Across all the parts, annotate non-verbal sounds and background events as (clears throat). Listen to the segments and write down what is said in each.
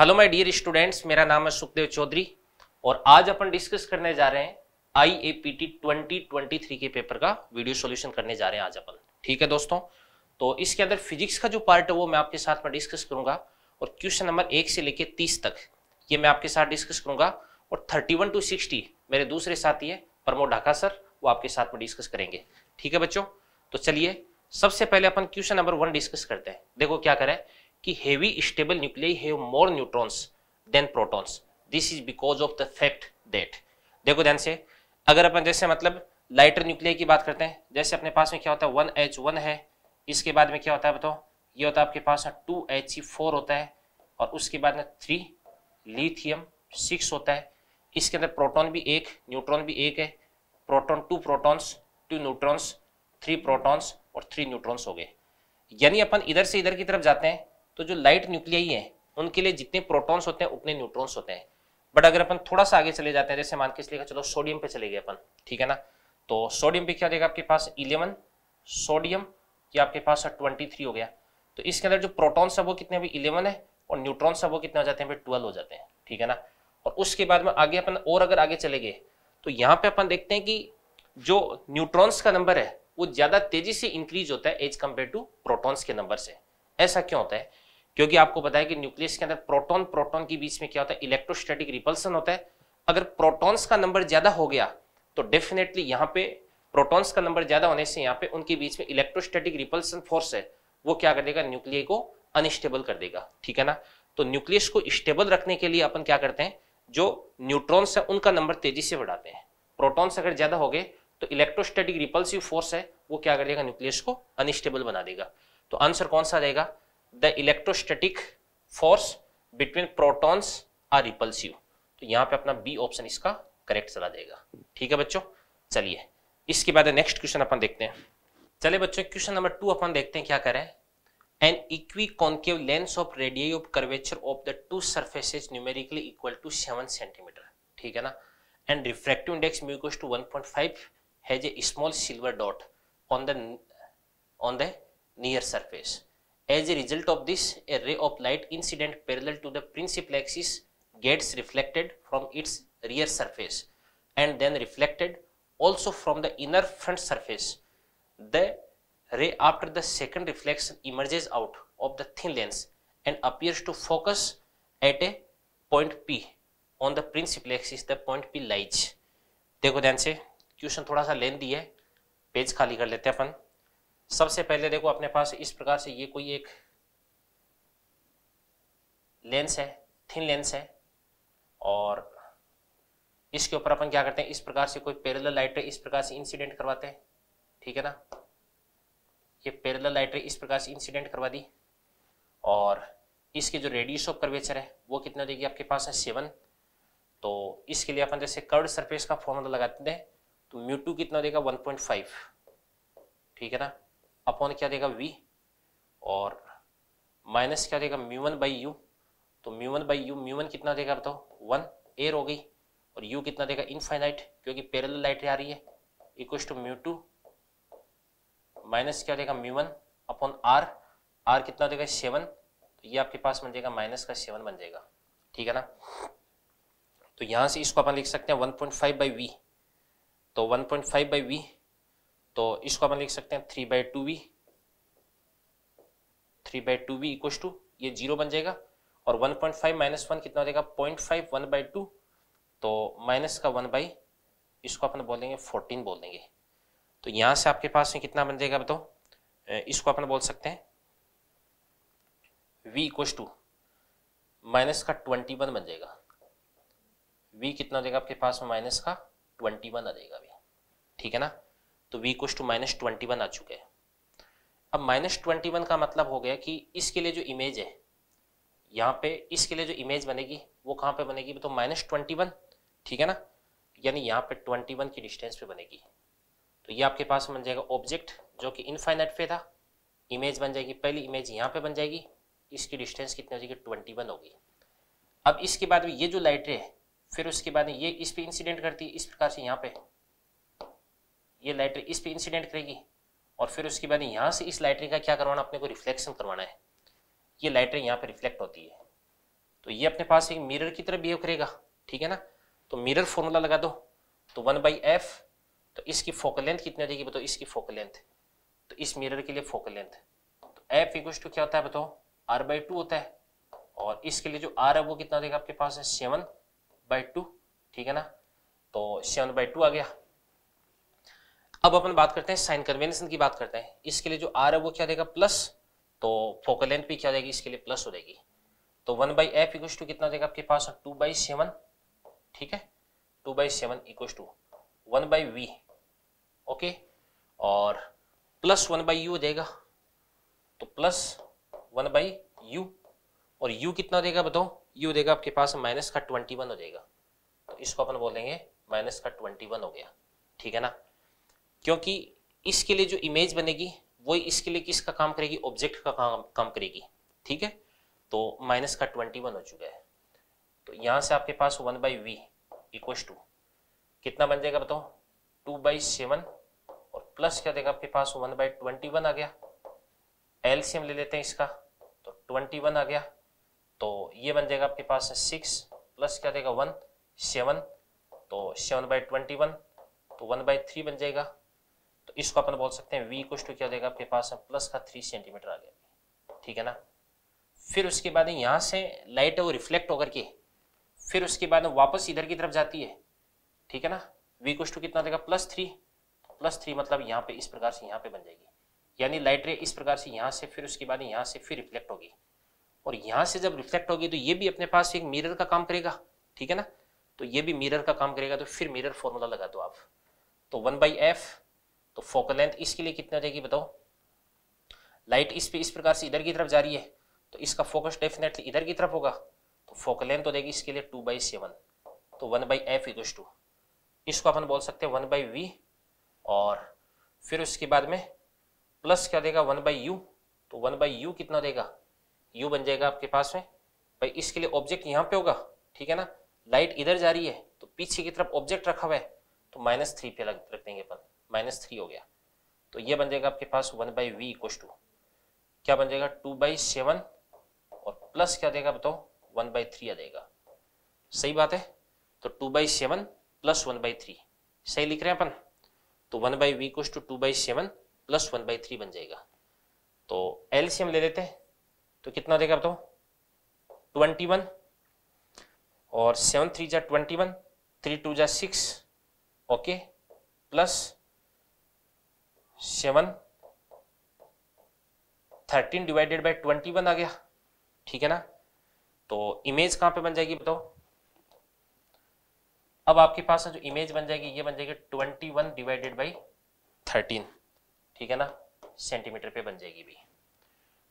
Hello my dear students मेरा नाम है सुखदेव चौधरी और आज अपन डिस्कस करने जा रहे हैं I A P T twenty twenty three के पेपर का वीडियो सॉल्यूशन करने जा रहे हैं आज अपन। ठीक है दोस्तों? तो इसके अंदर फिजिक्स का जो पार्ट है वो मैं आपके साथ में डिस्कस करूँगा और क्वेश्चन नंबर एक से लेके तीस तक ये मैं आपके साथ डिस्कस करूँगा और थर्टी वन टू सिक्सटी मेरे दूसरे साथी है, प्रमोद ढाका सर, वो आपके साथ में डिस्कस करेंगे। ठीक है बच्चों? तो चलिए, सबसे पहले अपन क्वेश्चन नंबर वन डिस्कस करते हैं। देखो क्या करें। कि heavy stable nuclei have more neutrons than protons this is because of the fact that देखो ध्यान से, अगर अपन जैसे मतलब लाइटर न्यूक्लियाई की बात करते हैं, जैसे अपने पास में क्या होता है वन एच वन है, इसके बाद में क्या होता है बताओ? ये होता है आपके पास में टू एच सी फोर होता है, और उसके बाद में थ्री लिथियम सिक्स होता है। इसके अंदर प्रोटॉन भी एक न्यूट्रॉन भी एक है। Proton two protons two neutrons three protons और थ्री न्यूट्रॉन्स हो गए। यानी अपन इधर से इधर की तरफ़ जाते हैं तो जो लाइट न्यूक्लियाई है, उनके लिए जितने प्रोटॉन्स होते हैं, उतने न्यूट्रॉन्स होते हैं। बट अगर अपन थोड़ा सा आगे चले जाते हैं, जैसे मान के चलेगा चलो सोडियम पे चले गए अपन, ठीक है ना? तो सोडियम पे क्या देगा आपके पास? इलेवन। सोडियम, ये आपके पास ट्वेंटी थ्री हो गया। तो इसके अंदर जो प्रोटॉन्स है, वो कितने अभी इलेवन है, और न्यूट्रॉन्स है, वो कितने हो जाते हैं? ट्वेल्व हो जाते हैं, ठीक है ना? और उसके बाद में आगे अपन और अगर आगे चले गए तो यहाँ पे अपन देखते हैं कि जो न्यूट्रॉन्स का नंबर है, वो ज़्यादा तेज़ी से इंक्रीज होता है एज कंपेयर टू प्रोटॉन्स के नंबर से। ऐसा क्यों होता है? क्योंकि आपको पता है कि न्यूक्लियस के अंदर प्रोटॉन प्रोटॉन के बीच में क्या होता है? इलेक्ट्रोस्टैटिक रिपल्सन होता है। अगर प्रोटॉन्स का नंबर ज़्यादा हो गया तो डेफिनेटली यहाँ पे प्रोटॉन्स का नंबर ज़्यादा होने से यहाँ पे उनके बीच में इलेक्ट्रोस्टैटिक रिपल्सन फोर्स है, वो क्या कर देगा? न्यूक्लियर को अनस्टेबल कर देगा। ठीक है ना? तो न्यूक्लियस को स्टेबल रखने के लिए अपन क्या करते हैं? जो न्यूट्रॉन्स है, उनका नंबर तेज़ी से बढ़ाते हैं। प्रोटॉन्स अगर ज़्यादा हो गए तो इलेक्ट्रोस्टैटिक रिपल्सिव फोर्स है, वो क्या कर देगा? न्यूक्लियस को अनस्टेबल बना देगा। तो आंसर कौन सा रहेगा? The electrostatic force between protons are repulsive तो यहाँ पे अपना बी ऑप्शन इसका करेक्ट चला जाएगा ठीक है बच्चों? चलिए। इसके बाद नेक्स्ट क्वेश्चन अपन देखते हैं। चले बच्चों क्वेश्चन नंबर टू अपन देखते हैं क्या करें an equiconcave lens of radii of curvature of the two surfaces numerically equal to seven centimetre ठीक है ना? And refractive index mu equals to 1.5 has a small silver dot on the on the near surface. as a result of this a ray of light incident parallel to the principal axis gets reflected from its rear surface and then reflected also from the inner front surface the ray after the second reflection emerges out of the thin lens and appears to focus at a point p on the principal axis the point p lies देखो ध्यान से question थोड़ा सा लेंदी है page खाली कर लेते हैं अपन सबसे पहले देखो अपने पास इस प्रकार से ये कोई एक लेंस है, थिन लेंस है, और इसके ऊपर अपन क्या करते हैं, इस प्रकार से कोई पैरेलल लाइट इस प्रकार से इंसिडेंट करवाते हैं, ठीक है ना? ये पैरेलल लाइट इस प्रकार से इंसिडेंट करवा दी, और इसके जो रेडियस ऑफ़ कर्वेचर है, वो कितना देगी आपके पास है सेवन तो इसके लिए अपन जैसे कर्ड सरफेस का फॉर्मूला लगाते हैं तो म्यू टू कितना देगा 1.5 ठीक है ना? अपॉन क्या देगा v और माइनस क्या देगा म्यू वन बाई यू तो mu one by u mu one कितना देगा बताओ? वन एयर हो गई। और u कितना देगा इनफाइनाइट क्योंकि पैरेलल लाइट आ रही है। Equal to mu two minus क्या देगा mu one upon R R कितना देगा सेवन तो ये आपके पास बन जाएगा माइनस का सेवन बन जाएगा। ठीक है ना? तो यहाँ से इसको अपन लिख सकते हैं 1.5 पॉइंट फाइव बाई वी तो 1.5 पॉइंट फाइव बाई वी तो इसको अपन लिख सकते हैं three by two v three by two v equal to ये ज़ीरो बन जाएगा और one point five minus one कितना हो जाएगा? Point five one by two तो माइनस का वन बाई इसको अपन बोल देंगे फोर्टीन बोल देंगे। तो यहाँ से आपके पास में कितना बन जाएगा बताओ? इसको अपन बोल सकते हैं v इक्व टू माइनस का ट्वेंटी वन बन जाएगा। V कितना हो जाएगा आपके पास में? माइनस का ट्वेंटी वन आ जाएगा अभी। ठीक है ना? तो v equal to minus twenty one आ चुके हैं। अब माइनस ट्वेंटी वन का मतलब हो गया कि इसके लिए जो इमेज है, यहाँ पे इसके लिए जो इमेज बनेगी, वो कहाँ पे बनेगी? तो माइनस ट्वेंटी वन ठीक है ना? यानी यहाँ पे ट्वेंटी वन की डिस्टेंस पे बनेगी। तो ये आपके पास बन जाएगा ऑब्जेक्ट जो कि इनफाइनाइट पे था। इमेज बन जाएगी, पहली इमेज यहाँ पे बन जाएगी। इसकी डिस्टेंस कितनी हो जाएगी? ट्वेंटी वन होगी। अब इसके बाद में ये जो लाइट है, फिर उसके बाद ये इस पर इंसिडेंट करती है, इस प्रकार से यहाँ पे। ये लाइट इस पे इंसिडेंट करेगी। और फिर उसके बाद यहाँ से इस लाइटरी का क्या करवाना, अपने को रिफ्लेक्शन करवाना है। ये लाइटरी यहाँ पे रिफ्लेक्ट होती है। तो ये अपने पास एक मिरर की तरह बिहेव करेगा, ठीक है ना? तो मिरर फॉर्मूला लगा दो। तो वन बाई एफ़ तो इसकी फोकल लेंथ कितनी हो जाएगी बताओ? इसकी फोकल लेंथ तो इस मिरर के लिए फोकल लेंथ तो एफ़ इक्व टू क्या होता है बताओ? आर बाई टू होता है। और इसके लिए जो आर है वो कितना देगा आपके पास? है सेवन बाई टू ठीक है ना? तो सेवन बाई टू आ गया। अब अपन बात करते हैं साइन कन्वेंशन की बात करते हैं। इसके लिए जो आर है वो क्या देगा प्लस तो फोकल लेंथ भी क्या देगी इसके लिए प्लस हो जाएगी। तो one by f equal to कितना देगा आपके पास? टू बाई सेवन ठीक है? Two by seven equal to one by v okay और प्लस वन बाई यू देगा तो प्लस वन बाई यू और यू कितना देगा बताओ? यू देगा आपके पास माइनस का ट्वेंटी वन हो जाएगा। तो इसको अपन बोलेंगे माइनस का ट्वेंटी वन हो गया। ठीक है ना? क्योंकि इसके लिए जो इमेज बनेगी, वो इसके लिए किसका काम करेगी? ऑब्जेक्ट का काम काम करेगी। ठीक है? तो माइनस का ट्वेंटी वन हो चुका है। तो यहाँ से आपके पास one by v equal to कितना बन जाएगा बताओ? टू बाई सेवन और प्लस क्या देगा आपके पास? वन बाई ट्वेंटी वन आ गया। एलसीएम ले लेते हैं इसका। तो ट्वेंटी वन आ गया। तो ये बन जाएगा आपके पास सिक्स प्लस क्या देगा? वन सेवन तो सेवन बाई ट्वेंटी वन तो वन बाई थ्री बन जाएगा। तो इसको अपन बोल सकते हैं वी कुछ टू क्या देगा आपके पास प्लस का थ्री सेंटीमीटर आ गया। ठीक है ना? फिर उसके बाद यहाँ से लाइट है वो रिफ्लेक्ट होकर के, फिर उसके बाद वापस इधर की तरफ़ जाती है। ठीक है ना? वी कुछ टू कितना देगा प्लस थ्री प्लस थ्री मतलब यहाँ पे इस प्रकार से यहाँ पे बन जाएगी। यानी लाइट रे इस प्रकार से यहाँ से, फिर उसके बाद यहाँ से फिर रिफ्लेक्ट होगी। और यहाँ से जब रिफ्लेक्ट होगी तो ये भी अपने पास एक मिरर का काम करेगा। ठीक है ना? तो ये भी मिरर का काम करेगा तो फिर मिरर फॉर्मूला लगा दो आप। तो वन बाई एफ़ तो फोकल लेंथ इसके लिए कितना जाएगी बताओ? लाइट इस पे इस प्रकार से इधर की तरफ़ जा रही है तो इसका फोकस डेफिनेटली इधर की तरफ़ होगा तो फोकल लेंथ हो जाएगी इसके लिए टू बाई सेवन तो one by f equal to इसको अपन बोल सकते हैं वन बाई वी और फिर उसके बाद में प्लस क्या देगा? वन बाई यू तो वन बाई यू कितना देगा यू बन जाएगा आपके पास में, भाई इसके लिए ऑब्जेक्ट यहाँ पे होगा, ठीक है ना? लाइट इधर जा रही है तो पीछे की तरफ़ ऑब्जेक्ट रखा हुआ है तो माइनस थ्री पे रख देंगे अपन। माइनस थ्री हो गया। तो ये बन जाएगा आपके पास one by v equal to. क्या बन जाएगा? टू बाई सेवन और प्लस क्या देगा बताओ? वन बाई थ्री आ जाएगा। सही बात है? तो two by seven plus one by three. सही लिख रहे हैं अपन? तो वन बाई वी कुछ to two by seven plus one by three बन जाएगा। तो एल एलसीएम ले लेते हैं। तो कितना देगा बताओ? Twenty one. और सेवन थ्री जा ट्वेंटी वन, थ्री टू जा six, okay? Plus seven, thirteen divided by twenty one आ गया। ठीक है ना? तो इमेज कहाँ पे बन जाएगी बताओ? अब आपके पास जो इमेज बन जाएगी, ये बन जाएगी twenty one divided by thirteen ठीक है ना? सेंटीमीटर पे बन जाएगी भी।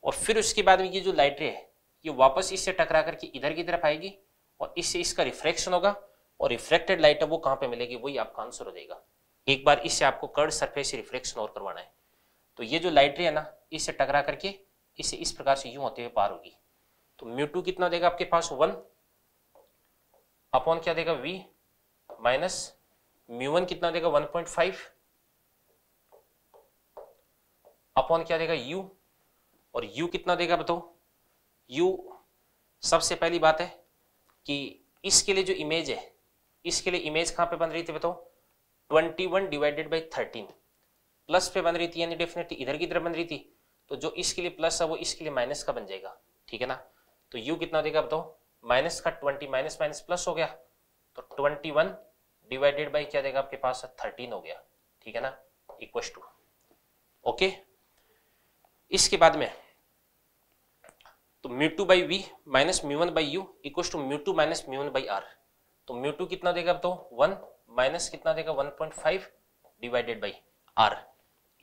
और फिर उसके बाद में ये जो लाइट रे है, ये वापस इससे टकरा करके इधर की तरफ़ आएगी और इससे इसका रिफ्लेक्शन होगा और रिफ्लेक्टेड लाइट है वो कहाँ पे मिलेगी? वही आपका आंसर हो जाएगा। एक बार इससे आपको कर्ड सरफेस रिफ्लेक्शन और करवाना है। तो ये जो लाइट रे है ना, इससे टकरा करके इससे इस प्रकार से यूँ होते हुए पार होगी। तो म्यू टू कितना देगा आपके पास? वन। अपॉन क्या देगा? वी माइनस म्यू वन कितना देगा? One point five. अपॉन क्या देगा? यू और यू कितना देगा बताओ? यू सबसे पहली बात है कि इसके लिए जो इमेज है, इसके लिए इमेज कहाँ पे बन रही थी बताओ? 21 one divided by thirteen plus पे बन रही थी यानी डेफिनेटली इधर की तरफ़ बन रही थी तो जो इसके लिए प्लस है वो इसके लिए माइनस का बन जाएगा, ठीक है ना? तो u कितना देगा बताओ माइनस का 20 माइनस माइनस प्लस हो गया तो 21 वन डिवाइडेड बाई क्या देगा आपके पास? थर्टीन हो गया, ठीक है ना? इक्व टू ओके इसके बाद में तो mu two by v minus mu one by u equal to mu two minus mu one by R तो म्यू टू कितना देगा तो? वन माइनस कितना देगा? One point five divided by R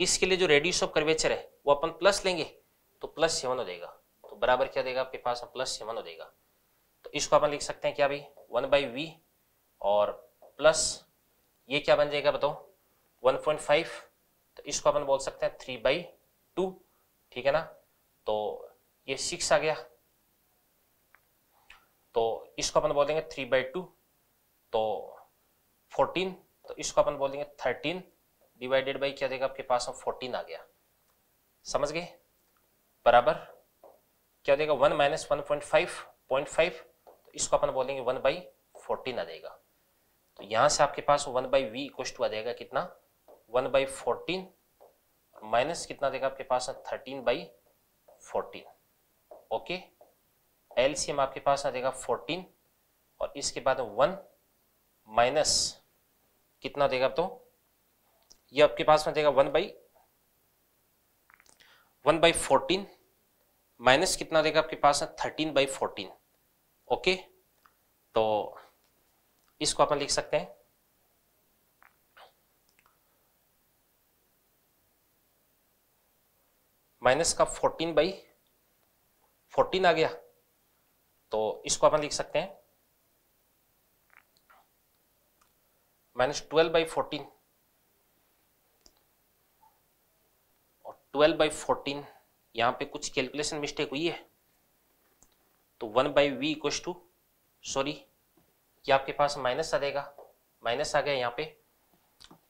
इसके लिए जो रेडियस ऑफ़ कर्वेचर है, वो अपन प्लस लेंगे तो प्लस सेवन हो जाएगा। तो बराबर क्या देगा? आपके पास प्लस सेवन हो जाएगा। तो इसको अपन लिख सकते हैं क्या भाई? वन बाई वी और प्लस ये क्या बन जाएगा बताओ? वन पॉइंट फाइव तो इसको अपन बोल सकते हैं थ्री बाई टू ठीक है ना? तो ये सिक्स आ गया। तो इसको अपन बोलेंगे थ्री बाई टू तो फोर्टीन तो इसको अपन बोलेंगे थर्टीन डिवाइडेड बाई क्या देगा? आपके पास फोर्टीन आ गया। समझ गए? बराबर? क्या देगा? One minus one point five point five तो इसको अपन बोलेंगे वन बाई फोर्टीन आ जाएगा। तो यहाँ से आपके पास one by v equal to आ जाएगा कितना? वन बाई फोर्टीन माइनस कितना देगा आपके पास? Thirteen by fourteen okay LCM आपके पास आ जाएगा फोर्टीन और इसके बाद वन माइनस कितना देगा तो? ये आपके पास में देगा one by one by fourteen, minus कितना देगा आपके पास है थर्टीन बाई फोर्टीन। ओके? तो इसको अपन लिख सकते हैं। माइनस का फोर्टीन बाई, फोर्टीन आ गया। तो इसको अपन लिख सकते हैं। Minus twelve by fourteen. और ट्वेल्व बाई फोर्टीन, यहाँ पे कुछ कैलकुलेशन मिस्टेक हुई है। तो one by v equal to, sorry, ये आपके पास माइनस आ जाएगा। माइनस आ गया यहाँ पे।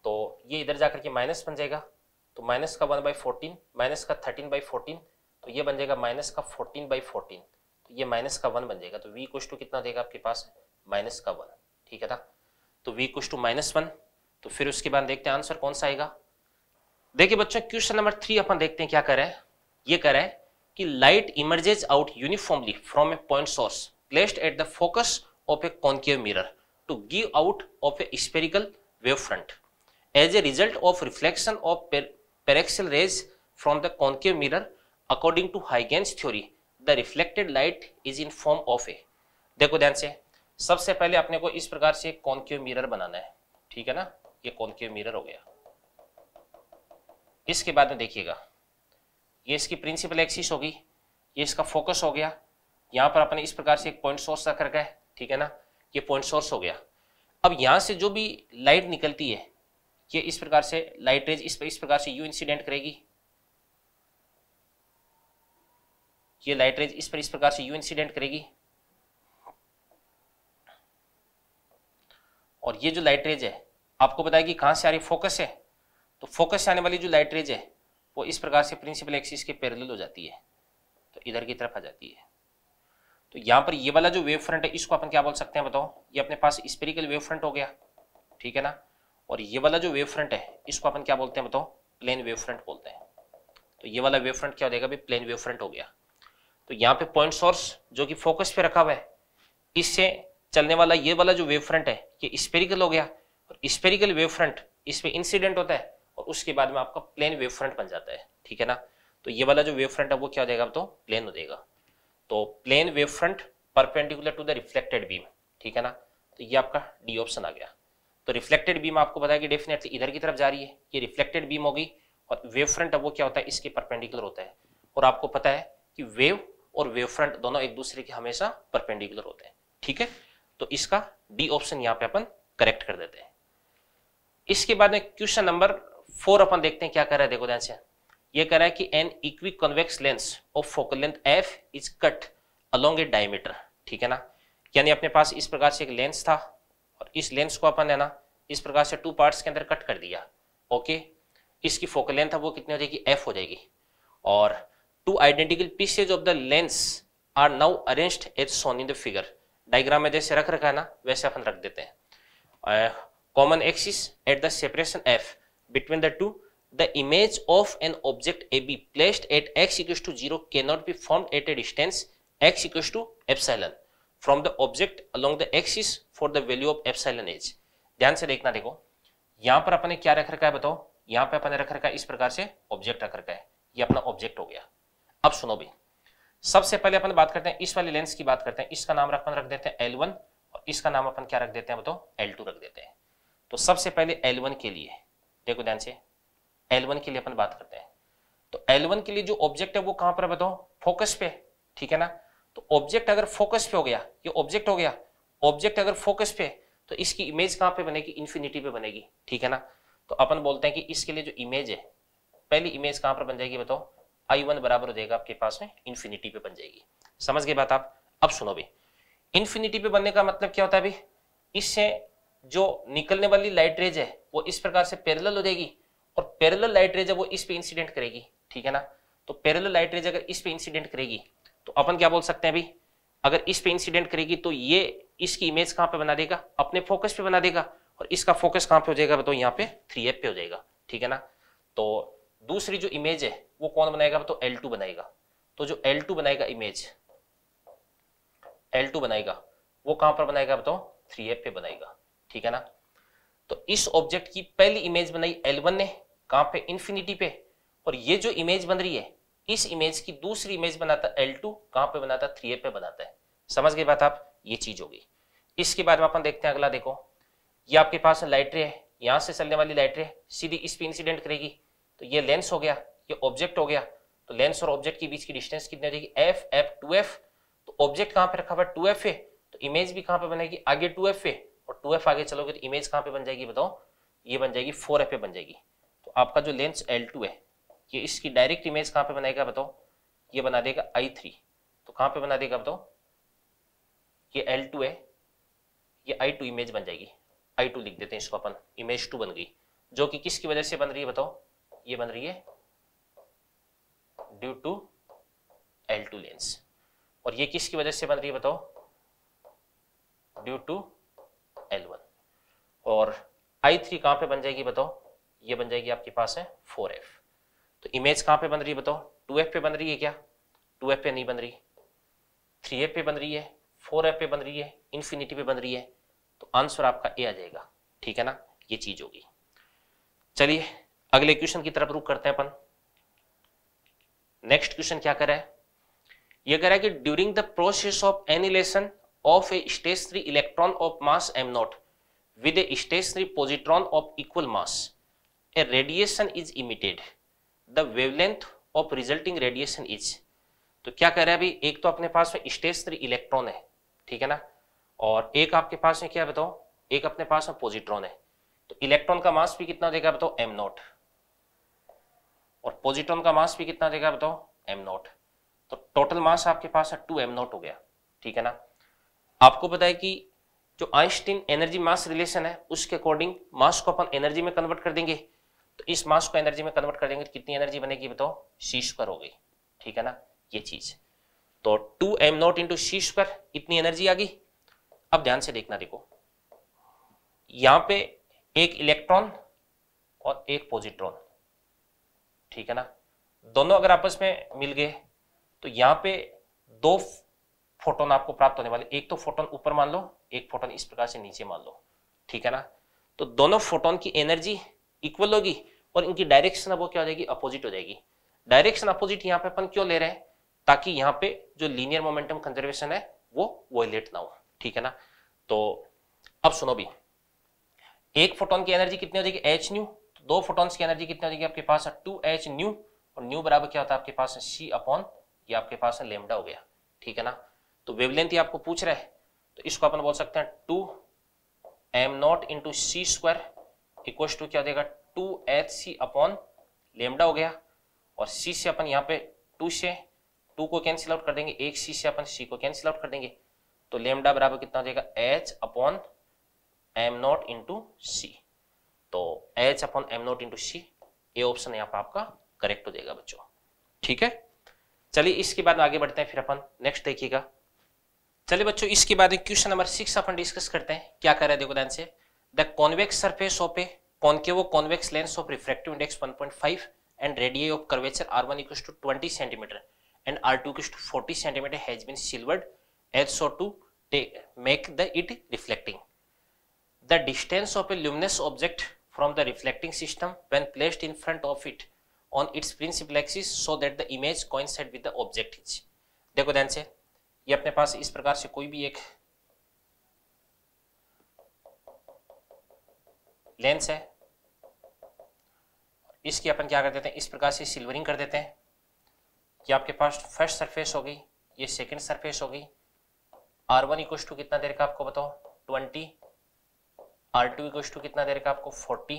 तो ये इधर जाकर के माइनस बन जाएगा। तो माइनस का वन बाई फोर्टीन, माइनस का थर्टीन बाई फोर्टीन तो ये बन जाएगा माइनस का फोर्टीन बाई फोर्टीन। तो ये माइनस का वन बन जाएगा। तो वी कुछ टू कितना देगा आपके पास? माइनस का वन। ठीक है ना? तो वी कुछ टू माइनस वन तो फिर उसके बाद देखते हैं आंसर कौन सा आएगा। देखिए बच्चों क्वेश्चन नंबर थ्री अपन देखते हैं क्या कर रहे हैं। ये कह रहा है कि light emerges out uniformly from a point source placed at the focus of a concave mirror to give out of a spherical wave front as a result of reflection of paraxial rays from the concave mirror according to Huygens theory the reflected light is in form of a देखो ध्यान से सबसे पहले अपने को इस प्रकार से कॉन्केव मिरर बनाना है। ठीक है ना? ये कॉन्केव मिरर हो गया। इसके बाद में देखिएगा। ये इसकी प्रिंसिपल एक्सिस होगी। ये इसका फोकस हो गया। यहाँ पर अपने इस प्रकार से एक पॉइंट सोर्स रख रखा है। ठीक है ना? ये पॉइंट सोर्स हो गया। अब यहाँ से जो भी लाइट निकलती है ये इस प्रकार से लाइट रेज इस, इस प्रकार से यू इंसिडेंट करेगी। ये लाइट रेज इस पर इस प्रकार से यू इंसिडेंट करेगी। और ये जो लाइट रेज है, आपको बताएगी कहाँ से आ रही फोकस है? तो फोकस से आने वाली जो लाइट रेज है, वो इस प्रकार से प्रिंसिपल एक्सिस के पैरेलल हो जाती है। तो इधर की तरफ़ आ जाती है। तो यहाँ पर ये वाला जो वेव फ्रंट है, इसको अपन क्या बोल सकते हैं बताओ? ये अपने पास स्पेरिकल वेव फ्रंट हो गया। ठीक है ना? और ये वाला जो वेव फ्रंट है, इसको अपन क्या बोलते हैं बताओ? प्लेन वेव फ्रंट बोलते हैं। तो ये वाला वेव फ्रंट क्या हो जाएगा भाई प्लेन वेव फ्रंट हो गया। तो यहाँ पे पॉइंट सोर्स जो कि फोकस पे रखा हुआ है, इससे चलने वाला ये वाला जो वेव फ्रंट है ये स्पेरिकल हो गया और स्पेरिकल वेव फ्रंट इसमें इंसिडेंट होता है और उसके बाद में आपका प्लेन वेव फ्रंट बन जाता है, ठीक है ना? तो ये वाला जो वेव फ्रंट है, वो क्या हो जाएगा तो? प्लेन हो जाएगा। तो plane wave front perpendicular to the reflected beam ठीक है ना? तो ये आपका डी ऑप्शन आ गया। तो रिफ्लेक्टेड बीम आपको बताया कि डेफिनेटली इधर की तरफ़ जा रही है, ये रिफ्लेक्टेड बीम होगी और वेव फ्रंट अब वो क्या होता है? इसके परपेंडिकुलर होता है। और आपको पता है कि वेव और वेव फ्रंट दोनों एक दूसरे के हमेशा परपेंडिकुलर होते हैं, ठीक है? तो इसका डी ऑप्शन यहाँ पे अपन करेक्ट कर देते हैं। इसके बाद में क्वेश्चन नंबर फोर अपन देखते हैं क्या कर रहा है, देखो ध्यान से। ये कह रहा है कि an equiconvex lens of focal length f is cut along a diameter ठीक है ना? यानी अपने पास इस प्रकार से एक लेंस था और इस लेंस को अपन है ना, इस प्रकार से टू पार्ट्स के अंदर कट कर दिया ओके इसकी फोकल लेंथ है वो कितनी हो जाएगी? एफ़ हो जाएगी। और two identical pieces of the lens are now arranged as shown in the figure diagram में जैसे रख रखा है ना, वैसे अपन रख देते हैं। Common axis at the separation f between the two the image of an object A B placed at x equal to zero के not be form at a distance x equal to epsilon from the object along the axis for the value of epsilon as ध्यान से देखना देखो, यहाँ पर अपने क्या रख रखा है बताओ? यहाँ पे अपने रख रखा है, इस प्रकार से ऑब्जेक्ट रख रखा है। ये अपना ऑब्जेक्ट हो गया। अब सुनो भाई सबसे पहले अपन बात करते हैं इस वाले लेंस की बात करते हैं। इसका नाम अपन रख देते हैं L1 और इसका नाम अपन क्या रख देते हैं बताओ L2 रख देते हैं। तो सबसे पहले L1 के लिए, देखो ध्यान से L1 के लिए अपन बात करते हैं। तो L1 के लिए जो ऑब्जेक्ट है वो कहाँ पर बताओ? फोकस पे, ठीक है ना? तो ऑब्जेक्ट अगर फोकस पे हो गया, ये ऑब्जेक्ट हो गया। ऑब्जेक्ट अगर फोकस पे तो इसकी इमेज कहाँ पे बनेगी? इन्फिनिटी पे बनेगी, ठीक है ना? तो अपन बोलते हैं कि इसके लिए जो इमेज है, पहली इमेज कहाँ पर बन जाएगी बताओ? आई वन बराबर हो जाएगा आपके पास में इन्फिनिटी पे बन जाएगी। समझ गए बात आप? अब सुनो भी। इन्फिनिटी पे बनने का मतलब क्या होता है अभी इससे जो निकलने वाली लाइट रेज है, वो इस प्रकार से पैरेलल हो जाएगी और पैरेलल लाइट रेज है वो इस पे इंसिडेंट करेगी, ठीक है ना? तो पैरेलल लाइट रेज अगर इस पे इंसिडेंट करेगी तो अपन क्या बोल सकते हैं अभी अगर इस पे इंसिडेंट करेगी तो ये इसकी इमेज कहाँ पे बना देगा? अपने फोकस पे बना देगा और इसका फोकस कहाँ पे हो जाएगा बताओ? यहाँ पे थ्री एफ़ पे हो जाएगा, ठीक है ना? तो दूसरी जो इमेज है, वो कौन बनाएगा? तो एल टू बनाएगा। तो जो एल टू बनाएगा इमेज एल टू बनाएगा, वो कहाँ पर बनाएगा बताओ? थ्री एफ़ पे बनाएगा। ठीक है ना? तो इस ऑब्जेक्ट की पहली इमेज बनाई एल वन ने, कहाँ पे? इंफिनिटी पे। और ये जो इमेज बन रही है, इस इमेज की दूसरी इमेज बनाता एल टू कहाँ पे बनाता? थ्री ए पे बनाता है। समझ गए बात आप? ये चीज़ होगी इसके बाद में अपन देखते हैं अगला, देखो। ये आपके पास लाइट रे है, यहाँ से चलने वाली लाइट रे सीधी इस पे इंसिडेंट करेगी। तो ये लेंस हो गया, ये ऑब्जेक्ट हो गया। तो लेंस और ऑब्जेक्ट के बीच की डिस्टेंस कितनी हो जाएगी एफ़ एफ़ टू एफ़ तो ऑब्जेक्ट कहाँ पे रखा हुआ टू एफ़ है तो इमेज भी कहाँ पे बनेगी? आगे टू एफ़ है और टू एफ़ आगे चलोगे तो इमेज कहाँ पे बन जाएगी बताओ? ये बन जाएगी फोर एफ़ पे बन जाएगी। तो आपका जो लेंस एल टू है, ये इसकी डायरेक्ट इमेज कहाँ पे बनाएगा बताओ? ये बना देगा आई थ्री तो कहाँ पे बना देगा बताओ? ये एल टू है। ये आई टू इमेज बन जाएगी। आई टू लिख देते हैं इसको अपन। इमेज टू बन गई। जो कि किसकी वजह से बन रही है बताओ? ये बन रही है due to L two lens और ये किसकी वजह से बन रही है बताओ? ड्यू टू एल वन और आई थ्री कहाँ पे बन जाएगी बताओ? ये बन जाएगी आपके पास है फोर एफ़ तो इमेज कहाँ पे बन रही है बताओ? टू एफ़ पे बन रही है क्या? टू एफ़ पे नहीं बन रही. थ्री एफ़ पे बन रही है फोर एफ़ पे बन रही है इन्फिनिटी पे बन रही है. तो आंसर आपका ए आ जाएगा. ठीक है ना? ये चीज़ होगी. चलिए अगले क्वेश्चन की तरफ़ रुक करते हैं अपन। नेक्स्ट क्वेश्चन क्या करे ये कह रहा है कि during the process of annihilation of a stationary electron of mass m naught with a stationary positron of equal mass a radiation is emitted the wavelength of resulting radiation is तो क्या कह रहा है अभी? एक तो अपने पास में स्टेशनरी इलेक्ट्रॉन है, ठीक है ना? और एक आपके पास में क्या बताओ? एक अपने पास में पोजिट्रॉन है। तो इलेक्ट्रॉन का मास भी कितना देगा बताओ? एम नॉट और पोजिट्रॉन का मास भी कितना देगा बताओ? एम नॉट तो टोटल मास आपके पास है टू एम नॉट हो गया। ठीक है ना? आपको पता है कि जो आइंस्टीन एनर्जी मास रिलेशन है, उसके अकॉर्डिंग मास को अपन एनर्जी में कन्वर्ट कर देंगे। तो इस मास को एनर्जी में कन्वर्ट कर देंगे तो कितनी एनर्जी बनेगी बताओ? सी स्क्वायर हो गई। ठीक है ना? ये चीज़। तो two m naught into c square इतनी एनर्जी आ गई। अब ध्यान से देखना देखो। यहाँ पे एक इलेक्ट्रॉन और एक पॉजिट्रॉन ठीक है ना? दोनों अगर आपस में मिल गए तो यहाँ पे दो फोटोन आपको प्राप्त होने वाले। एक तो फोटोन ऊपर मान लो, एक फोटोन इस प्रकार से नीचे मान लो। ठीक है ना? तो दोनों फोटोन की एनर्जी इक्वल होगी और इनकी डायरेक्शन अब वो क्या हो जाएगी? अपोजिट हो जाएगी। डायरेक्शन अपोजिट यहाँ पे अपन क्यों ले रहे हैं? ताकि यहाँ पे जो लीनियर मोमेंटम कंजर्वेशन है, वो वोलेट ना हो। ठीक है ना? तो अब सुनो भी। एक फोटोन की एनर्जी कितनी हो जाएगी? एच न्यू दो फोटोन्स की एनर्जी कितनी हो जाएगी आपके पास? टू एच न्यू और न्यू बराबर क्या होता है? आपके पास सी अपॉन ये आपके पास लेमडा हो गया। ठीक है ना? तो वेवलेंथ ही आपको पूछ रहा है। तो इसको अपन बोल सकते हैं two m naught into c square equal to क्या देगा two h c upon lambda हो गया। और सी से अपन यहाँ पे टू से टू को कैंसिल आउट कर देंगे। एक सी से अपन सी को कैंसिल आउट कर देंगे। तो लेमडा बराबर कितना हो जाएगा? H upon m naught into c तो h upon m naught into c ये ऑप्शन यहाँ पर आपका करेक्ट हो जाएगा बच्चों ठीक है चलिए इसके बाद आगे बढ़ते हैं फिर अपन नेक्स्ट देखिएगा चलिए बच्चों इसके बाद क्वेश्चन नंबर सिक्स अपन डिस्कस करते हैं क्या कर रहे हैं देखो ध्यान से the convex surface of a concavo convex lens of refractive index 1.5 and radii of curvature r1 equals to 20 centimeter and r2 equals to 40 centimeter has been silvered as so to take, make the it reflecting the distance of a luminous object from the reflecting system when placed in front of it on its principal axis so that the image coincide with the object is देखो ध्यान से, ये अपने पास इस प्रकार से कोई भी एक लेंस है। इसकी अपन क्या कर देते हैं? इस प्रकार से सिल्वरिंग कर देते हैं। कि आपके पास फ़र्स्ट सरफेस हो गई, ये सेकंड सरफेस हो गई। आर वन इक्व टू कितना देर का आपको बताओ twenty r two equal to कितना देर का आपको फोर्टी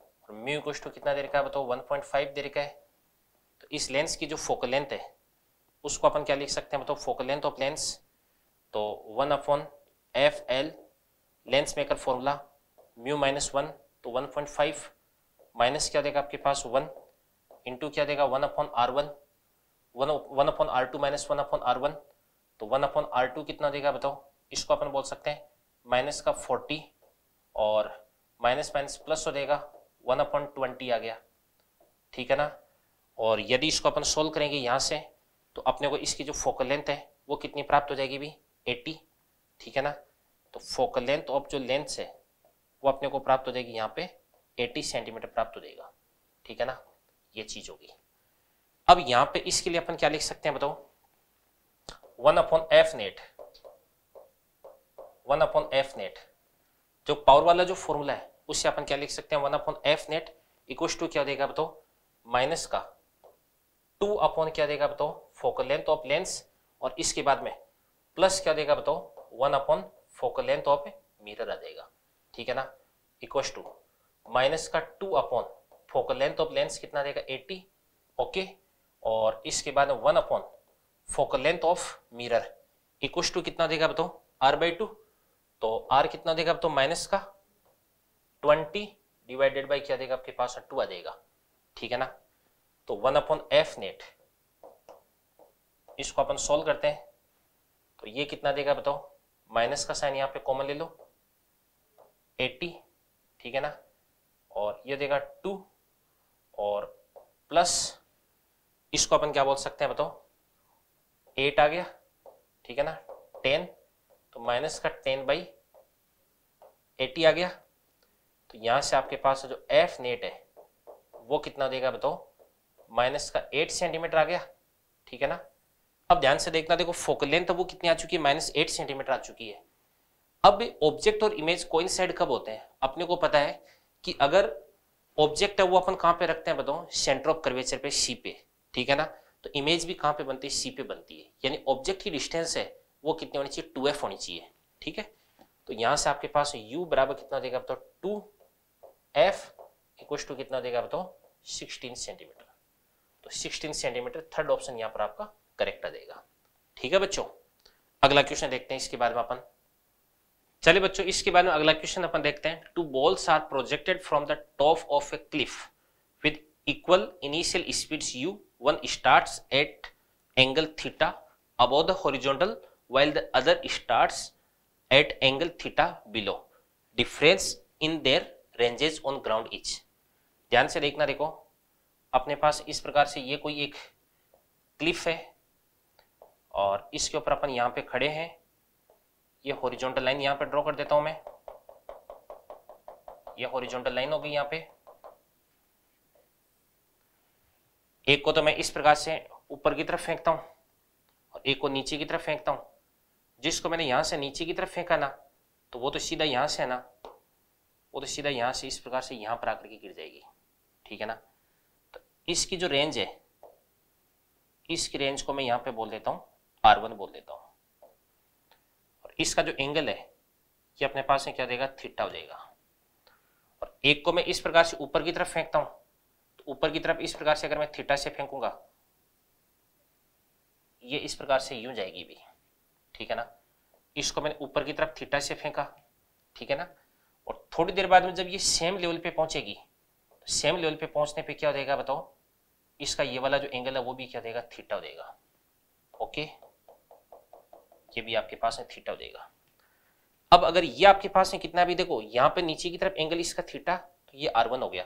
और म्यू इक्व टू कितना देर का बताओ वन पॉइंट फाइव देर का है। तो इस लेंस की जो फोकल लेंथ है, उसको अपन क्या लिख सकते हैं बताओ? फोकल लेंथ ऑफ़ लेंस तो one upon f L lens maker formula mu minus one तो वन पॉइंट फाइव माइनस क्या देगा आपके पास? वन इंटू क्या देगा? One upon r one one one upon r two minus one upon r one तो one upon are two कितना देगा बताओ? इसको अपन बोल सकते हैं माइनस का फोर्टी और माइनस माइनस प्लस हो जाएगा। वन अपॉन ट्वेंटी आ गया। ठीक है ना? और यदि इसको अपन सोल्व करेंगे यहाँ से तो अपने को इसकी जो फोकल लेंथ है, वो कितनी प्राप्त हो जाएगी भी? एट्टी ठीक है ना? तो फोकल लेंथ ऑफ़ जो लेंथ है, वो अपने को प्राप्त हो जाएगी यहाँ पे 80 सेंटीमीटर प्राप्त हो जाएगा। ठीक है ना? ये चीज़ होगी। अब यहाँ पे इसके लिए अपन क्या लिख सकते हैं बताओ? One upon f net one upon f net जो पावर वाला जो फॉर्मूला है उससे अपन क्या लिख सकते हैं? One upon f net equal to क्या देगा बताओ? माइनस का। टू अपॉन क्या देगा बताओ? फोकल लेंथ ऑफ़ लेंस और इसके बाद में प्लस क्या देगा बताओ? One upon focal length of mirror आ जाएगा। ठीक है ना? इक्व टू माइनस का two upon focal length of lens कितना देगा 80 ओके और इसके बाद one upon focal length of mirror equal to कितना देगा बताओ? आर बाई टू तो आर कितना देगा? तो माइनस का। 20 डिवाइडेड बाई क्या देगा? आपके पास टू आ जाएगा। ठीक है ना? तो वन अपॉन एफ़ नेट इसको अपन सोल्व करते हैं। तो ये कितना देगा बताओ? माइनस का साइन यहाँ पे कॉमन ले लो। 80 ठीक है ना? और ये देगा टू और प्लस इसको अपन क्या बोल सकते हैं बताओ? एट आ गया। ठीक है ना? तो माइनस का टेन बाई एटी आ गया। तो यहाँ से आपके पास जो एफ़ नेट है, वो कितना देगा बताओ? माइनस का एट सेंटीमीटर आ गया, ठीक है ना? अब ध्यान से देखना, देखो फोकल लेंथ तो वो कितनी आ चुकी है? माइनस एट सेंटीमीटर आ चुकी है। अब ऑब्जेक्ट और इमेज कोइन साइड कब होते हैं? अपने को पता है कि अगर ऑब्जेक्ट है वो अपन कहाँ पे रखते हैं बताओ? सेंटर ऑफ़ कर्वेचर पे सी पे, ठीक है ना? तो इमेज भी कहाँ पे बनती है? सी पे बनती है। यानी ऑब्जेक्ट की डिस्टेंस है वो कितनी होनी चाहिए? टू एफ़ होनी चाहिए, ठीक है? तो यहाँ से आपके पास u बराबर कितना देगा बताओ? टू एफ़ इक्व टू कितना देगा बताओ? सिक्सटीन सेंटीमीटर तो सिक्सटीन सेंटीमीटर थर्ड ऑप्शन यहाँ पर आपका करेक्ट जाएगा। ठीक है बच्चों? अगला क्वेश्चन देखते हैं, इसके बारे में अपन। चलिए बच्चों, इसके बारे में अगला क्वेश्चन अपन देखते हैं। Two balls are projected from the top of a cliff with equal initial speeds u one starts at angle theta above the horizontal while the other starts at angle theta below. Difference in their ranges on ground each ध्यान से देखना देखो। अपने पास इस प्रकार से ये कोई एक क्लिफ है और इसके ऊपर अपन यहाँ पे खड़े हैं। ये हॉरिजॉन्टल लाइन यहाँ पे ड्रॉ कर देता हूँ मैं। ये हॉरिजॉन्टल लाइन होगी यहाँ पे। एक को तो मैं इस प्रकार से ऊपर की तरफ़ फेंकता हूँ और एक को नीचे की तरफ़ फेंकता हूँ। जिसको मैंने यहाँ से नीचे की तरफ़ फेंका ना तो वो तो सीधा यहाँ से है ना? वो तो सीधा यहाँ से इस प्रकार से यहाँ पर आकर के गिर जाएगी। ठीक है ना? तो इसकी जो रेंज है, इसकी रेंज को मैं यहाँ पे बोल देता हूँ आर वन बोल देता हूँ। और इसका जो एंगल है, ये अपने पास में क्या देगा? थीटा हो जाएगा। और एक को मैं इस प्रकार से ऊपर की तरफ़ फेंकता हूँ तो ऊपर की तरफ़ इस प्रकार से अगर मैं थीटा से फेंकूँगा, ये इस प्रकार से यूँ जाएगी भी। ठीक है ना? इसको मैंने ऊपर की तरफ़ थीटा से फेंका, ठीक है ना? और थोड़ी देर बाद में जब ये सेम लेवल पे पहुंचेगी तो सेम लेवल पे पहुँचने पे क्या हो जाएगा बताओ? इसका ये वाला जो एंगल है वो भी क्या देगा थीटा हो ओके ये भी आपके पास है थीटा हो अब अगर ये आपके पास है कितना भी देखो, यहाँ पे नीचे की तरफ़ एंगल इसका थीटा तो ये आर हो गया।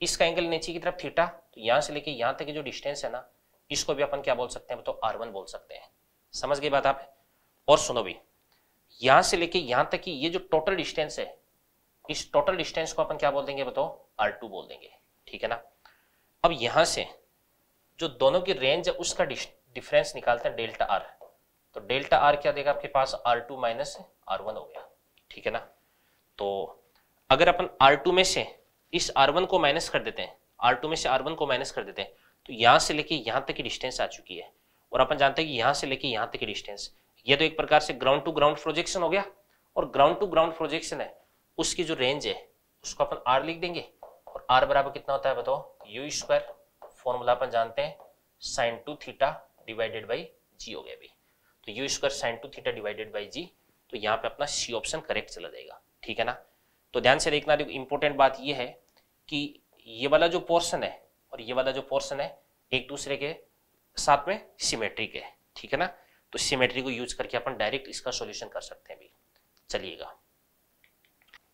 इसका एंगल नीचे की तरफ़ थीटा तो यहाँ से लेके यहाँ तक जो डिस्टेंस है ना, इसको भी अपन क्या बोल सकते हैं तो आर बोल सकते हैं। समझ गई बात आप? और सुनो भी, यहाँ से लेके यहाँ तक की ये जो टोटल डिस्टेंस है, इस टोटल डिस्टेंस को अपन क्या बोल देंगे बताओ? आर टू बोल देंगे, ठीक है ना? अब यहाँ से जो दोनों की रेंज है, उसका डिफरेंस निकालते हैं डेल्टा आर तो डेल्टा आर क्या देगा आपके पास? R two minus r one हो गया, ठीक है ना? तो अगर अपन आर टू में से इस आर वन को माइनस कर देते हैं आर टू में से आर वन को माइनस कर देते हैं तो यहाँ से लेके यहाँ तक की डिस्टेंस आ चुकी है। और अपन जानते हैं कि यहाँ से लेके यहाँ तक की डिस्टेंस ये तो एक प्रकार से ग्राउंड टू ग्राउंड प्रोजेक्शन हो गया। और ग्राउंड टू ग्राउंड प्रोजेक्शन है, उसकी जो रेंज है, उसको अपन आर लिख देंगे। और आर बराबर कितना होता है बताओ? यू स्क्वायर फॉर्मूला अपन जानते हैं sine two theta divided by g हो गया भाई तो u square sine two theta divided by g तो यहाँ पे अपना सी ऑप्शन करेक्ट चला जाएगा। ठीक है ना? तो ध्यान से देखना, देखो इंपॉर्टेंट बात यह है कि ये वाला जो पोर्शन है, और ये वाला जो पोर्शन है, एक दूसरे के साथ में सिमेट्रिक है ठीक है ना? तो सिमेट्री को यूज़ करके अपन डायरेक्ट इसका सॉल्यूशन कर सकते हैं भी। चलिएगा।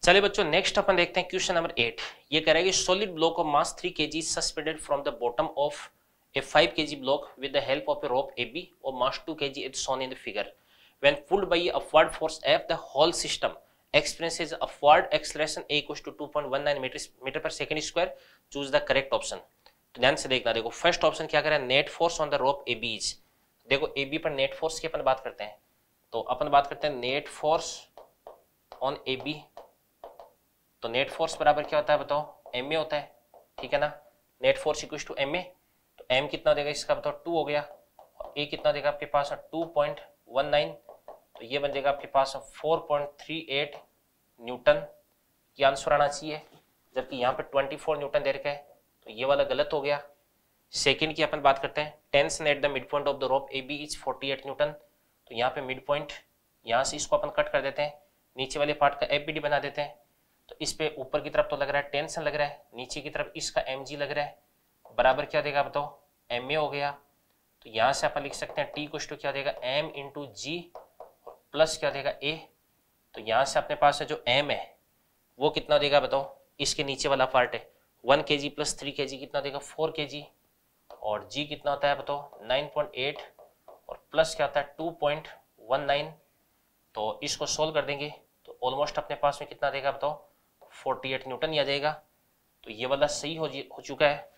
चलिए बच्चों नेक्स्ट अपन देखते हैं क्वेश्चन नंबर एट ये कह रहा है कि solid block of mass three k g suspended from the bottom of a five k g block with the help of a rope A B और mass two k g it shown in the figure when pulled by a upward force F, the whole system experiences upward acceleration A equals to 2.19 meters meter per second square. Choose the correct option. ध्यान से देखना। देखो first option क्या करें net force on the rope A B देखो A B पर net force की अपन बात करते हैं। तो अपन बात करते हैं net force on A B तो नेट फोर्स बराबर क्या होता है बताओ? एम ए होता है। ठीक है ना? Net force equal to m a तो एम कितना देगा इसका बताओ? टू हो गया। ए कितना देगा आपके पास? टू पॉइंट वन नाइन तो ये बन जाएगा आपके पास four point three eight newton. ये आंसर आना चाहिए। जबकि यहाँ पे ट्वेंटी फोर न्यूटन दे रखा है। तो ये वाला गलत हो गया। सेकेंड की अपन बात करते हैं। Tension at the mid point of the rope A B is forty eight newton तो यहाँ पे मिड पॉइंट यहाँ से इसको अपन कट कर देते हैं। नीचे वाले पार्ट का एफ़ बी डी बना देते हैं। तो इस पे ऊपर की तरफ़ तो लग रहा है टेंसन लग रहा है। नीचे की तरफ़ इसका एम जी लग रहा है। बराबर क्या देगा बताओ? एम ए हो गया। तो यहाँ से अपन लिख सकते हैं टी कुछ तो क्या देगा? एम इंटू जी प्लस क्या देगा? ए तो यहाँ से अपने पास है जो एम है, वो कितना देगा बताओ? इसके नीचे वाला पार्ट है। वन के जी प्लस थ्री के जी कितना देगा? फोर के जी और जी कितना होता है बताओ? Nine point eight. और प्लस क्या होता है? Two point one nine. तो इसको सोल्व कर देंगे। तो ऑलमोस्ट अपने पास में कितना देगा बताओ? फोर्टी एट न्यूटन ही आ जाएगा। तो ये वाला सही हो हो चुका है।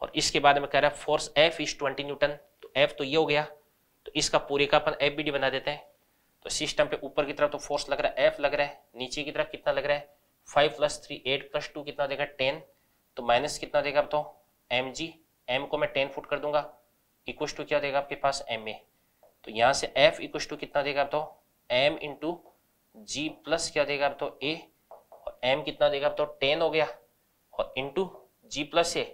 और इसके बाद में कह रहा है force f is twenty newton. तो एफ़ तो ये हो गया। तो इसका पूरे का अपन एफ़ बी डी बना देते हैं। तो सिस्टम पे ऊपर की तरफ़ तो फोर्स लग रहा है एफ़ लग रहा है। नीचे की तरफ़ कितना लग रहा है? Five plus three eight plus two कितना देगा? टेन तो माइनस कितना देगा तो? एम जी एम को मैं टेन फुट कर दूँगा। इक्वस टू क्या देगा आपके पास? एम ए तो यहाँ से एफ़ इक्वस टू कितना देगा तो? एम इंटू जी प्लस क्या देगा तो? ए और एम कितना देगा तो? टेन हो गया। और इंटू जी प्लस ए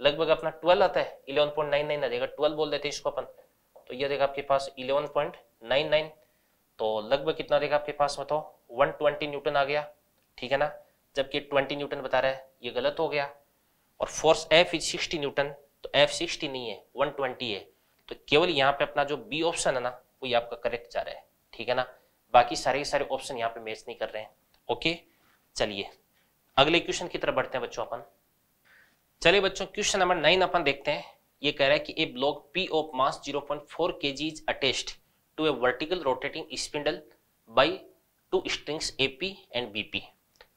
लगभग अपना ट्वेल्व आता है। इलेवन पॉइंट नाइन नाइन आ जाएगा। ट्वेल्व बोल देते हैं इसको अपन। तो ये देगा आपके पास इलेवन पॉइंट नाइन नाइन तो लगभग कितना देगा आपके पास बताओ? वन ट्वेंटी न्यूटन आ गया। ठीक है ना? जबकि ट्वेंटी न्यूटन बता रहा है। ये गलत हो गया। और force f is sixty newton तो एफ़ सिक्सटी नहीं है वन ट्वेंटी है। तो केवल यहाँ पे अपना जो बी ऑप्शन है ना, वो ये आपका करेक्ट जा रहा है, ठीक है ना? बाकी सारे के सारे ऑप्शन यहाँ पे मैच नहीं कर रहे हैं ओके चलिए, अगले क्वेश्चन की तरफ़ बढ़ते हैं बच्चों अपन। चलिए बच्चों क्वेश्चन नंबर नाइन अपन देखते हैं। ये कह रहा है कि a block P of mass 0.4 kg is attached to a vertical rotating spindle by two strings A P and B P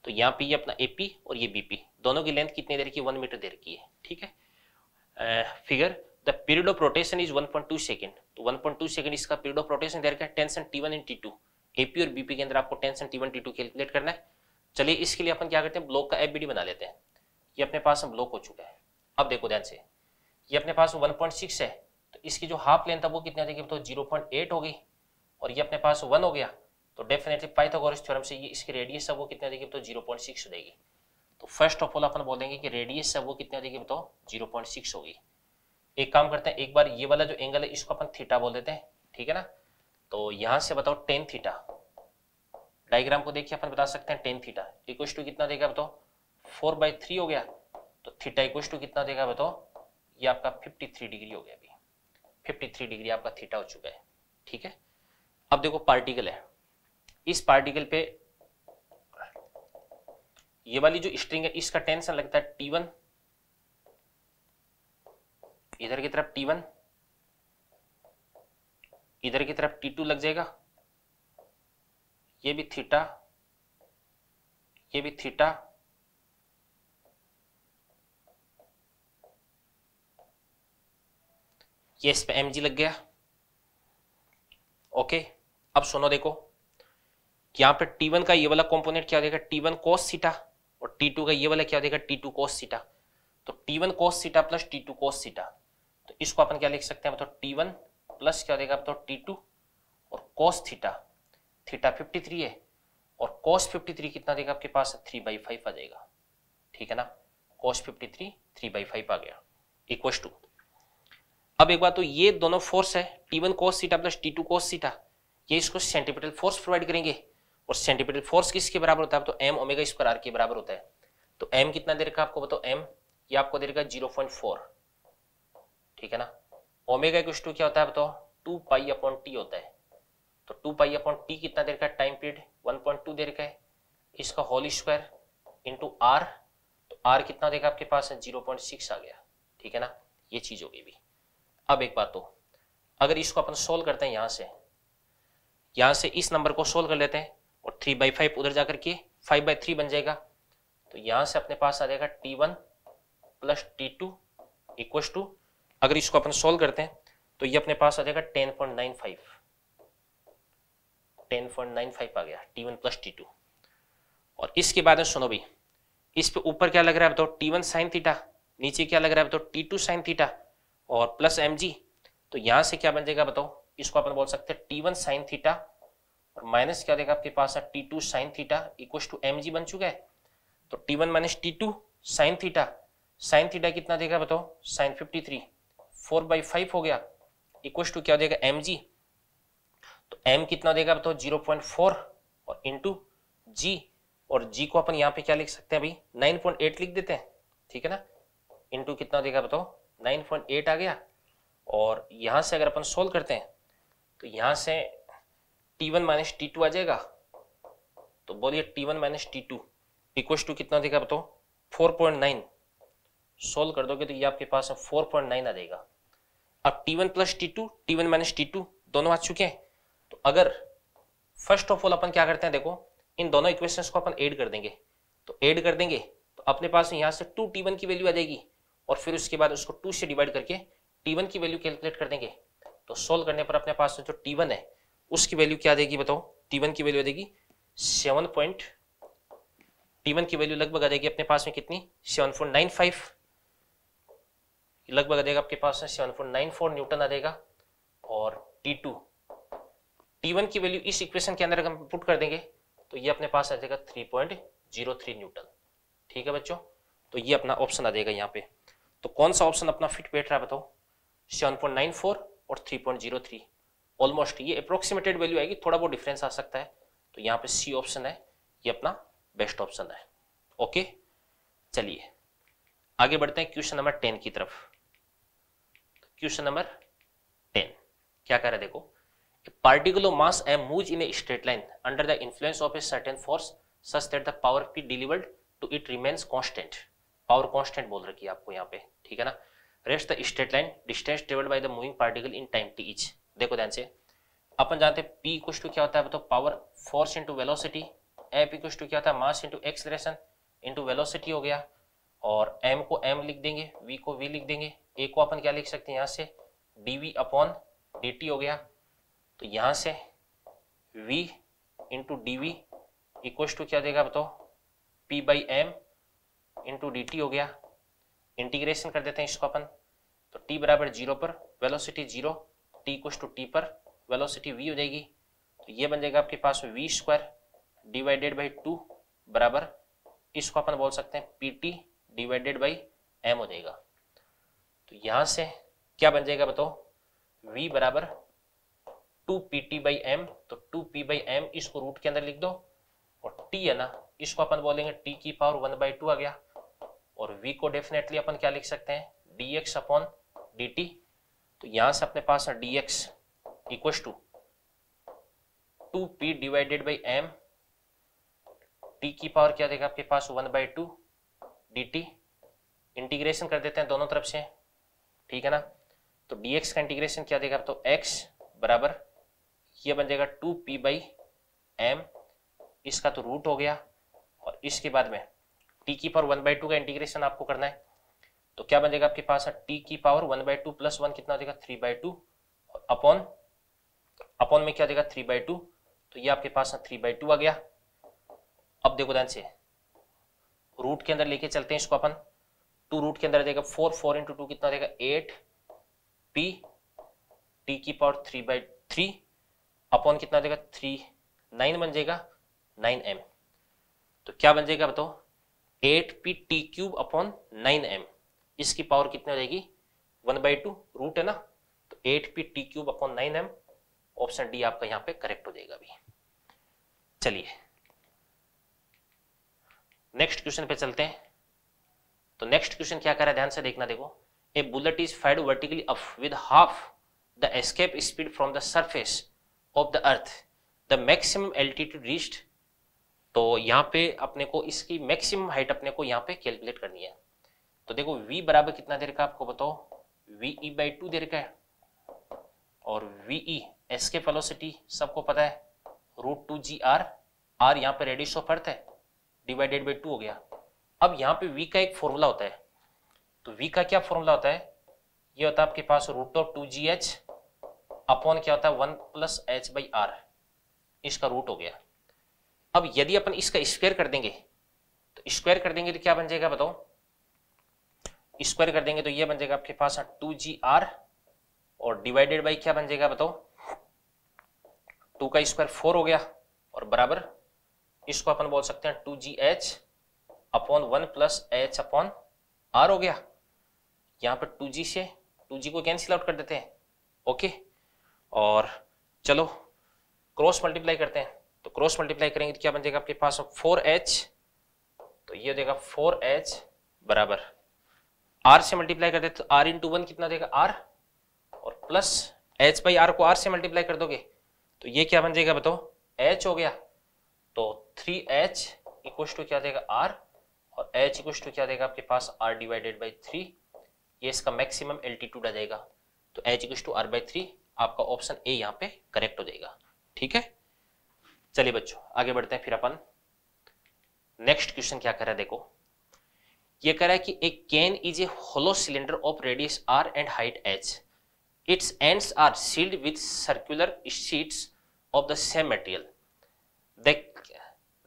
तो यहाँ पे ये अपना एपी और ये बीपी दोनों की लेंथ कितनी देर की? वन मीटर देर की है, ठीक है? Figure, the period of rotation is 1.2 second. तो 1.2 सेकंड इसका पीरियड ऑफ़ रोटेशन देर का tension T one and T two. A P और बीपी के अंदर आपको tension T one, T two calculate करना है। चलिए, इसके लिए अपन क्या करते हैं? ब्लॉक का एफबीडी बना लेते हैं। ये अपने पास हम ब्लॉक हो चुका है। अब देखो ध्यान से। ये अपने पास 1.6 है। तो इसकी जो हाफ़ लेंथ है वो कितनी आ जाएगी? तो 0.8 हो गई। और ये अपने पास वन हो गया। तो डेफिनेटली पाइथागोरस थ्योरम से ये इसकी रेडियस है वो कितनी आ जाएगी? तो 0.6 हो जाएगी तो फ़र्स्ट ऑफ़ ऑल अपन बोलेंगे कि रेडियस है वो कितनी आ जाएगी बताओ? 0.6 होगी। एक काम करते हैं, एक बार ये वाला जो एंगल है, इसको अपन थीटा बोल देते हैं, ठीक है ना? तो यहाँ से बताओ टेन थीटा डायग्राम को देखिए, अपन बता सकते हैं टेन थीटा इक्व टू कितना देगा बताओ? फोर बाई थ्री हो गया। तो थीटा इक्व टू कितना देगा बताओ? ये आपका फिफ्टी थ्री डिग्री हो गया अभी। फिफ्टी थ्री डिग्री आपका थीटा हो चुका है, ठीक है? अब देखो पार्टिकल है। इस पार्टिकल पे ये वाली जो स्ट्रिंग है, इसका टेंशन लगता है टी वन इधर की तरफ़ टी वन इधर की तरफ़ टी टू लग जाएगा। ये भी थीटा ये भी थीटा ये इस पे एम जी लग गया। ओके अब सुनो देखो। यहाँ पे टी वन का ये वाला कंपोनेंट क्या देगा टी वन कोस सीटा और टी टू का ये वाला क्या देगा? टी टू कोस सीटा तो टी वन कोस सीटा प्लस टी टू कोस सीटा तो इसको अपन क्या लिख सकते हैं? मतलब टी वन प्लस क्या देगा? तो टी टू और cos theta theta fifty three है और कोस फिफ्टी थ्री कितना देगा आपके पास? थ्री बाई फाइव आ जाएगा। ठीक है ना? Cos fifty three three by five आ गया। इक्व टू अब एक बात तो ये दोनों फोर्स है। टी वन कोस सीटा प्लस टी टू कोस सीटा ये इसको सेंटीपिटल फोर्स प्रोवाइड करेंगे। और सेंटीपिटल फोर्स किसके बराबर होता है? तो एम ओमेगा स्क्वायर आर के बराबर होता है। तो एम कितना देर का आपको बताओ एम ये आपको देगा ज़ीरो पॉइंट फोर ठीक है ना? ओमेगा कुछ टू क्या होता है बताओ टू पाई अपॉन टी होता है। तो टू पाई अपॉन टी कितना देर का time period one point two देर का है। इसका होल स्क्वायर इंटू आर तो आर कितना देगा आपके पास? है ज़ीरो पॉइंट सिक्स आ गया। ठीक है ना? ये चीज़ होगी भी। अब एक बात तो अगर इसको अपन सोल्व करते हैं यहाँ से यहाँ से इस नंबर को सोल्व कर लेते हैं और थ्री बाई फाइव उधर जाकर के फाइव बाई थ्री बन जाएगा। तो यहाँ से अपने पास आ जाएगा T one plus T two equal to अगर इसको अपन सोल्व करते हैं तो ये अपने पास आ जाएगा ten point nine five ten point nine five आ गया T one plus T two और इसके बाद में सुनो भी, इस पे ऊपर क्या लग रहा है बताओ टी वन साइन थीटा नीचे क्या लग रहा है बताओ टी टू साइन थीटा और प्लस एम जी तो यहाँ से क्या बन जाएगा बताओ, इसको अपन बोल सकते हैं टी वन साइन थीटा और माइनस क्या देगा आपके पास? T two sine theta equal to m g बन चुका है। तो T one minus T two sine theta sine theta कितना देगा बताओ? Sine fifty three four by five हो गया। इक्व टू क्या देगा? एम जी तो एम कितना देगा बताओ? ज़ीरो पॉइंट फोर और इंटू जी और जी को अपन यहाँ पे क्या लिख सकते हैं अभी? नाइन पॉइंट एट लिख देते हैं। ठीक है ना? इंटू कितना देगा बताओ? नाइन पॉइंट एट आ गया। और यहाँ से अगर अपन सोल्व करते हैं तो यहाँ से T one minus T two आ जाएगा? तो बोलिए T one minus T two equal to कितना देगा बताओ? फोर पॉइंट नाइन सोल्व कर दोगे तो ये आपके पास फोर पॉइंट नाइन आ जाएगा। अब T one plus T two T one minus T two दोनों आ चुके हैं। तो अगर फ़र्स्ट ऑफ़ ऑल अपन क्या करते हैं देखो, इन दोनों इक्वेशंस को अपन ऐड कर देंगे। तो ऐड कर देंगे तो अपने पास यहाँ से टू टी वन की वैल्यू आ जाएगी। और फिर उसके बाद उसको टू से डिवाइड करके टी वन की वैल्यू कैलकुलेट कर देंगे। तो सोल्व करने पर अपने पास जो टी वन है उसकी वैल्यू क्या देगी बताओ? टी वन की वैल्यू जाएगी सेवन पॉइंट टी वन की वैल्यू लगभग आ जाएगी अपने पास में कितनी? सेवन फोर नाइन फाइव लगभग आ जाएगा आपके पास में seven four nine four newton आ जाएगा और टी टू टी वन की वैल्यू इस इक्वेशन के अंदर अगर हम पुट कर देंगे तो ये अपने पास आ जाएगा three point zero three newton. ठीक है बच्चों? तो ये अपना ऑप्शन आ जाएगा यहाँ पे। तो कौन सा ऑप्शन अपना फिट बैठ रहा है बताओ? सेवन पॉइंट नाइन फोर और three point zero three almost ये अप्रोक्सीमेटेड वैल्यू आएगी, थोड़ा बहुत डिफरेंस आ सकता है। तो यहाँ पे सी ऑप्शन है, ये अपना बेस्ट ऑप्शन है। ओके चलिए, आगे बढ़ते हैं क्वेश्चन नंबर टेन की तरफ़। क्वेश्चन नंबर टेन क्या कह रहे देखो? Particular mass m moves in a straight line under the influence of a certain force such that the power p delivered to it remains constant. Power constant बोल रखी है आपको यहाँ पे, ठीक है ना? Rest the straight line distance travelled by the moving particle in time T each देखो ध्यान से। अपन जानते हैं पी कुछ टू क्या होता है? बताओ power force into velocity A P two क्या होता है? Mass into acceleration into velocity हो गया। और एम को एम लिख देंगे वी को वी लिख देंगे। ए को अपन क्या लिख सकते हैं? यहाँ से D V upon D T हो गया। तो यहाँ से v into D V equal to क्या देगा? बताओ। P by M into D T हो गया। इंटीग्रेशन कर देते हैं इसको अपन। तो टी बराबर ज़ीरो पर velocity zero T equal to T पर वेलोसिटी v हो जाएगी तो ये बन जाएगा आपके पास V square divided by two बराबर, इसको अपन बोल सकते हैं P T divided by M हो जाएगा। तो यहाँ से क्या बन जाएगा बताओ, v बराबर two P T by M तो टू पी बाई एम इसको रूट के अंदर लिख दो, और टी है ना, इसको अपन बोलेंगे टी की पावर वन बाई टू आ गया, और वी को डेफिनेटली अपन क्या लिख सकते हैं D X upon D T तो यहाँ से अपने पास है D X equal to two P divided by M T की पावर क्या देगा आपके पास? One by two D T integration कर देते हैं दोनों तरफ़ से। ठीक है ना? तो एक्स का इंटीग्रेशन क्या देगा? तो एक्स बराबर ये बन जाएगा टू पी बाई एम इसका तो रूट हो गया। और इसके बाद में टी की पावर वन बाई टू का इंटीग्रेशन आपको करना है। तो क्या बन जाएगा आपके पास टी की power one by two plus one कितना three by two upon upon में क्या देगा थ्री बाई टू तो ये आपके पास थ्री बाई टू आ गया। अब देखो ध्यान से। रूट के अंदर लेके चलते हैं इसको अपन। टू रूट के अंदर देगा फोर फोर इंटू टू कितना देगा एट पी टी की power three by three upon कितना देगा थ्री नाइन बन जाएगा। नाइन एम तो क्या बन जाएगा बताओ? Eight P T cube upon nine M इसकी पावर कितनी हो जाएगी? वन बाई टू रूट है ना? तो eight P T cube upon nine M option D आपका यहाँ पे करेक्ट हो जाएगा अभी। चलिए। नेक्स्ट क्वेश्चन पे चलते हैं। तो नेक्स्ट क्वेश्चन क्या कर रहा है? ध्यान से देखना, देखो। A bullet is fired vertically up with half the escape speed from the surface of the earth the maximum altitude reached तो यहाँ पे अपने को, इसकी मैक्सिमम हाइट अपने को यहाँ पे कैलकुलेट करनी है। तो देखो, v बराबर कितना दे रखा है आपको बताओ? वी ई बाई टू दे रखा है। और वी ई एस्केप वेलोसिटी सबको पता है root two G R R यहाँ पे रेडियस ऑफ़ अर्थ है डिवाइडेड बाई टू हो गया। अब यहाँ पे v का एक फॉर्मूला होता है। तो v का क्या फॉर्मूला होता है? ये होता है आपके पास root of two G H upon क्या होता है? One plus H by R इसका रूट हो गया। अब यदि अपन इसका स्क्वायर कर देंगे तो स्क्वायर कर देंगे तो क्या बन जाएगा बताओ? स्क्वायर कर देंगे तो ये बन जाएगा आपके पास टू जी आर और डिवाइडेड बाई क्या बन जाएगा बताओ? टू का स्क्वायर फोर हो गया और बराबर इसको अपन बोल सकते हैं two G H upon one plus H upon R हो गया। यहाँ पर टू जी से टू जी को कैंसिल आउट कर देते हैं। ओके और चलो क्रॉस मल्टीप्लाई करते हैं। तो क्रॉस मल्टीप्लाई करेंगे तो क्या बन जाएगा आपके पास? Four H. तो ये देगा फोर एच बराबर। आर से मल्टीप्लाई कर देते तो आर इंटू वन कितना देगा? आर और प्लस एच बाई आर को आर से मल्टीप्लाई कर दोगे तो ये क्या बन जाएगा बताओ? एच हो गया तो थ्री एच इक्व टू क्या देगा? आर और एच इक्व टू क्या देगा आपके पास? आर डिवाइडेड बाई थ्री ये इसका मैक्सिमम एल्टीट्यूड आ जाएगा तो H equal to R by three आपका ऑप्शन ए यहाँ पे करेक्ट हो जाएगा, ठीक है? चलिए बच्चों, आगे बढ़ते हैं फिर अपन। नेक्स्ट क्वेश्चन क्या कर रहा है देखो। ये कह रहा है कि एक can is a hollow cylinder of radius R and height H its ends are sealed with circular sheets of the same material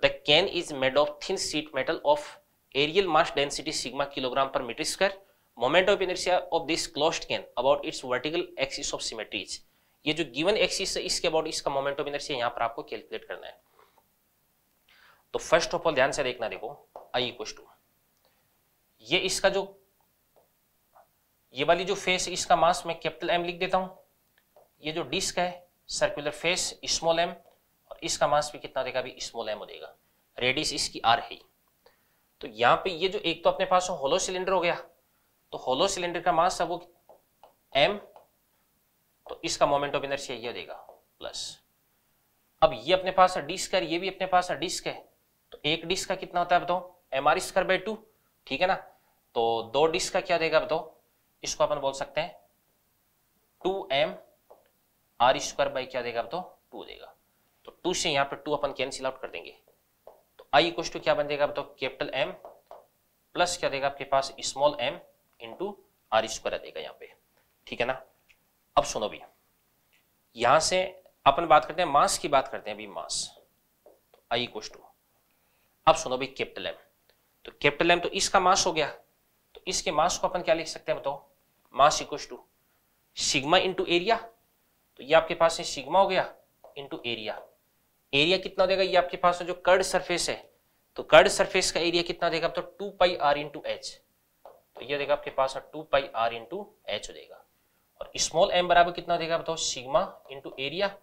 the can is made of thin sheet metal of areal mass density sigma kilogram per metre square moment of inertia of this closed can about its vertical axis of symmetries ये जो given axis है, इसके about इसका moment of inertia यहाँ पर आपको calculate करना है। तो फ़र्स्ट ऑफ़ ऑल ध्यान से देखना, देखो आई इक्वल टू ये इसका जो, ये वाली जो फेस इसका मास मैं कैपिटल एम लिख देता हूँ। ये जो डिस्क है सर्कुलर फेस स्मॉल एम और इसका मास भी कितना देगा? अभी स्मॉल एम हो जाएगा रेडियस इसकी आर है। तो यहाँ पे ये जो एक तो अपने पास होलो सिलेंडर हो गया। तो होलो सिलेंडर का मास है वो एम तो इसका मोमेंट ऑफ़ इनर्शिया ये देगा प्लस अब ये अपने पास डिस्क है, ये भी अपने पास डिस्क है। तो एक डिस्क का कितना होता है बताओ? M R square by two ठीक है ना? तो दो डिस्क का क्या देगा बताओ? इसको अपन बोल सकते हैं two M R square by क्या देगा तो टू देगा। तो टू से यहाँ पर टू अपन कैंसिल आउट कर देंगे। तो आई इक्व टू क्या बन जाएगा तो कैपिटल एम प्लस क्या देगा आपके पास? Small M into R square देगा यहाँ पे। ठीक है ना? अब सुनो भी यहाँ से अपन बात करते हैं मास की बात करते हैं अभी मास तो आई इक्व टू अब सुनो भाई कैपिटल एम तो कैपिटल एम तो इसका मास हो गया। तो इसके मास को अपन क्या लिख सकते हैं बताओ? Mass equal to sigma into area तो ये आपके पास है सिग्मा हो गया इंटू एरिया एरिया कितना देगा? ये आपके पास जो कर्ड सरफेस है। तो कर्ड सरफेस का एरिया कितना देगा? तो two pi R into H तो ये देगा आपके पास two pi R into H हो देगा और स्मॉल एम बराबर कितना देगा बताओ? सिग्मा इंटू एरिया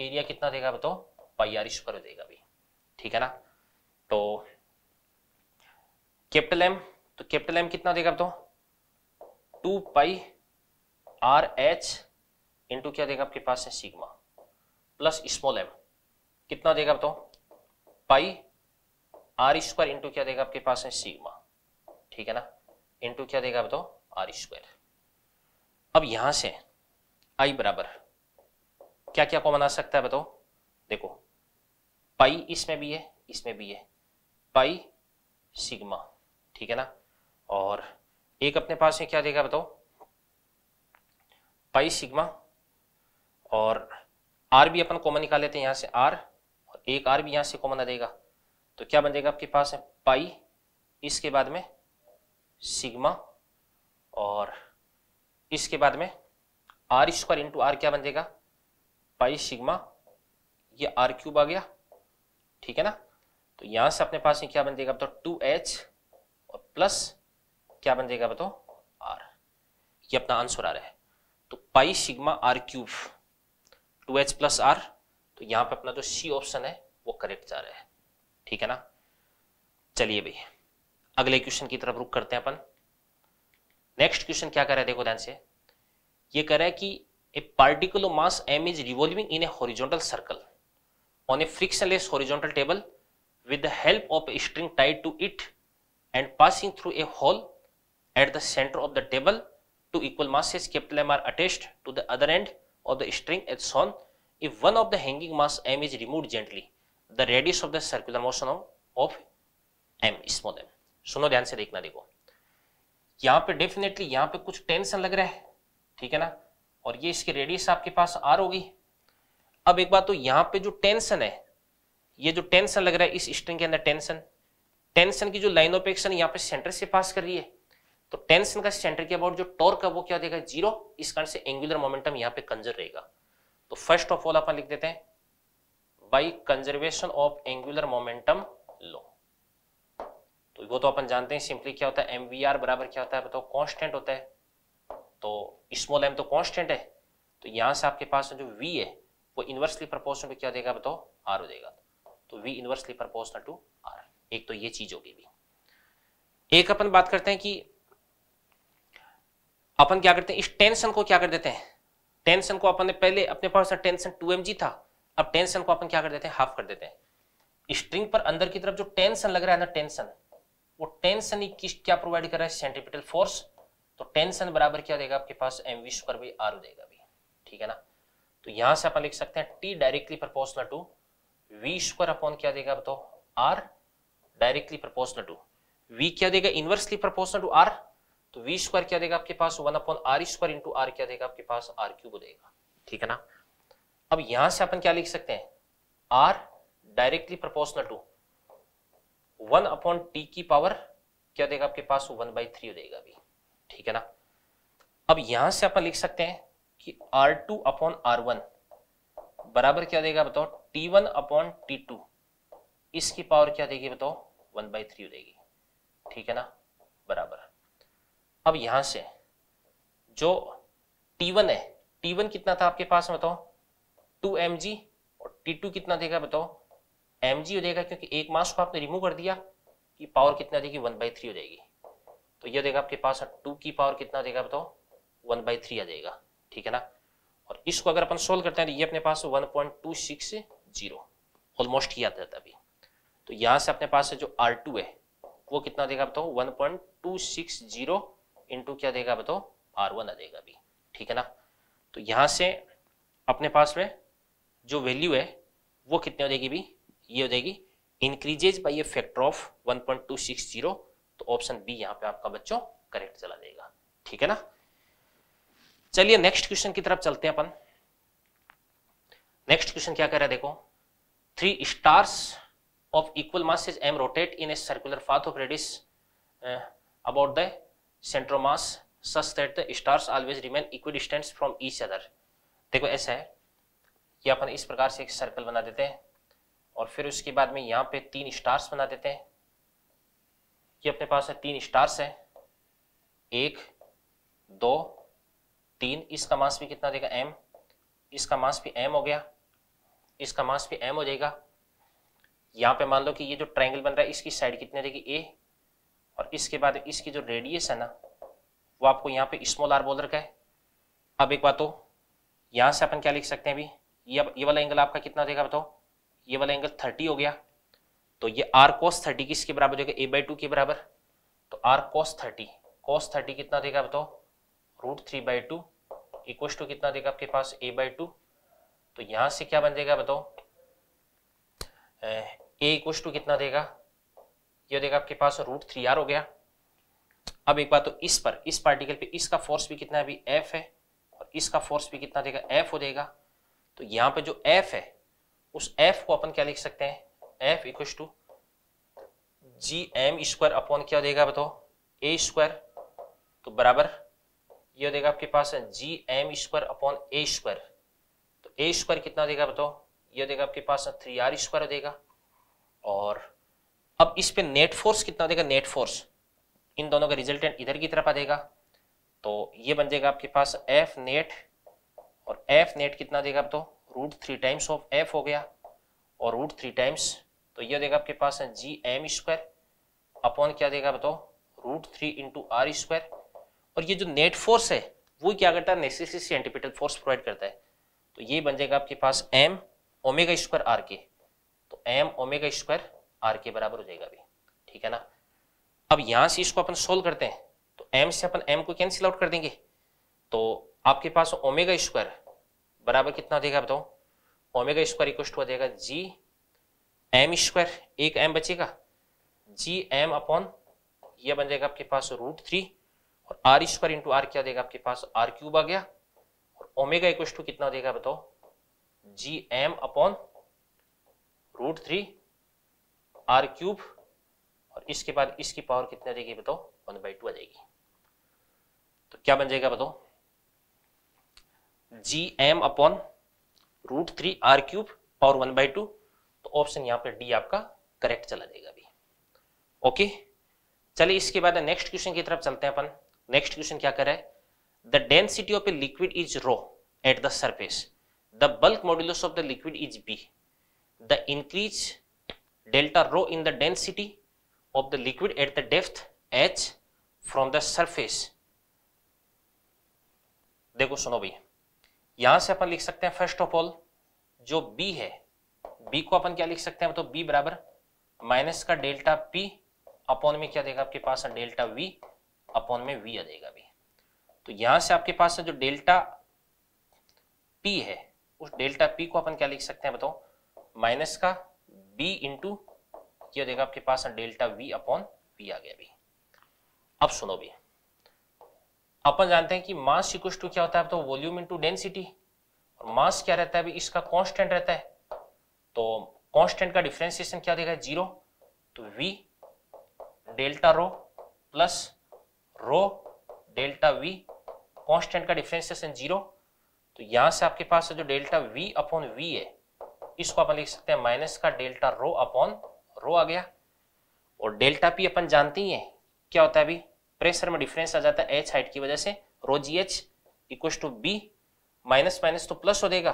एरिया कितना देगा बताओ? पाई आर स्क्वायर देगा भी ठीक है ना? तो कैपिटल एम तो कैपिटल एम कितना देगा बताओ two pi R H into क्या देगा आपके पास है सिग्मा, प्लस स्मॉल एम कितना देगा बताओ पाई आर स्क्वायर इंटू क्या देगा आपके पास है सिग्मा, ठीक है ना? इंटू क्या देगा बताओ आर स्क्वायर। अब यहाँ से आई बराबर क्या क्या कॉमन आ सकता है बताओ? देखो, पाई इसमें भी है, इसमें भी है, पाई सिग्मा। ठीक है ना? और एक अपने पास है क्या देगा बताओ? पाई सिग्मा और आर भी अपन कॉमन निकाल लेते हैं यहाँ से आर और एक आर भी यहाँ से कॉमन आ जाएगा। तो क्या बन जाएगा आपके पास? है पाई, इसके बाद में सिग्मा और इसके बाद में आर स्क्वायर इंटू आर क्या बन जाएगा? पाई सिग्मा, ये आर क्यूब आ गया, ठीक है ना? तो यहाँ से अपने पास में क्या बन जाएगा तो टू एच प्लस क्या बन जाएगा बताओ? आर ये अपना आंसर आ रहा है। तो pi sigma R cube two H plus R तो यहाँ पे अपना जो सी ऑप्शन है, वो करेक्ट जा रहा है। ठीक है ना? चलिए भाई, अगले क्वेश्चन की तरफ़ रुक करते हैं अपन। नेक्स्ट क्वेश्चन क्या कर रहा है, देखो ध्यान से। ये कह रहा है कि particle mass m is revolving in a horizontal circle on a frictionless horizontal table with the help of a string tied to it and passing through a hole at the center of the table two equal masses capital M are attached to the other end of the string as shown. If one of the hanging mass M is removed gently, the radius of the circular motion of, of M small m. सुनो ध्यान से देखना देखो यहाँ पे definitely यहाँ पे कुछ टेंशन लग रहा है ठीक है ना और ये इसकी रेडियस आपके पास आर होगी अब एक बात तो यहाँ पे जो टेंशन है ये जो टेंशन लग रहा है इस स्ट्रिंग के अंदर टेंशन टेंशन की जो लाइन ऑफ़ एक्शन यहाँ पे सेंटर से पास कर रही है तो टेंशन का सेंटर के अबाउट जो टॉर्क है वो क्या देगा? ज़ीरो। इस कारण से एंगुलर मोमेंटम यहाँ पे कंजर रहेगा। तो फ़र्स्ट ऑफ़ ऑल अपन लिख देते हैं, by conservation of angular momentum लो। तो वो तो अपन जानते हैं सिंपली क्या होता है एम बराबर क्या होता है, बताओ कॉन्स्टेंट होता है। तो स्मॉल एम तो कॉन्स्टेंट है तो यहाँ से आपके पास जो वी है, वो इनवर्सली प्रपोर्शनल क्या देगा बताओ? आर हो जाएगा तो V inversely proportional to R एक तो ये चीज़ होगी भी। एक अपन बात करते हैं कि अपन क्या करते हैं, इस टेंशन को क्या कर देते हैं? टेंशन को अपन ने पहले अपने पास टेंशन टू एम था, अब टेंशन को अपन क्या कर देते हैं, हाफ़ कर देते हैं। स्ट्रिंग पर अंदर की तरफ़ जो टेंशन लग रहा है ना, टेंशन, वो टेंशन ही किस क्या प्रोवाइड कर रहा है सेंट्रीपिटल फोर्स तो टेंशन बराबर क्या देगा आपके पास M V square by R देगा भी, ठीक है ना? तो यहाँ से अपन लिख सकते हैं T directly proportional to V square upon क्या देगा बताओ R directly proportional to V क्या देगा? इनवर्सली प्रपोर्शनल टू आर तो वी स्क्वायर क्या देगा आपके पास? One upon R square into R क्या देगा आपके पास? आर क्यूब देगा। ठीक है ना? अब यहाँ से अपन क्या लिख सकते हैं? R directly proportional to one upon T की पावर क्या देगा आपके पास? वन बाई थ्री देगा अभी ठीक है ना? अब यहाँ से अपन लिख सकते हैं कि R two upon R one बराबर क्या देगा बताओ? T one upon T two इसकी पावर क्या देगी बताओ? वन बाई थ्री देगी ठीक है ना? बराबर। अब यहाँ से जो T1 है T1 कितना था आपके पास बताओ? टू एम और T2 कितना देगा बताओ? एम हो जाएगा क्योंकि एक मास को आपने रिमूव कर दिया कि पावर कितना देगी? वन बाई थ्री हो जाएगी तो ये देगा आपके पास टू की पावर कितना देगा बताओ? वन बाई थ्री आ जाएगा। ठीक है ना? और इसको अगर अपन सोल्व करते हैं तो ये अपने पास one point two six zero almost ही आता था अभी तो यहाँ से अपने पास जो आर टू है, वो कितना देगा बताओ? One point two six zero into क्या देगा बताओ? आर वन देगा अभी। ठीक है ना? तो यहाँ से अपने पास में जो वैल्यू है, वो कितनी हो जाएगी भी ये हो जाएगी। Increases by a factor of 1.260 तो ऑप्शन बी यहाँ पे आपका बच्चों करेक्ट चला जाएगा। ठीक है ना? चलिए नेक्स्ट क्वेश्चन की तरफ़ चलते हैं अपन। नेक्स्ट क्वेश्चन क्या कह रहा है देखो? Three stars of equal masses M rotate in a circular path of radius about the centre of mass such that the stars always remain equidistant from each other देखो, ऐसा है। कि अपन इस प्रकार से एक सर्कल बना देते हैं और फिर उसके बाद में यहाँ पे तीन स्टार्स बना देते हैं। ये अपने पास है, तीन स्टार्स है। एक, दो, तीन। इसका मास भी कितना देगा? एम इसका मास भी एम हो गया। इसका मास भी एम हो जाएगा। यहाँ पे मान लो कि ये जो ट्रायंगल बन रहा है, इसकी साइड कितनी देगी ए और इसके बाद इसकी जो रेडियस है ना, वो आपको यहाँ पे स्मॉल आर बोल रखा है। अब एक बात तो यहाँ से अपन क्या लिख सकते हैं अभी? ये ये वाला एंगल आपका कितना देगा बताओ? ये वाला एंगल थर्टी हो गया। तो ये आर कोस थर्टी किसके बराबर हो गया ए बाई टू के बराबर। तो R cos thirty cos thirty कितना देगा बताओ? Root three by two equal to कितना देगा आपके पास? ए बाई टू तो यहाँ से क्या बन जाएगा बताओ? ए टू कितना देगा? ये देगा आपके पास रूट थ्री आर हो गया। अब एक बात तो इस पर, इस पार्टिकल पे इसका फोर्स भी कितना है? अभी एफ़ है और इसका फोर्स भी कितना देगा? एफ़ हो जाएगा तो यहाँ पे जो एफ़ है, उस एफ़ को अपन क्या लिख सकते हैं? F equal to G M square upon क्या देगा बताओ? ए स्क्वायर तो बराबर ये देगा आपके पास G M square upon A square तो ए स्क्वायर कितना देगा बताओ? ये देगा आपके पास थ्री आर स्क्वायर देगा। और अब इस पे नेट फोर्स कितना देगा? नेट फोर्स इन दोनों का रिजल्टेंट इधर की तरफ़ आ जाएगा तो ये बन जाएगा आपके पास एफ़ नेट और एफ़ नेट कितना देगा बताओ root three times of F हो गया। और रूट थ्री टाइम्स तो ये देगा आपके पास जी एम स्क्वायर अपॉन क्या देगा बताओ root three into R square और ये जो नेट फोर्स है, वो क्या करता है? नेसेसरी सेंटीपिटल फोर्स प्रोवाइड करता है। तो ये बन जाएगा आपके पास एम ओमेगा स्क्वायर आर के तो एम ओमेगा स्क्वायर आर के बराबर हो जाएगा अभी, ठीक है ना? अब यहाँ से इसको अपन सोल्व करते हैं तो एम से अपन एम को कैंसिल आउट कर देंगे तो आपके पास ओमेगा स्क्वायर बराबर कितना देगा बताओ? ओमेगा स्क्वायर इक्व टू देगा जी एम स्क्वायर, एक एम बचेगा जी एम अपॉन यह बन जाएगा आपके पास रूट थ्री और आर स्क्वायर इंटू आर क्या देगा आपके पास आर क्यूब आ गया, और ओमेगा इक्व कितना देगा बताओ? G M upon root three R cube और इसके बाद इसकी पावर कितनी आ जाएगी बताओ? वन बाई टू आ जाएगी। तो क्या बन जाएगा बताओ? G M upon root three R cube power one by two तो ऑप्शन यहाँ पे डी आपका करेक्ट चला जाएगा अभी। ओके चलिए इसके बाद नेक्स्ट क्वेश्चन की तरफ़ चलते हैं अपन। नेक्स्ट क्वेश्चन क्या कर रहा है? The density of a liquid is rho at the surface the bulk modulus of the liquid is B the increase delta rho in the density of the liquid at the depth H from the surface देखो, सुनो भाई यहाँ से अपन लिख सकते हैं first of all जो बी है बी को अपन क्या लिख सकते हैं? तो बी बराबर माइनस का डेल्टा पी अपॉन में क्या देगा आपके पास? डेल्टा वी अपॉन में वी आ जाएगा भी तो यहाँ से आपके पास जो डेल्टा पी है उस डेल्टा पी को अपन क्या लिख सकते हैं बताओ? माइनस का बी इंटू क्या देगा आपके पास डेल्टा वी अपॉन वी आ गया भी अब सुनो भी। अपन जानते हैं कि मास इक्व टू क्या होता है? तो वॉल्यूम इंटू डेंसिटी और मास क्या रहता है अभी? इसका कांस्टेंट रहता है। तो कांस्टेंट का डिफ्रेंसिएशन क्या देगा? ज़ीरो तो v delta rho plus rho delta V constant का डिफ्रेंसिएशन ज़ीरो तो यहाँ से आपके पास जो डेल्टा वी अपॉन वी है, इसको अपन लिख सकते हैं माइनस का डेल्टा रो अपॉन रो आ गया। और डेल्टा पी अपन जानते ही है, क्या होता है अभी? प्रेशर में डिफरेंस आ जाता है एच हाइट की वजह से। Rho G H equal to B minus minus तो प्लस हो देगा।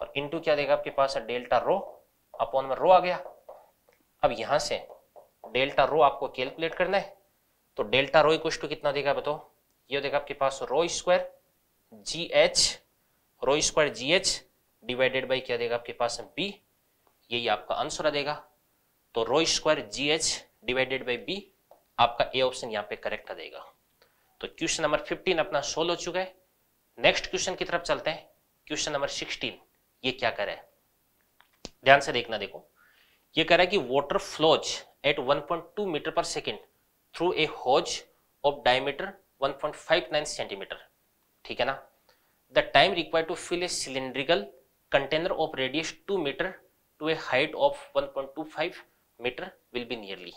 और इंटू क्या देगा आपके पास? डेल्टा रो अपॉन में रो आ गया। अब यहाँ से डेल्टा रो आपको कैलकुलेट करना है। तो डेल्टा रो इक्व टू कितना देगा बताओ? ये देगा आपके पास rho square G H rho square G H divided by क्या देगा आपके पास बी? यही आपका आंसर आ देगा। तो rho square G H divided by B आपका ए ऑप्शन यहाँ पे करेक्ट आ जाएगा तो क्वेश्चन नंबर 15 अपना सोल्व हो चुका है। नेक्स्ट क्वेश्चन की तरफ़ चलते हैं। क्वेश्चन नंबर 16 ये क्या कर रहा है? ध्यान से देखना, देखो। ये कह रहा है कि water flows at 1.2 metre per second through a hose of diameter 1.59 centimetre ठीक है ना? The time required to fill a cylindrical container of radius 2 metre to a height of 1.25 metre will be nearly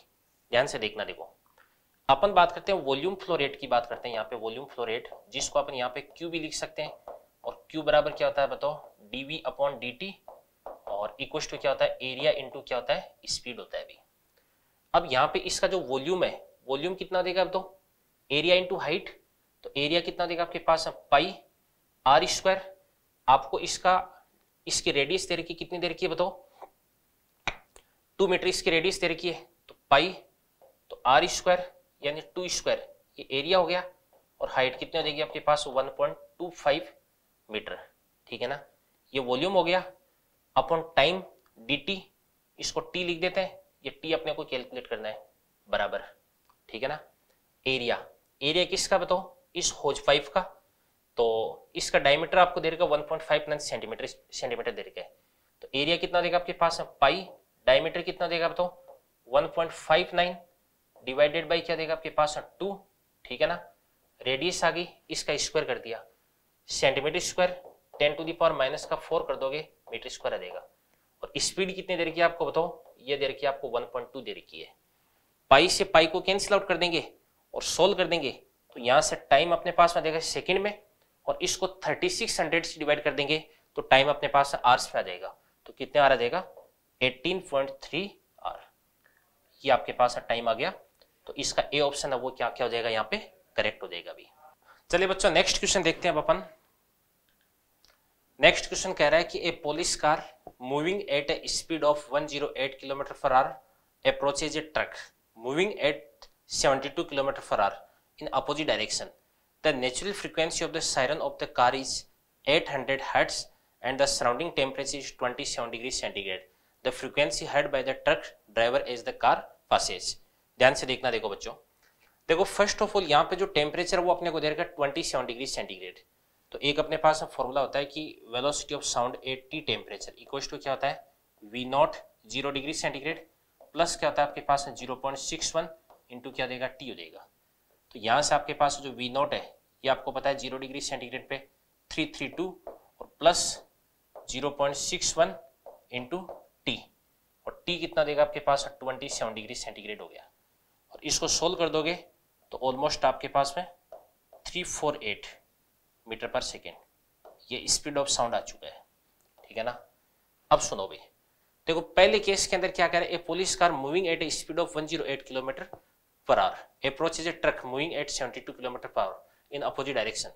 ध्यान से देखना देखो। अपन बात करते हैं वॉल्यूम फ्लो रेट की बात करते हैं यहाँ पे वॉल्यूम फ्लो रेट जिसको अपन यहाँ पे क्यू भी लिख सकते हैं। और क्यू बराबर क्या होता है बताओ? D V upon D T और इक्व टू क्या होता है? एरिया इंटू क्या होता है? स्पीड होता है अभी। अब यहाँ पे इसका जो वॉल्यूम है वॉल्यूम कितना देगा तो एरिया इंटू हाइट तो एरिया कितना देगा आपके पास? पाई आर स्क्वायर आपको इसका, इसकी रेडियस दे रखी कितनी दे रखी है बताओ? टू मीटर इसकी रेडियस दे रखी है तो पाई तो आर स्क्वायर यानी टू स्क्वायर ये एरिया हो गया, और हाइट कितनी हो जाएगी आपके पास? 1.25 मीटर ठीक है ना? ये वॉल्यूम हो गया अपॉन टाइम डी इसको टी लिख देते हैं, ये टी अपने को कैलकुलेट करना है, बराबर, ठीक है ना? एरिया एरिया किसका बताओ? इस होज पाइप का तो इसका डायमीटर आपको दे रखा वन पॉइंट सेंटीमीटर सेंटीमीटर दे रखा है। तो एरिया कितना देगा आपके पास? पाई डायमीटर कितना देगा बताओ one point five nine divided by क्या देगा आपके पास? टू ठीक है ना? रेडियस आ गई, इसका स्क्वायर कर दिया। Centimetre square ten to the power minus का फोर कर दोगे मीटर स्क्वायर आ जाएगा। और स्पीड कितनी दे रखी है आपको बताओ? ये दे रखी है आपको 1.2 दे रखी है। पाई से पाई को कैंसिल आउट कर देंगे और सोल्व कर देंगे। तो यहाँ से टाइम अपने पास में देगा सेकंड में। और इसको 3600 से डिवाइड कर देंगे तो टाइम अपने पास आर्स में आ जाएगा। तो कितने आर आ जाएगा? 18.3 आर ये आपके पास टाइम आ गया। तो इसका ए ऑप्शन है वो क्या क्या हो जाएगा? यहाँ पे करेक्ट हो जाएगा अभी। चलिए बच्चों नेक्स्ट क्वेश्चन देखते हैं अब अपन। नेक्स्ट क्वेश्चन कह रहा है कि a police car moving at a speed of 108 kilometre for hour approaches a truck moving at 72 kilometre for hour in opposite direction the natural frequency of the siren of the car is 800 hertz and the surrounding temperature is 27 degree centigrade. The frequency heard by the truck driver as the car passes. ध्यान से देखना देखो बच्चों। देखो first of all यहाँ पे जो temperature वो अपने को दे रखा ट्वेंटी सेवन डिग्री सेंटीग्रेड तो एक अपने पास फॉर्मूला होता है कि velocity of sound at T temperature equal to क्या होता है? V naught zero degree centigrade plus क्या होता है आपके पास? Zero point six one into क्या देगा? टी देगा। तो यहाँ से आपके पास जो वी नॉट है ये आपको पता है ज़ीरो डिग्री सेंटीग्रेड पे थ्री थ्री टू और plus zero point six one into T. और टी कितना देगा आपके पास? ट्वेंटी सेवन डिग्री सेंटीग्रेड हो गया। और इसको सोल्व कर दोगे तो ऑलमोस्ट आपके पास में three four eight metre per second. ये स्पीड ऑफ़ साउंड आ चुका है। ठीक है ना? अब सुनो भाई देखो, पहले केस के अंदर क्या कह रहे हैं? Police car moving at a speed of 108 kilometre per hour approach is a truck moving at 72 kilometre per hour in opposite direction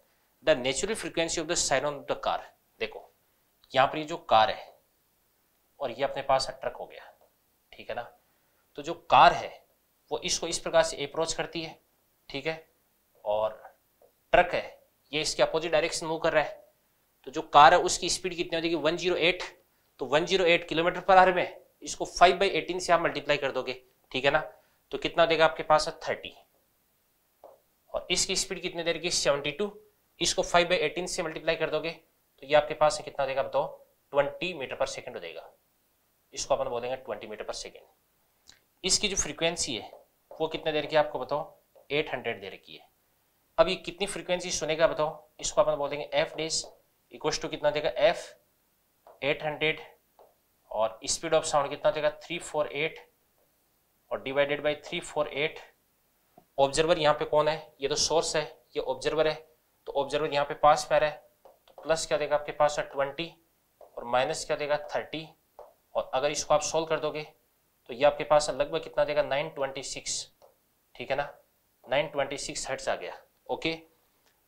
the natural frequency of the sign of the car देखो, यहाँ पर ये जो car है, और ये अपने पास truck हो गया, ठीक है ना? तो जो कार है, वो इसको इस प्रकार से अप्रोच करती है, ठीक है? और ट्रक है, ये इसके अपोजिट डायरेक्शन मूव कर रहा है। तो जो कार है, उसकी स्पीड कितनी हो जाएगी 108 तो 108 किलोमीटर पर आवर में इसको 5 बाई एटीन से आप मल्टीप्लाई कर दोगे, ठीक है ना? तो कितना देगा आपके पास थर्टी और इसकी स्पीड कितनी देर की? Seventy two. इसको फाइव बाई एटीन से मल्टीप्लाई कर दोगे तो ये आपके पास कितना देगा बताओ ट्वेंटी मीटर पर सेकेंड हो देगा इसको अपन बोलेंगे ट्वेंटी मीटर पर सेकेंड। इसकी जो फ्रीक्वेंसी है, वो कितने देर की आपको बताओ? 800 दे रखी है। अब ये कितनी फ्रीक्वेंसी सुनेगा बताओ? इसको अपन बोल देंगे एफ़ डेज़ इक्व टू कितना देगा एफ़ 800 और स्पीड ऑफ़ साउंड कितना देगा 348 और divided by three four 348 observer यहाँ पे कौन है? ये तो सोर्स है, ये ऑब्जर्वर है तो ऑब्जर्वर यहाँ पे पास पैर है तो प्लस क्या देगा आपके पास? ट्वेंटी और माइनस क्या देगा? थर्टी और अगर इसको आप सोल्व कर दोगे तो ये आपके पास लगभग कितना देगा? नाइन ट्वेंटी सिक्स ठीक है ना? नाइन ट्वेंटी सिक्स हर्ट्स आ गया ओके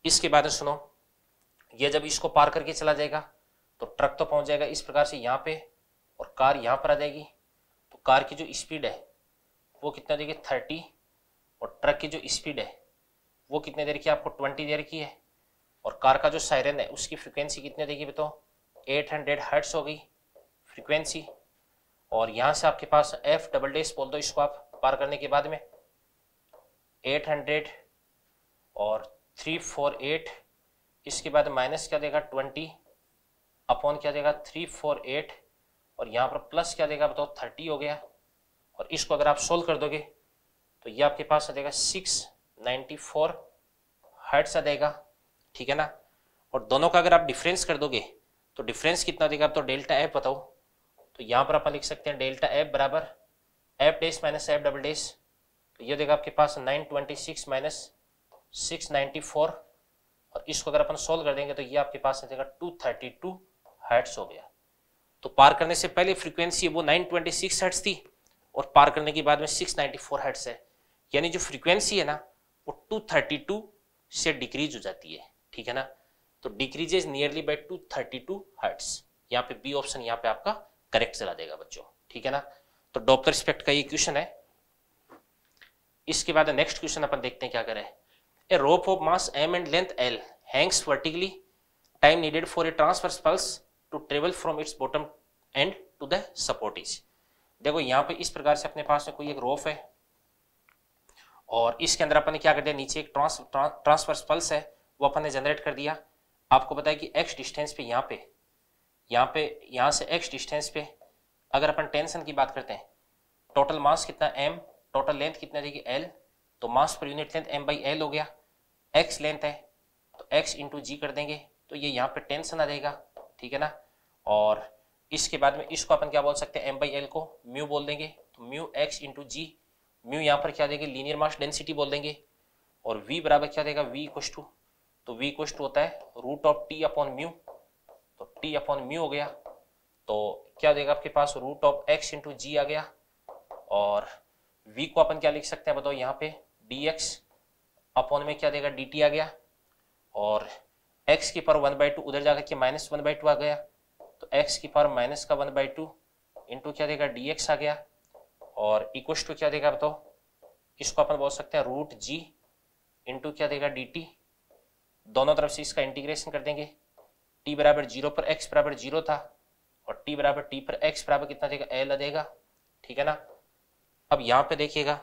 इसके बाद सुनो, ये जब इसको पार करके चला जाएगा तो ट्रक तो पहुँच जाएगा इस प्रकार से यहाँ पे, और कार यहाँ पर आ जाएगी तो कार की जो स्पीड है, वो कितना देगी? थर्टी और ट्रक की जो स्पीड है, वो कितने देर की आपको ट्वेंटी देर की है? और कार का जो सायरन है, उसकी फ्रिक्वेंसी कितने देगी बताओ? एट हंड्रेड हर्ट्स हो गई फ्रिक्वेंसी। और यहाँ से आपके पास एफ़ डबल डेस बोल दो इसको आप पार करने के बाद में। 800 और 348 इसके बाद माइनस क्या देगा? 20 अपॉन क्या देगा? 348 और यहाँ पर प्लस क्या देगा बताओ? 30 हो गया। और इसको अगर आप सोल्व कर दोगे तो ये आपके पास आ जाएगा 694 हर्ट्स आ जाएगा, ठीक है ना? और दोनों का अगर आप डिफरेंस कर दोगे तो डिफरेंस कितना देगा? आप तो डेल्टा एफ़ बताओ। तो यहाँ पर आप लिख सकते हैं डेल्टा एफ़ बराबर F dash minus F double dash तो ये देगा आपके पास 926 माइनस सिक्स और इसको अगर अपन सोल्व कर देंगे तो ये आपके पास आ जाएगा टू थर्टी टू हर्ट्स हो गया। तो पार करने से पहले फ्रीक्वेंसी वो 926 हर्ट्स थी, और पार करने के बाद में 694 हर्ट्स है। यानी जो फ्रीक्वेंसी है ना, वो 232 से डिक्रीज हो जाती है, ठीक है ना? तो डिक्रीजेज नियरली बाय 232 हर्ट्स यहाँ पे बी ऑप्शन यहाँ पे आपका करेक्ट चला देगा बच्चों, ठीक है ना? तो डॉप्लर स्पेक्ट का ये क्वेश्चन है। इसके बाद नेक्स्ट क्वेश्चन अपन देखते हैं क्या करें। A rope of mass M and length L hangs vertically time needed for a transfer pulse to travel from its bottom end to the support is देखो, यहाँ पे इस प्रकार से अपने पास में कोई एक रोप है और इसके अंदर अपन ने क्या कर दिया? नीचे एक ट्रांस ट्रांसफ़र पल्स है, वो अपन ने जनरेट कर दिया। आपको बताया कि एक्स डिस्टेंस पे यहाँ पे यहाँ पे, यहाँ से एक्स डिस्टेंस पे, अगर अपन टेंशन की बात करते हैं टोटल मास कितना एम टोटल लेंथ कितना रहेगी एल तो mass per unit length M by L हो गया। एक्स लेंथ है तो एक्स इंटू जी कर देंगे तो ये यहाँ पे टेंशन आ जाएगा, ठीक है ना? और इसके बाद में इसको अपन क्या बोल सकते हैं? एम बाई एल को म्यू बोल देंगे तो mu X into G mu यहाँ पर क्या देंगे? लीनियर मास डेंसिटी बोल देंगे। और वी बराबर क्या देगा? वी इक्वस टू तो वी इक्वस टू होता है root of T upon mu तो टी अपॉन म्यू हो गया। तो क्या देगा आपके पास? Root of X into G आ गया। और v को अपन क्या लिख सकते हैं बताओ यहाँ पे? dx अपॉन में क्या देगा? dt आ गया। और एक्स की पावर वन बाई टू उधर जाकर के माइनस वन बाई टू आ गया। तो एक्स की पावर माइनस का वन बाई टू इंटू क्या देगा? dx आ गया। और इक्वस टू क्या देगा बताओ? इसको अपन बोल सकते हैं रूट जी इंटू क्या देगा डी टी दोनों तरफ़ से इसका इंटीग्रेशन कर देंगे। टी बराबर ज़ीरो पर एक्स बराबर ज़ीरो था और टी बराबर टी पर एक्स बराबर कितना देगा? एल देगा। ठीक है ना? अब यहाँ पे देखिएगा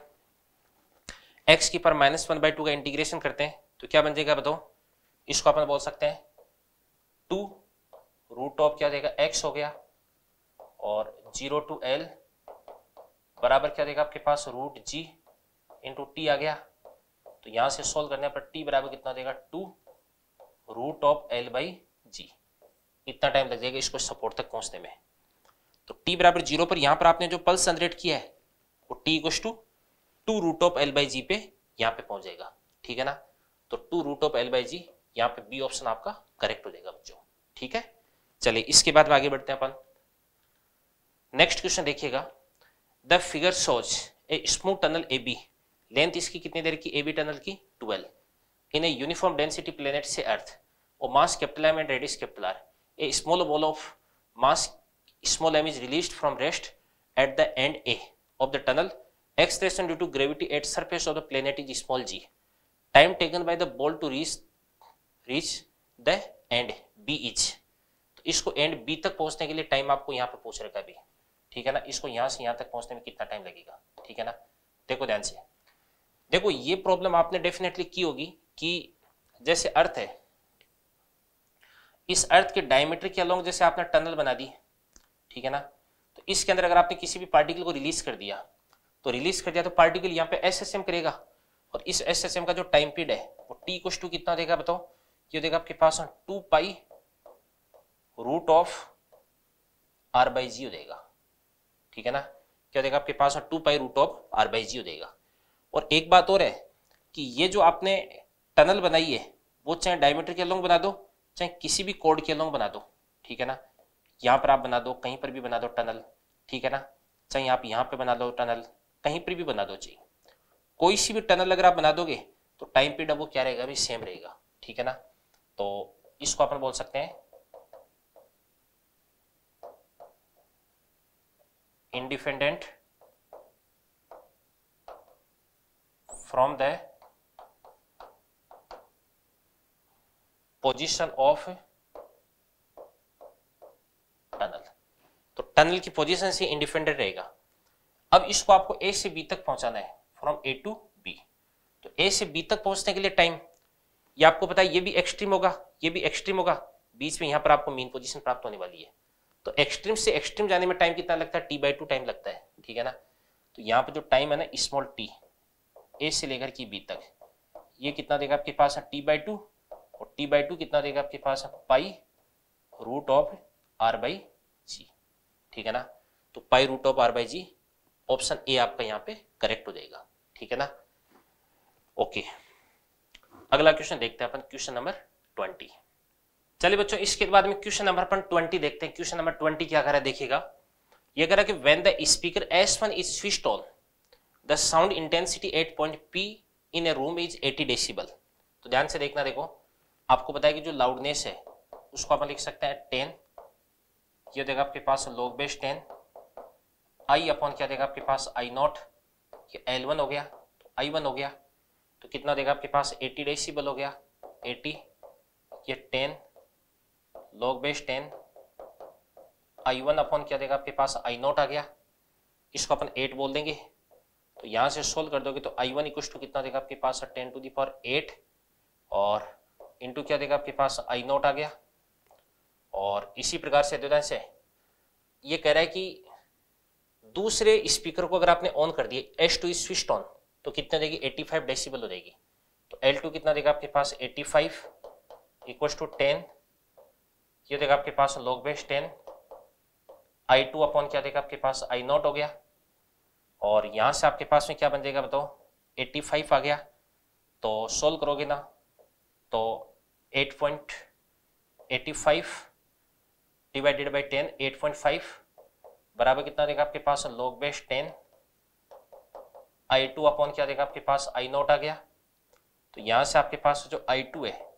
एक्स की पर माइनस वन बाई टू का इंटीग्रेशन करते हैं तो क्या बन जाएगा बताओ? इसको अपन बोल सकते हैं टू रूट ऑफ़ क्या देगा? एक्स हो गया और ज़ीरो टू एल बराबर क्या देगा आपके पास? रूट जी इंटू टी आ गया। तो यहाँ से सोल्व करने पर टी बराबर कितना देगा? Two root of L by G इतना टाइम लग जाएगा इसको सपोर्ट तक पहुँचने में। तो टी बराबर ज़ीरो पर यहाँ पर आपने जो पल्स जनरेट किया है, वो T equal to two root of L by G पे यहाँ पे पहुँच जाएगा। ठीक है ना? तो two root of L by G यहाँ पे बी ऑप्शन आपका करेक्ट हो जाएगा बच्चों। ठीक है? चलिए, इसके बाद आगे बढ़ते हैं अपन। नेक्स्ट क्वेश्चन देखिएगा। The figure shows a smooth tunnel A B. Length इसकी कितनी देर की? ए बी टनल की twelve. In a uniform density planet से अर्थ। और mass capital M and radius capital R a small ball of mass, small M is release from rest at the end A of the tunnel. Expression due to gravity at surface of the planet is small G. Time taken by the ball to reach reach the end B is. तो इसको and B तक पहुँचने के लिए time आपको यहाँ पर पूछ रखा अभी। ठीक है ना? इसको यहाँ से यहाँ तक पहुँचने में कितना टाइम लगेगा? ठीक है ना? देखो ध्यान से। देखो, ये प्रॉब्लम आपने डेफिनेटली की होगी कि जैसे अर्थ है, इस अर्थ के डायमीटर के अलोंग जैसे आपने टनल बना दी, ठीक है ना? तो इसके अंदर अगर आपने किसी भी पार्टिकल को रिलीज़ कर दिया तो रिलीज़ कर दिया तो पार्टिकल यहाँ पे एस करेगा। और इस एस का जो टाइम पीरियड है, वो टी कुछ टू कितना देगा बताओ? ये देगा आपके पास two pi root of R by G देगा। ठीक है ना? क्या देगा आपके पास two pi root of R by G देगा और एक बात और है कि ये जो आपने टनल बनाई है, वो चाहे डायमीटर के अलोंग बना दो, चाहे किसी भी कोड के अलोंग बना दो, ठीक है ना? यहाँ पर आप बना दो, कहीं पर भी बना दो टनल ठीक है ना? चाहे आप यहाँ पे बना दो टनल कहीं पर भी बना दो चाहिए कोई सी भी टनल अगर आप बना दोगे तो टाइम पीरियड वो क्या रहेगा? भी सेम रहेगा, ठीक है ना? तो इसको अपन बोल सकते हैं independent from the position of tunnel तो टनल की पोजीशन से इंडिपेंडेंट रहेगा। अब इसको आपको ए से बी तक पहुंचाना है फ्रॉम ए टू बी तो ए से बी तक पहुँचने के लिए टाइम ये आपको पता है ये भी एक्सट्रीम होगा, ये भी एक्सट्रीम होगा। बीच में यहाँ पर आपको मेन पोजीशन प्राप्त होने वाली है। तो एक्सट्रीम से एक्सट्रीम जाने में टाइम कितना लगता है? टी बाई टू टाइम लगता है, ठीक है ना? तो यहाँ पर जो टाइम है ना स्मॉल टी ए से लेकर की बी तक। ये कितना देगा आपके पास? है टी बाई टू और टी बाई टू कितना देगा आपके पास? है pi root of R by G ठीक है ना? तो pi root of R by G option A आपका यहाँ पे करेक्ट हो जाएगा, ठीक है ना? ओके अगला क्वेश्चन देखते हैं अपन क्वेश्चन नंबर ट्वेंटी चलिए बच्चों, इसके बाद में क्वेश्चन नंबर अपन ट्वेंटी देखते हैं। क्वेश्चन नंबर ट्वेंटी क्या करा देखिएगा। ये करा कि when the speaker S one is switched on the sound intensity at point P in a room is 80 decibel तो ध्यान से देखना देखो, आपको बताया कि जो लाउडनेस है, उसको अपन लिख सकते हैं टेन ये देगा आपके पास लोग बेस टेन आई अपॉन क्या देगा आपके पास? आई नॉट एल वन हो गया तो आई वन हो गया। तो कितना देगा आपके पास? एटी डेसिबल हो गया एटी ये ten log base ten I one upon क्या देगा आपके पास? आई नॉट आ गया। इसको अपन एट बोल देंगे। तो यहाँ से सोल्व कर दोगे तो आई वन इक्व टू कितना देगा आपके पास? Ten to the power eight और इंटू क्या देगा आपके पास? आई नॉट आ गया। और इसी प्रकार से द्विधांश से। ये कह रहा है कि दूसरे स्पीकर को अगर आपने ऑन कर दिए एस टू स्विच ऑन तो कितने देगी? 85 डेसिबल हो जाएगी। तो L2 कितना देगा आपके पास? 85 फाइव इक्व टू टेन ये देगा आपके पास log base ten I two upon क्या देगा आपके पास? आई नॉट हो गया। और यहाँ से आपके पास में क्या बन जाएगा बताओ? 85 आ गया। तो सोल्व करोगे ना तो 8.85 divided by ten eight point five बराबर कितना देगा आपके पास? Log base ten I two upon क्या देगा आपके पास? आई नॉट आ गया। तो यहाँ से आपके पास जो आई टू है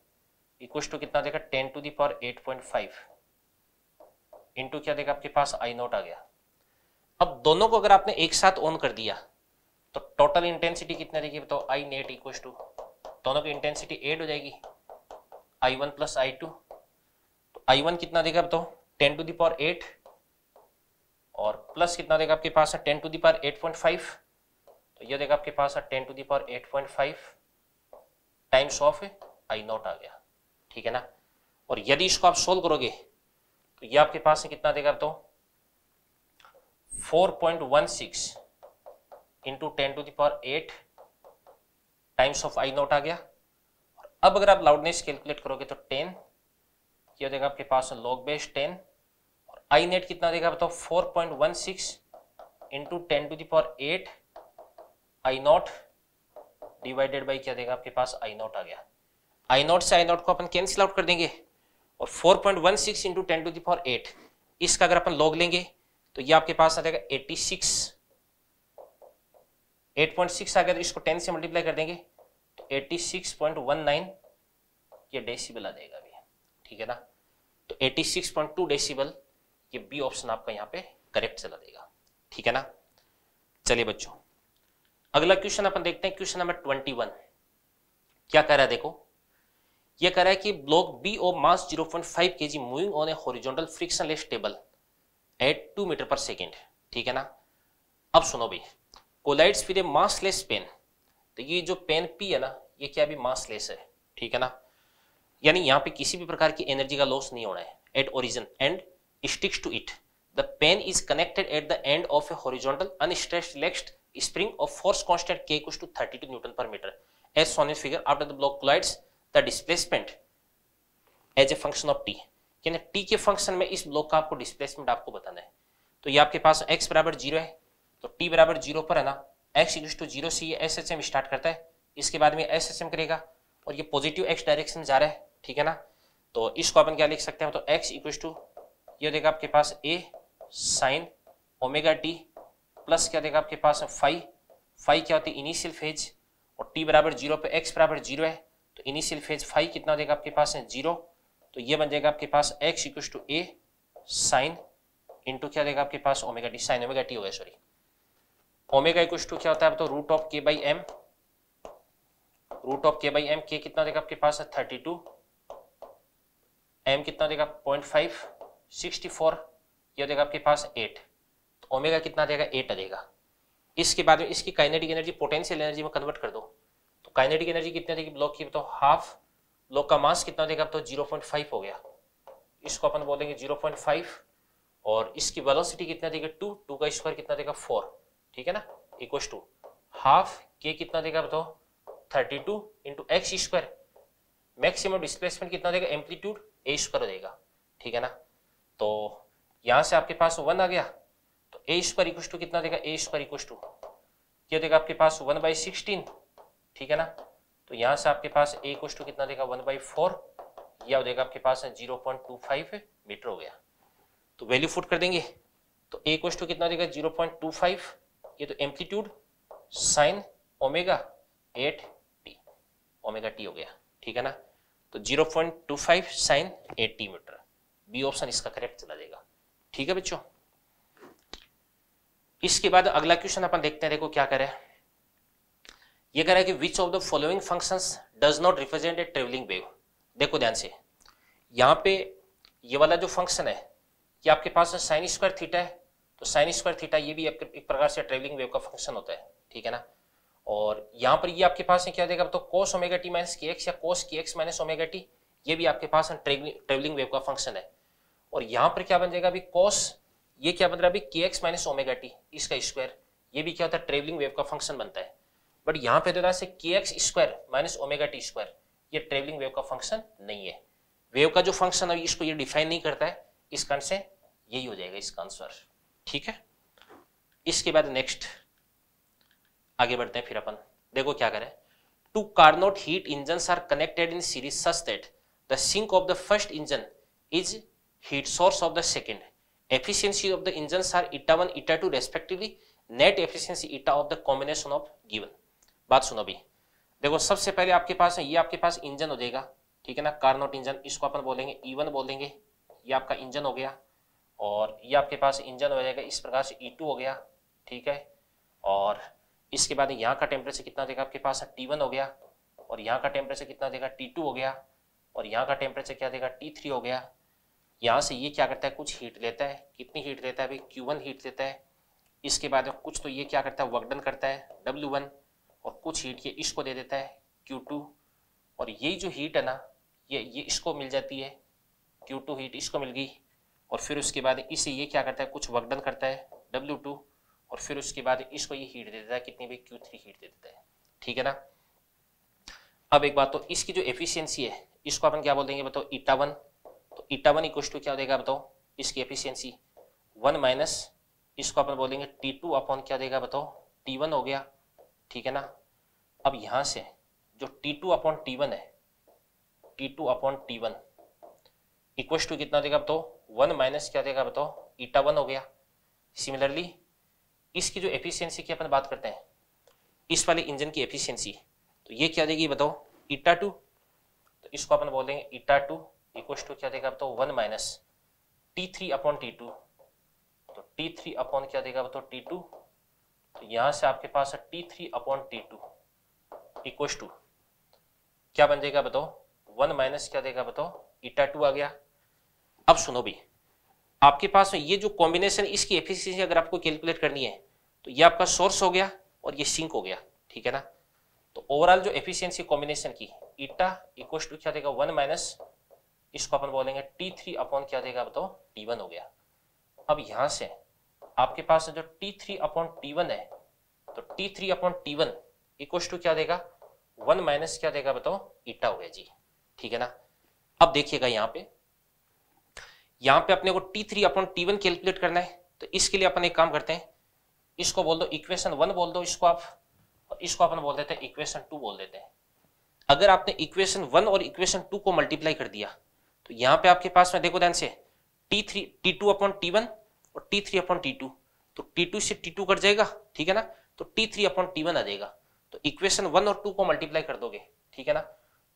इक्व टू कितना देगा? Ten to the power eight point five. Into क्या देगा? आपके पास आई नोट आ गया। अब दोनों को अगर आपने एक साथ ऑन कर दिया तो टोटल इंटेंसिटी कितना देगी बताओ? आई नेट इक्व टू दोनों की इंटेंसिटी एड हो जाएगी। I one plus I two तो आई वन कितना देगा तो ten to the power eight. और प्लस कितना देगा आपके पास? है ten to the power eight point five. तो ये देगा आपके पास है ten to the power eight point five. Times of I naught आ गया। ठीक है ना? और यदि इसको आप सोल्व करोगे तो ये आपके पास है कितना देगा तो? 4.16 into ten to the power eight times of I naught आ गया। और अब अगर आप लाउडनेस कैलकुलेट करोगे तो 10 क्या देगा आपके पास लॉग बेस 10 और आई नेट कितना देगा बताओ 4.16 point one six into ten to the power eight I naught divided by क्या देगा? आपके पास आई नॉट आ गया। आई नॉट से आई नॉट को अपन कैंसिल आउट कर देंगे और 4.16 point one six into ten to the power eight इसका अगर अपन लॉग लेंगे तो ये आपके पास आ जाएगा 86 8.6 आ गया तो इसको 10 से मल्टीप्लाई कर देंगे तो 86.19 ये डेसिबल आ जाएगा अभी, ठीक है ना? तो 86.2 डेसिबल ये बी ऑप्शन आपका यहाँ पे करेक्ट चला देगा, ठीक है ना? चलिए बच्चों, अगला क्वेश्चन अपन देखते हैं क्वेश्चन नंबर 21 क्या कह रहा है देखो? ये कह रहा है कि block B of mass 0.5 KG moving on a horizontal frictionless table at two metre per second ठीक है ना? अब सुनो भाई। Collides with a massless pen तो ये जो पेन पी है ना, ये क्या भी मासलेस है? ठीक है ना? यानी यहाँ पे किसी भी प्रकार की एनर्जी का लॉस नहीं होना है। At origin and sticks to it the pan is connected at the end of a horizontal unstressed relaxed spring of force constant K equals to 32 newton per metre as shown figure after the block collides the displacement as a function of T यानी T के function में इस block का आपको displacement आपको बताना है। तो ये आपके पास x बराबर ज़ीरो है तो t बराबर ज़ीरो पर है ना, x इक्वल टू ज़ीरो से ये एस एच एम स्टार्ट करता है, इसके बाद में एस एच एम करेगा, और ये पॉजिटिव x डायरेक्शन में जा रहा है, ठीक है ना? तो इसको अपन क्या लिख सकते हैं तो x इक्वल टू ये देगा आपके पास a sine omega T plus क्या देगा आपके पास फाइव फाइव क्या होती है इनिशियल फ़ेज़ और t बराबर ज़ीरो पे x बराबर ज़ीरो है इनिशियल फ़ेज़ फाइव कितना देगा आपके पास है? ज़ीरो तो ये बन जाएगा आपके पास X equal to A sine into क्या देगा आपके पास? Omega T sine omega T हो गया सॉरी ओमेगा इक्व टू क्या होता है? तो root of K by M root of K by M के कितना देगा आपके पास है? थर्टी टू एम कितना देगा? पॉइंट फाइव सिक्सटी फोर यह देगा आपके पास एट तो ओमेगा कितना देगा? एट देगा. इसके बाद में इसकी काइनेटिक एनर्जी पोटेंशियल एनर्जी में कन्वर्ट कर दो. काइनेटिक एनर्जी कितनी देगी ब्लॉक की तो हाफ़ ब्लॉक का मास कितना देगा तो 0.5 हो गया। इसको अपन बोलेंगे 0.5 और इसकी वेलोसिटी कितना देगा टू टू का स्क्वायर कितना देगा फोर ठीक है ना? इक्वल टू हाफ़ के कितना देगा बताओ thirty two into X square maximum displacement कितना देगा? एम्पलीट्यूड ए स्क्वायर देगा, ठीक है ना? तो यहाँ से आपके पास वन आ गया। तो ए स्क्वायर इक्व टू कितना देगा? ए स्क्वायर इक्व टू क्या देगा आपके पास? वन बाई सिक्सटीन ठीक है ना? तो यहाँ से आपके पास ए कुछ टू कितना देगा? वन बाई फोर या देगा आपके पास zero point two five metre हो गया। तो वैल्यू फुट कर देंगे। तो ए कुछ टू कितना देगा? ज़ीरो पॉइंट टू फाइव ये तो amplitude sine omega at T omega T हो गया। ठीक है ना? तो zero point two five sine at T metre. B option इसका करेक्ट चला जाएगा। ठीक है बच्चों? इसके बाद अगला क्वेश्चन अपन देखते हैं। देखो क्या करें ये कह रहा है कि which of the following functions does not represent a travelling wave देखो ध्यान से। यहाँ पे ये वाला जो फ़ंक्शन है, ये आपके पास साइन स्क्वायर थीटा है तो साइन स्क्वायर थीटा ये भी एक प्रकार से ट्रेवलिंग वेव का फ़ंक्शन होता है, ठीक है ना? और यहाँ पर ये आपके पास है, क्या देगा तो cos omega T minus K X या कोस की एक्स माइनस ओमेगा टी ये भी आपके पास ट्रेवलिंग वेव का फ़ंक्शन है। और यहाँ पर क्या बन जाएगा अभी? कोस ये क्या बन रहा है अभी? K X minus omega T इसका स्क्वायर ये भी क्या होता है? ट्रेवलिंग वेव का फ़ंक्शन बनता है। बट यहाँ पे देता है K X square minus omega T square ये ट्रेवलिंग वेव का फ़ंक्शन नहीं है। वेव का जो फ़ंक्शन है इसको ये डिफाइन नहीं करता है, इस कारण से यही हो जाएगा इसका आंसर ठीक है? इसके बाद नेक्स्ट आगे बढ़ते हैं फिर अपन। देखो क्या करें। Two carnot heat engine are connected in series such that the sink of the first engine is heat source of the second efficiency of the engine are eta one eta two respectively net efficiency eta of the combination of given बात सुनो भी देखो, सबसे पहले आपके पास है, ये आपके पास इंजन हो जाएगा, ठीक है ना? कार्नोट इंजन, इसको अपन बोलेंगे ई वन बोलेंगे ये आपका इंजन हो गया, और ये आपके पास इंजन हो जाएगा, इस प्रकार से ई टू हो गया, ठीक है? और इसके बाद यहाँ का टेम्परेचर कितना देगा आपके पास? टी वन हो गया, और यहाँ का टेम्परेचर कितना देगा? टी टू हो गया, और यहाँ का टेम्परेचर क्या देगा? टी थ्री हो गया। यहाँ से ये क्या करता है? कुछ हीट लेता है। कितनी हीट लेता है भाई क्यू वन हीट लेता है। इसके बाद कुछ तो ये क्या करता है? वर्कडन करता है। डब्ल्यू वन और कुछ हीट ये इसको दे देता है क्यू टू और ये जो हीट है ना, ये ये इसको मिल जाती है। क्यू टू हीट इसको मिल गई। और फिर उसके बाद इसे ये क्या करता है, कुछ वर्कडन करता है डब्ल्यू टू और फिर उसके बाद इसको ये हीट दे देता है, कितनी भी क्यू हीट दे देता है। ठीक है ना? अब एक बात तो इसकी जो एफिशिएंसी है, इसको अपन क्या बोल देंगे बताओ ईटा वन तो ईटा वन इक्व टू क्या देगा बताओ, इसकी एफिशिएंसी वन माइनस इसको अपन बोलेंगे टी टू अपॉन क्या देगा बताओ टी वन हो गया। ठीक है ना? अब यहाँ से जो टी टू अपॉन टी है T two upon T one equal to कितना देगा बताओ? वन माइनस क्या देगा बताओ? ईटा वन हो गया। सिमिलरली इसकी जो एफिशिएंसी की अपन बात करते हैं, इस वाले इंजन की एफिशिएंसी तो ये क्या देगी बताओ? ईटा टू तो इसको अपन बोलेंगे ईटा टू इक्व टू क्या देगा बताओ? One minus T three upon T two तो टी थ्री अपॉन क्या देगा बताओ? टी टू तो यहाँ से आपके पास है T three upon T two equal to क्या बन जाएगा बताओ? वन माइनस क्या देगा बताओ? ईटा टू आ गया। अब सुनो भी, आपके पास ये जो कॉम्बिनेशन इसकी एफिशिएंसी अगर आपको कैलकुलेट करनी है तो ये आपका सोर्स हो गया और ये सिंक हो गया, ठीक है ना? तो ओवरऑल जो एफिशिएंसी कॉम्बिनेशन की ईटा इक्व टू क्या देगा? वन माइनस इसको अपन बोलेंगे टी थ्री अपॉन क्या देगा बताओ? टी वन हो गया। अब यहाँ से आपके पास जो T three upon T one है तो T three upon T one equal to क्या देगा? वन माइनस क्या देगा बताओ? ईटा हो गया जी। ठीक है ना? अब देखिएगा यहाँ पे। यहाँ पे अपने को T three upon T one calculate करना है तो इसके लिए अपन एक काम करते हैं। इसको बोल दो इक्वेशन वन बोल दो इसको आप, और इसको अपन बोल देते हैं इक्वेशन टू बोल देते हैं। अगर आपने इक्वेशन वन और इक्वेशन टू को मल्टीप्लाई कर दिया तो यहाँ पे आपके पास में देखो ध्यान से T three T two upon T one और T three upon T two तो टी टू से टी टू कट जाएगा, ठीक है ना? तो T three upon T one आ जाएगा। तो इक्वेशन वन और टू को मल्टीप्लाई कर दोगे, ठीक है ना?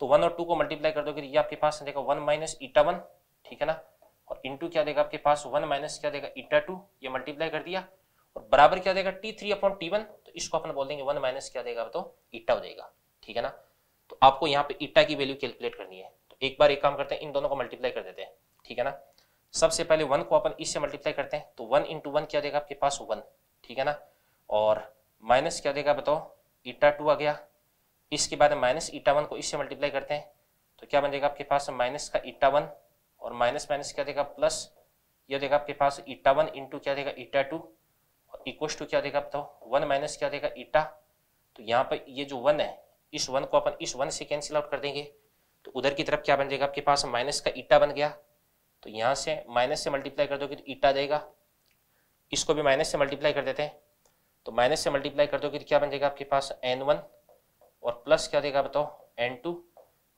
तो वन और टू को मल्टीप्लाई कर दोगे तो ये आपके पास देगा वन माइनस ईटा वन ठीक है ना? और इंटू क्या देगा आपके पास? वन माइनस क्या देगा ईटा टू ये मल्टीप्लाई कर दिया। और बराबर क्या देगा T three upon T one तो इसको अपन बोल देंगे वन माइनस क्या देगा तो ईटा हो जाएगा, ठीक है ना? तो आपको यहाँ पे ईटा की वैल्यू कैलकुलेट करनी है। तो एक बार एक काम करते हैं, इन दोनों को मल्टीप्लाई कर देते हैं, ठीक है ना? सबसे पहले वन को अपन इससे मल्टीप्लाई करते हैं तो वन इंटू वन क्या देगा? आपके पास वन, ठीक है ना? और माइनस क्या देगा बताओ? ईटा टू आ गया। इसके बाद माइनस ईटा वन को इससे मल्टीप्लाई करते हैं तो क्या बन जाएगा आपके पास? माइनस का ईटा वन और माइनस माइनस क्या देगा? प्लस यह देगा आपके पास ईटा वन इंटू क्या देगा? ईटा टू और इक्व टू क्या देगा बताओ? वन माइनस क्या देगा? ईटा तो यहाँ पर ये जो वन है, इस वन को अपन इस वन से कैंसिल आउट कर देंगे। तो उधर की तरफ़ क्या बन जाएगा? आपके पास माइनस का ईटा बन गया। तो यहाँ से माइनस से मल्टीप्लाई कर दोगे तो ईटा देगा। इसको भी माइनस से मल्टीप्लाई कर देते हैं। तो माइनस से मल्टीप्लाई कर दोगे तो क्या बन जाएगा आपके पास? एन वन और प्लस क्या देगा बताओ? एन टू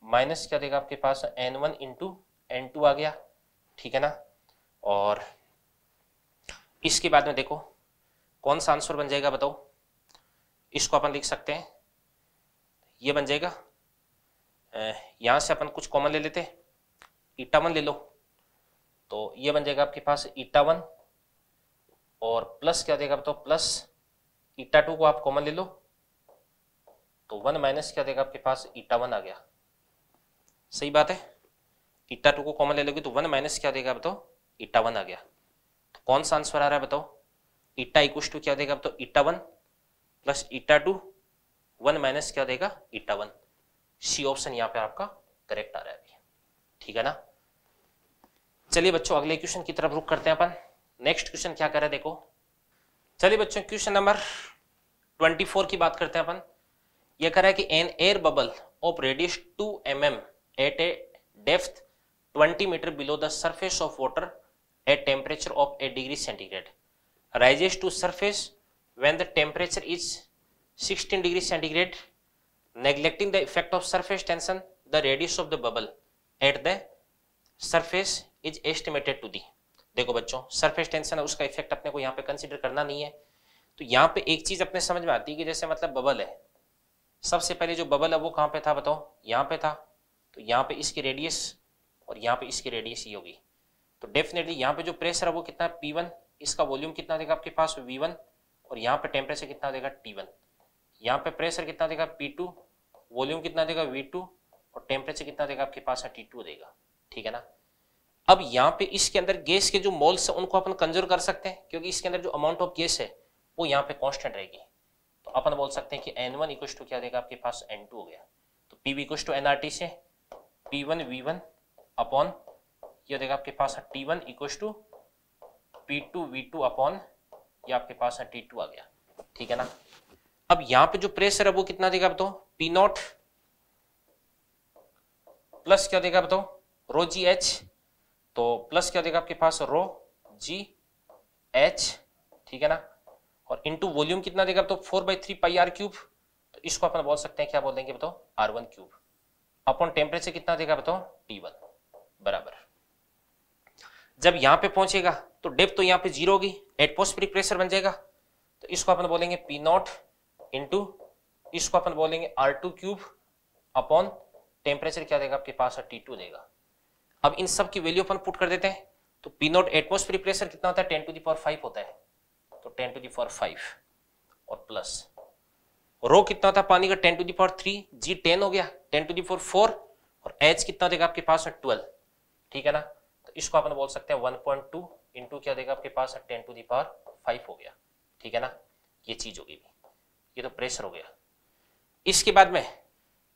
माइनस क्या देगा आपके पास? N one into N two आ गया। ठीक है ना? और इसके बाद में देखो, कौन सा आंसर बन जाएगा बताओ? इसको अपन लिख सकते हैं। ये बन जाएगा। यहाँ से अपन कुछ कॉमन ले लेते ईटा वन ले लो। तो ये बन जाएगा आपके पास ईटा वन, और प्लस क्या देगा तो प्लस ईटा टू को आप कॉमन ले लो तो वन माइनस क्या देगा आपके पास ईटा वन आ गया। सही बात है? ईटा टू को कॉमन ले लोगे तो वन माइनस क्या देगा बताओ ईटा वन आ गया। तो कौन सा आंसर आ रहा है बताओ? ईटा इक्व टू क्या देगा बताओ eta one plus eta two one minus क्या देगा ईटा वन सी ऑप्शन यहाँ पे आपका करेक्ट आ रहा है ठीक है ना? चलिए बच्चों, अगले क्वेश्चन की तरफ़ रुक करते हैं अपन। नेक्स्ट क्वेश्चन क्या कर देखो। चलिए बच्चों क्वेश्चन नंबर 24 की बात करते हैं अपन। ये कह रहा है कि an air bubble of radius 2 M M at a depth 20 metre below the surface of water at temperature of a degree centigrade rises to surface when the temperature is 16 degree centigrade, neglecting the effect of surface tension, the radius of the bubble at the surface is estimated to the देखो बच्चों surface tension है, उसका effect अपने को यहाँ पे consider करना नहीं है। तो यहाँ पे एक चीज़ अपने समझ में आती है कि जैसे मतलब बबल है। सबसे पहले जो बबल है, वो कहाँ पे था बताओ? यहाँ पे था। तो यहाँ पे इसकी रेडियस और यहाँ पे इसकी रेडियस ही होगी। तो डेफिनेटली यहाँ पे जो प्रेशर है, वो कितना पी वन इसका वॉल्यूम कितना देगा आपके पास? वी वन और यहाँ पे टेम्परेचर कितना देगा? टी वन यहाँ पे प्रेशर कितना देगा? पी टू वॉल्यूम कितना देगा? वी टू और टेम्परेचर कितना देगा आपके पास? टी टू देगा। ठीक है ना? अब यहाँ पे इसके अंदर गैस के जो मोल्स है, उनको अपन कंजर्व कर सकते हैं, क्योंकि इसके अंदर जो अमाउंट ऑफ़ गैस है, वो यहाँ पे कांस्टेंट रहेगी। तो अपन बोल सकते हैं कि एन वन इक्व टू क्या देगा आपके पास? एन टू हो गया। तो P V equal to N R T से P one V one upon ये देगा आपके पास T one equal to P two V two upon ये आपके पास टी टू आ गया। ठीक है ना? अब यहाँ पे जो प्रेशर है, वो कितना देगा बताओ पी नॉट प्लस क्या देगा बताओ रो जी एच तो प्लस क्या देगा आपके पास? रो जी एच ठीक है ना? और इंटू वॉल्यूम कितना देगा? तो four by three pi R cube तो इसको अपन बोल सकते हैं, क्या बोल देंगे बताओ? R one cube upon temperature कितना देगा बताओ? टी वन बराबर. जब यहाँ पे पहुंचेगा तो डेप तो यहाँ पे ज़ीरो होगी एटमोस्फेरिक प्रेशर बन जाएगा। तो इसको अपन बोलेंगे पी नॉट इंटू इसको अपन बोलेंगे R two cube upon temperature क्या देगा आपके पास? टी टू देगा। अब इन सब की वैल्यू अपन पुट कर देते हैं। तो पी नॉट एटमोस्फेरिक प्रेशर कितना होता है? टेन टू दावर फाइव होता है। तो ten to the power five और प्लस रो कितना है पानी का? Ten to the power three G ten हो गया। Ten to the power four और एच कितना देगा आपके पास? ट्वेल्व ठीक है ना? तो इसको अपन बोल सकते हैं वन पॉइंट टू इंटू क्या देगा आपके पास? Ten to the power five हो गया। ठीक है ना? ये चीज़ होगी। ये तो प्रेशर हो गया। इसके बाद में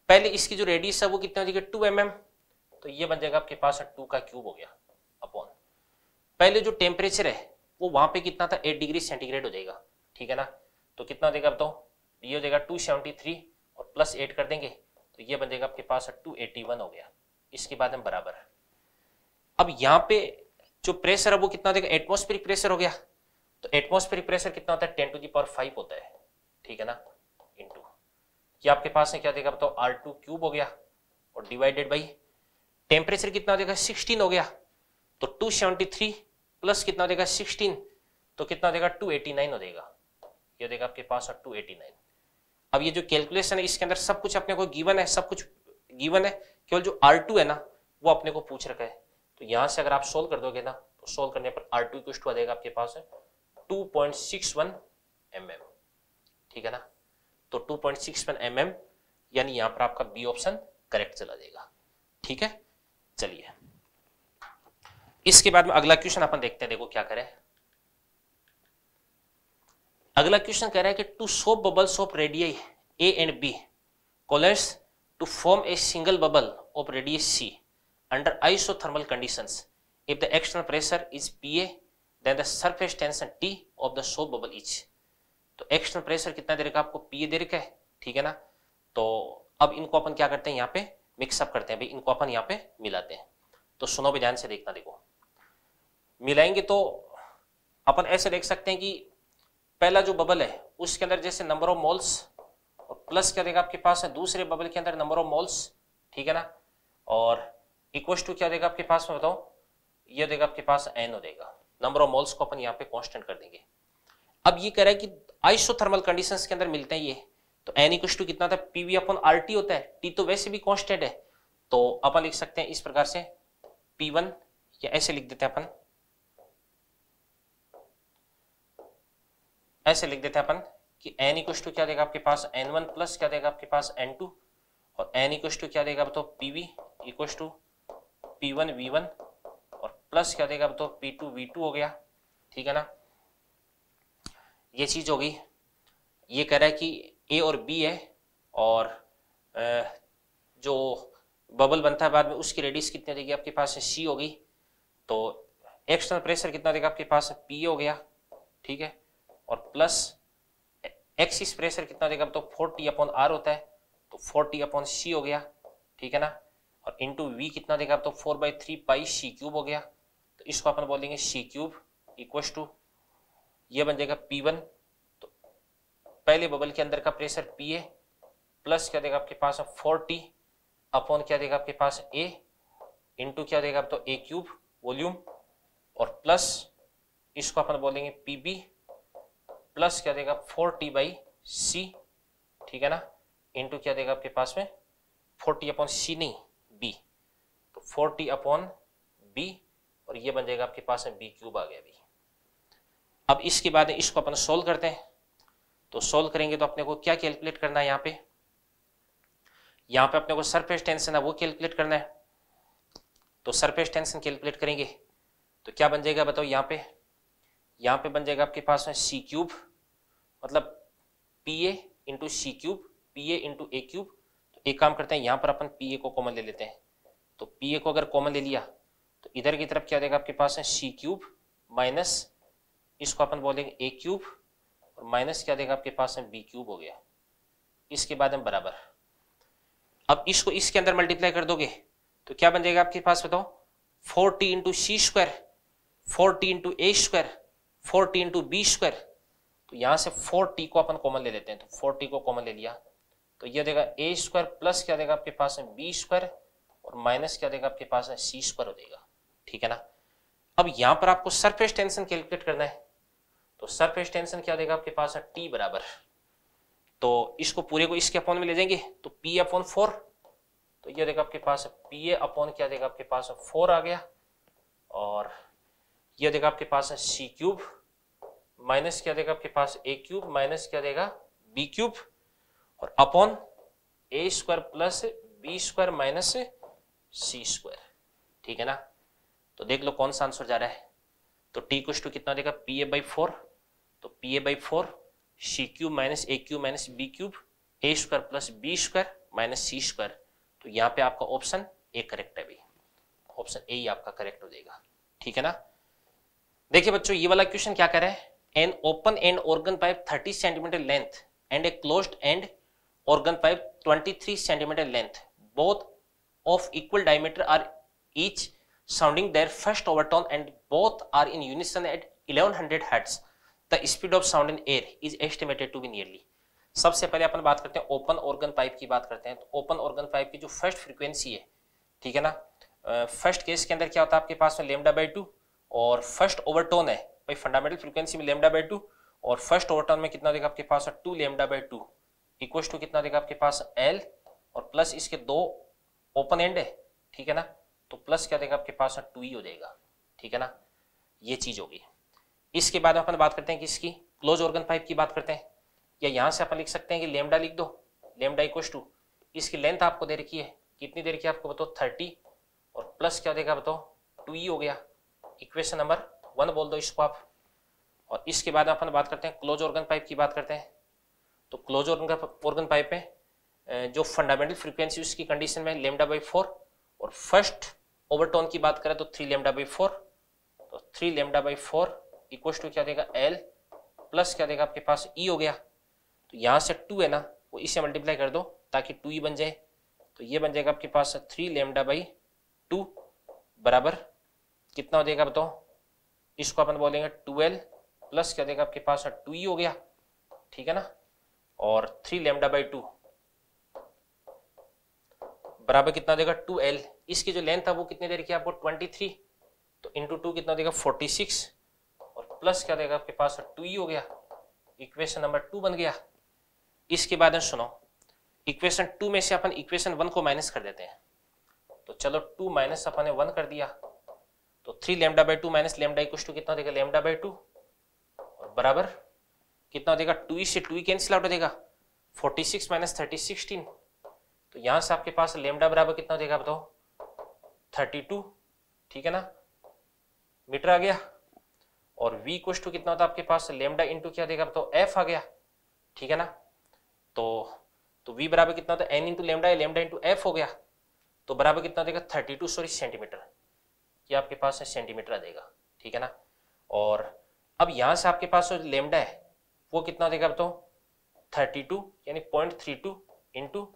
पहले इसकी जो रेडियस है वो कितना टू एम mm, तो ये बन जाएगा आपके पास टू का क्यूब हो गया अपॉन पहले जो टेम्परेचर है, वो वहाँ पे कितना था? एट डिग्री सेंटीग्रेड हो जाएगा, ठीक है ना? तो कितना देगा बताओ? ये हो जाएगा टू सेवेंटी थ्री और प्लस एट कर देंगे तो ये बन जाएगा आपके पास टू एटी वन हो गया। इसके बाद में बराबर है। अब यहाँ पे जो प्रेशर है, वो कितना देगा एटमोस्फेरिक प्रेशर हो गया। तो एटमोस्फेरिक प्रेशर कितना होता है? Ten to the power five होता है, ठीक है ना? इंटू ये आपके पास है क्या देगा बताओ? आर टू क्यूब हो गया, और डिवाइडेड बाई टेम्परेचर कितना देगा सिक्सटीन हो गया। तो टू सेवेंटी थ्री प्लस कितना देगा सिक्सटीन। तो कितना टू एटी नाइन हो जाएगा। ये देगा आपके पास एटी नाइन अब ये जो कैलकुलेशन है, इसके अंदर सब कुछ अपने को गिवन है, सब कुछ गिवन है। केवल जो आर टू है ना, वो अपने को पूछ रखा है। तो यहाँ से अगर आप सोल्व कर दोगे ना तो सोल्व करने पर आर टू इक्व आ जाएगा आपके पास है टू पॉइंट एम ठीक है ना? तो टू पॉइंट एम यानी यहाँ पर आपका बी ऑप्शन करेक्ट चला जाएगा। ठीक है? चलिए। इसके बाद में अगला क्वेश्चन अपन देखते हैं, देखो क्या करें। अगला क्वेश्चन कह रहा है कि two soap bubbles of radius A and B coalesce to form a single bubble of radius C under isothermal conditions. If the external pressure is Pa then the surface tension T of the soap bubble is. तो external pressure कितना दे रखा है आपको? P दे रखा है, ठीक है ना? तो अब इनको अपन क्या करते हैं यहाँ पे? मिक्सअप करते हैं, भाई इनको अपन यहाँ पे मिलाते हैं। तो सुनो भी ध्यान से देखना, देखो। मिलाएँगे तो अपन ऐसे देख सकते हैं कि पहला जो बबल है, उसके अंदर जैसे नंबर ऑफ़ मोल्स और प्लस क्या देगा आपके पास है, दूसरे बबल के अंदर नंबर ऑफ़ मॉल्स ठीक है ना? और इक्व टू क्या देगा आपके पास, में बताओ ये देगा आपके पास एन हो देगा। नंबर ऑफ़ मॉल्स को अपन यहाँ पे कॉन्स्टेंट कर देंगे। अब ये कह रहा है कि आइसोथर्मल कंडीशंस के अंदर मिलते हैं ये। तो एन इक्व टू कितना था पीवी अपन आर टी होता है टी तो वैसे भी कॉन्स्टेंट है। तो अपन लिख सकते हैं इस प्रकार से पी वन या ऐसे लिख देते हैं अपन। ऐसे लिख देते हैं अपन कि एन इक्व टू क्या देगा आपके पास एन वन प्लस क्या देगा आपके पास एन टू और एन इक्व टू क्या देगा बताओ PV equal to P one V one और प्लस क्या देगा बताओ पी टू वी टू हो गया, ठीक है ना? ये चीज़ होगी ये कह रहा है कि ए और बी है और जो बबल बनता है बाद में, उसकी रेडियस कितनी देगी आपके पास? है सी होगी। तो एक्सटर्नल प्रेशर कितना देगा आपके पास? पी हो गया। ठीक है? और प्लस एक्सिस प्रेशर कितना देगा तो फोर्टी अपॉन आर होता है। तो फोर्टी अपॉन सी हो गया। ठीक है ना? और इंटू वी कितना देगा तो four by three pi C cube हो गया। तो इसको अपन बोलेंगे सी क्यूब इक्व टू ये बन जाएगा पी वन पहले बबल के अंदर का प्रेशर पी ए प्लस क्या देगा आपके पास फोर्टी अपॉन क्या देगा आपके पास ए इंटू क्या देगा तो ए क्यूब वॉल्यूम और प्लस इसको अपन बोलेंगे पी बी प्लस क्या देगा फोर टी बाई सी ठीक है ना? इंटू क्या देगा आपके पास में? फोर्टी अपॉन सी नहीं बी तो फोर्टी अपॉन बी और ये बन जाएगा आपके पास में बी क्यूब आ गया बी अब इसके बाद इसको अपन सोल्व करते हैं। तो सोल्व करेंगे तो अपने को क्या कैलकुलेट करना है यहाँ पे? यहाँ पे अपने को सरफेस टेंशन है, वो कैलकुलेट करना है। तो सरफेस टेंशन कैलकुलेट करेंगे। तो क्या बन जाएगा बताओ यहाँ पे? यहाँ पे बन जाएगा आपके पास में सी क्यूब मतलब P A into C cube P A into A cube तो एक काम करते हैं, यहाँ पर अपन पी ए को कॉमन ले लेते हैं। तो पी ए को अगर कॉमन ले लिया तो इधर की तरफ़ क्या देगा आपके पास है सी क्यूब माइनस इसको अपन बोलेंगे ए क्यूब और माइनस क्या देगा आपके पास में? बी क्यूब हो गया। इसके बाद हम बराबर। अब इसको इसके अंदर मल्टीप्लाई कर दोगे तो क्या बन जाएगा आपके पास बताओ? Forty into C square forty into A square forty into B square तो यहाँ से फोर टी को अपन कॉमन ले लेते हैं तो फोर टी को कॉमन ले लिया। तो यह देगा ए स्क्वायर प्लस क्या देगा आपके पास में? बी स्क्वायर और माइनस क्या देगा आपके पास में? सी स्क्वायर हो जाएगा। ठीक है ना? अब यहाँ पर आपको सरफेस टेंशन कैलकुलेट करना है। तो सरफेस टेंशन क्या देगा आपके पास? है टी बराबर। तो इसको पूरे को इसके अपॉन में ले जाएँगे तो पी अपॉन फोर तो ये देगा आपके पास पी ए अपॉन क्या देगा आपके पास? फोर आ गया। और ये देगा आपके पास है सी क्यूब माइनस क्या देगा आपके पास? ए क्यूब माइनस क्या देगा? बी क्यूब और upon A square plus B square minus C square ठीक है ना? तो देख लो कौन सा आंसर जा रहा है। तो टी कुछ टू कितना देगा? पी ए बाई फोर तो P A by four C cube minus A cube minus B cube A square plus B square minus C square तो यहाँ पे आपका ऑप्शन ए करेक्ट है भाई। ऑप्शन ए ही आपका करेक्ट हो जाएगा। ठीक है ना? देखिए बच्चों, ये वाला क्वेश्चन क्या कर? रहा है an open end organ pipe 30 centimetre length and a closed end organ pipe 23 centimeter length. Both of equal diameter are each sounding their first overtone and both are in unison at 1100 hertz. The speed of sound in air is estimated to be nearly. सबसे पहले अपन बात करते हैं open organ pipe की बात करते हैं। तो ओपन ऑर्गन पाइप की जो फ़र्स्ट फ्रीक्वेंसी है, ठीक है ना? फ़र्स्ट केस के अंदर क्या होता है आपके पास में? लेमडा बाई टू और फ़र्स्ट ओवरटोन है। भाई फंडामेंटल फ्रीक्वेंसी में लेमडा बाई टू और फ़र्स्ट ओवरटोन में कितना देगा आपके पास? Two lambda by two equal to कितना देगा आपके पास? एल और प्लस इसके दो ओपन एंड है, ठीक है ना? तो प्लस क्या देगा आपके पास? टू ही हो जाएगा, ठीक है ना? ये चीज़ होगी। इसके बाद अपन बात करते हैं कि इसकी क्लोज ऑर्गन पाइप की बात करते हैं। या यहाँ से अपन लिख सकते हैं कि लेमडा लिख दो। लेमडा इक्वल टू इसकी लेंथ आपको दे रखी है। कितनी दे रखी है आपको बताओ? थर्टी और प्लस क्या देगा बताओ? टू ही हो गया। इक्वेशन नंबर वन बोल दो इसको आप। और इसके बाद अपन बात करते हैं क्लोज ऑर्गन पाइप की बात करते हैं। तो क्लोज ऑर्गन ऑर्गन पाइप है जो फंडामेंटल फ्रीक्वेंसी उसकी कंडीशन में लेमडा बाई फोर और फ़र्स्ट ओवरटोन की बात करें तो थ्री लेमडा बाई फोर तो three lambda by four equal to क्या देगा एल प्लस क्या देगा आपके पास ई e हो गया। तो यहाँ से टू है ना, वो इसे मल्टीप्लाई कर दो ताकि टू ई e बन जाए। तो ये बन जाएगा आपके पास थ्री लेमडा बाई टू बराबर कितना हो जाएगा बताओ। इसको अपन बोलेंगे ट्वेल्व प्लस क्या देगा आपके पास टू ई हो गया। ठीक है ना? और थ्री लेमडा बाई टू बराबर कितना देगा टू एल इसकी जो लेंथ है वो कितनी दे रखी है आपको? ट्वेंटी थ्री तो इंटू टू कितना देगा? फोर्टी सिक्स प्लस क्या देगा आपके पास? टू ई हो गया। इक्वेशन नंबर टू बन गया। इसके बाद सुनो। इक्वेशन टू में से अपन इक्वेशन वन को माइनस कर देते हैं। तो चलो टू माइनस अपन ने वन कर दिया। तो three lambda by two minus lambda equal to कितना देगा? लेमडा बाई टू और बराबर कितना देगा? टू ई से टू कैंसिल आउट हो जाएगा forty six minus thirty sixteen तो यहाँ से आपके पास लेमडा बराबर कितना देगा बताओ? थर्टी टू ठीक है ना? मीटर आ गया। और v कुछ टू कितना होता है आपके पास? लेमडा इंटू क्या देगा? बताओ f आ गया। ठीक है ना? तो तो v बराबर कितना होता है n into lambda lambda into F हो गया। तो बराबर कितना देगा? थर्टी टू सॉरी सेंटीमीटर ये आपके पास है सेंटीमीटर आ जाएगा ठीक है ना? और अब यहाँ से आपके पास जो लेमडा है, वो कितना देगा बताओ थर्टी टू यानी पॉइंट थ्री टू इंटू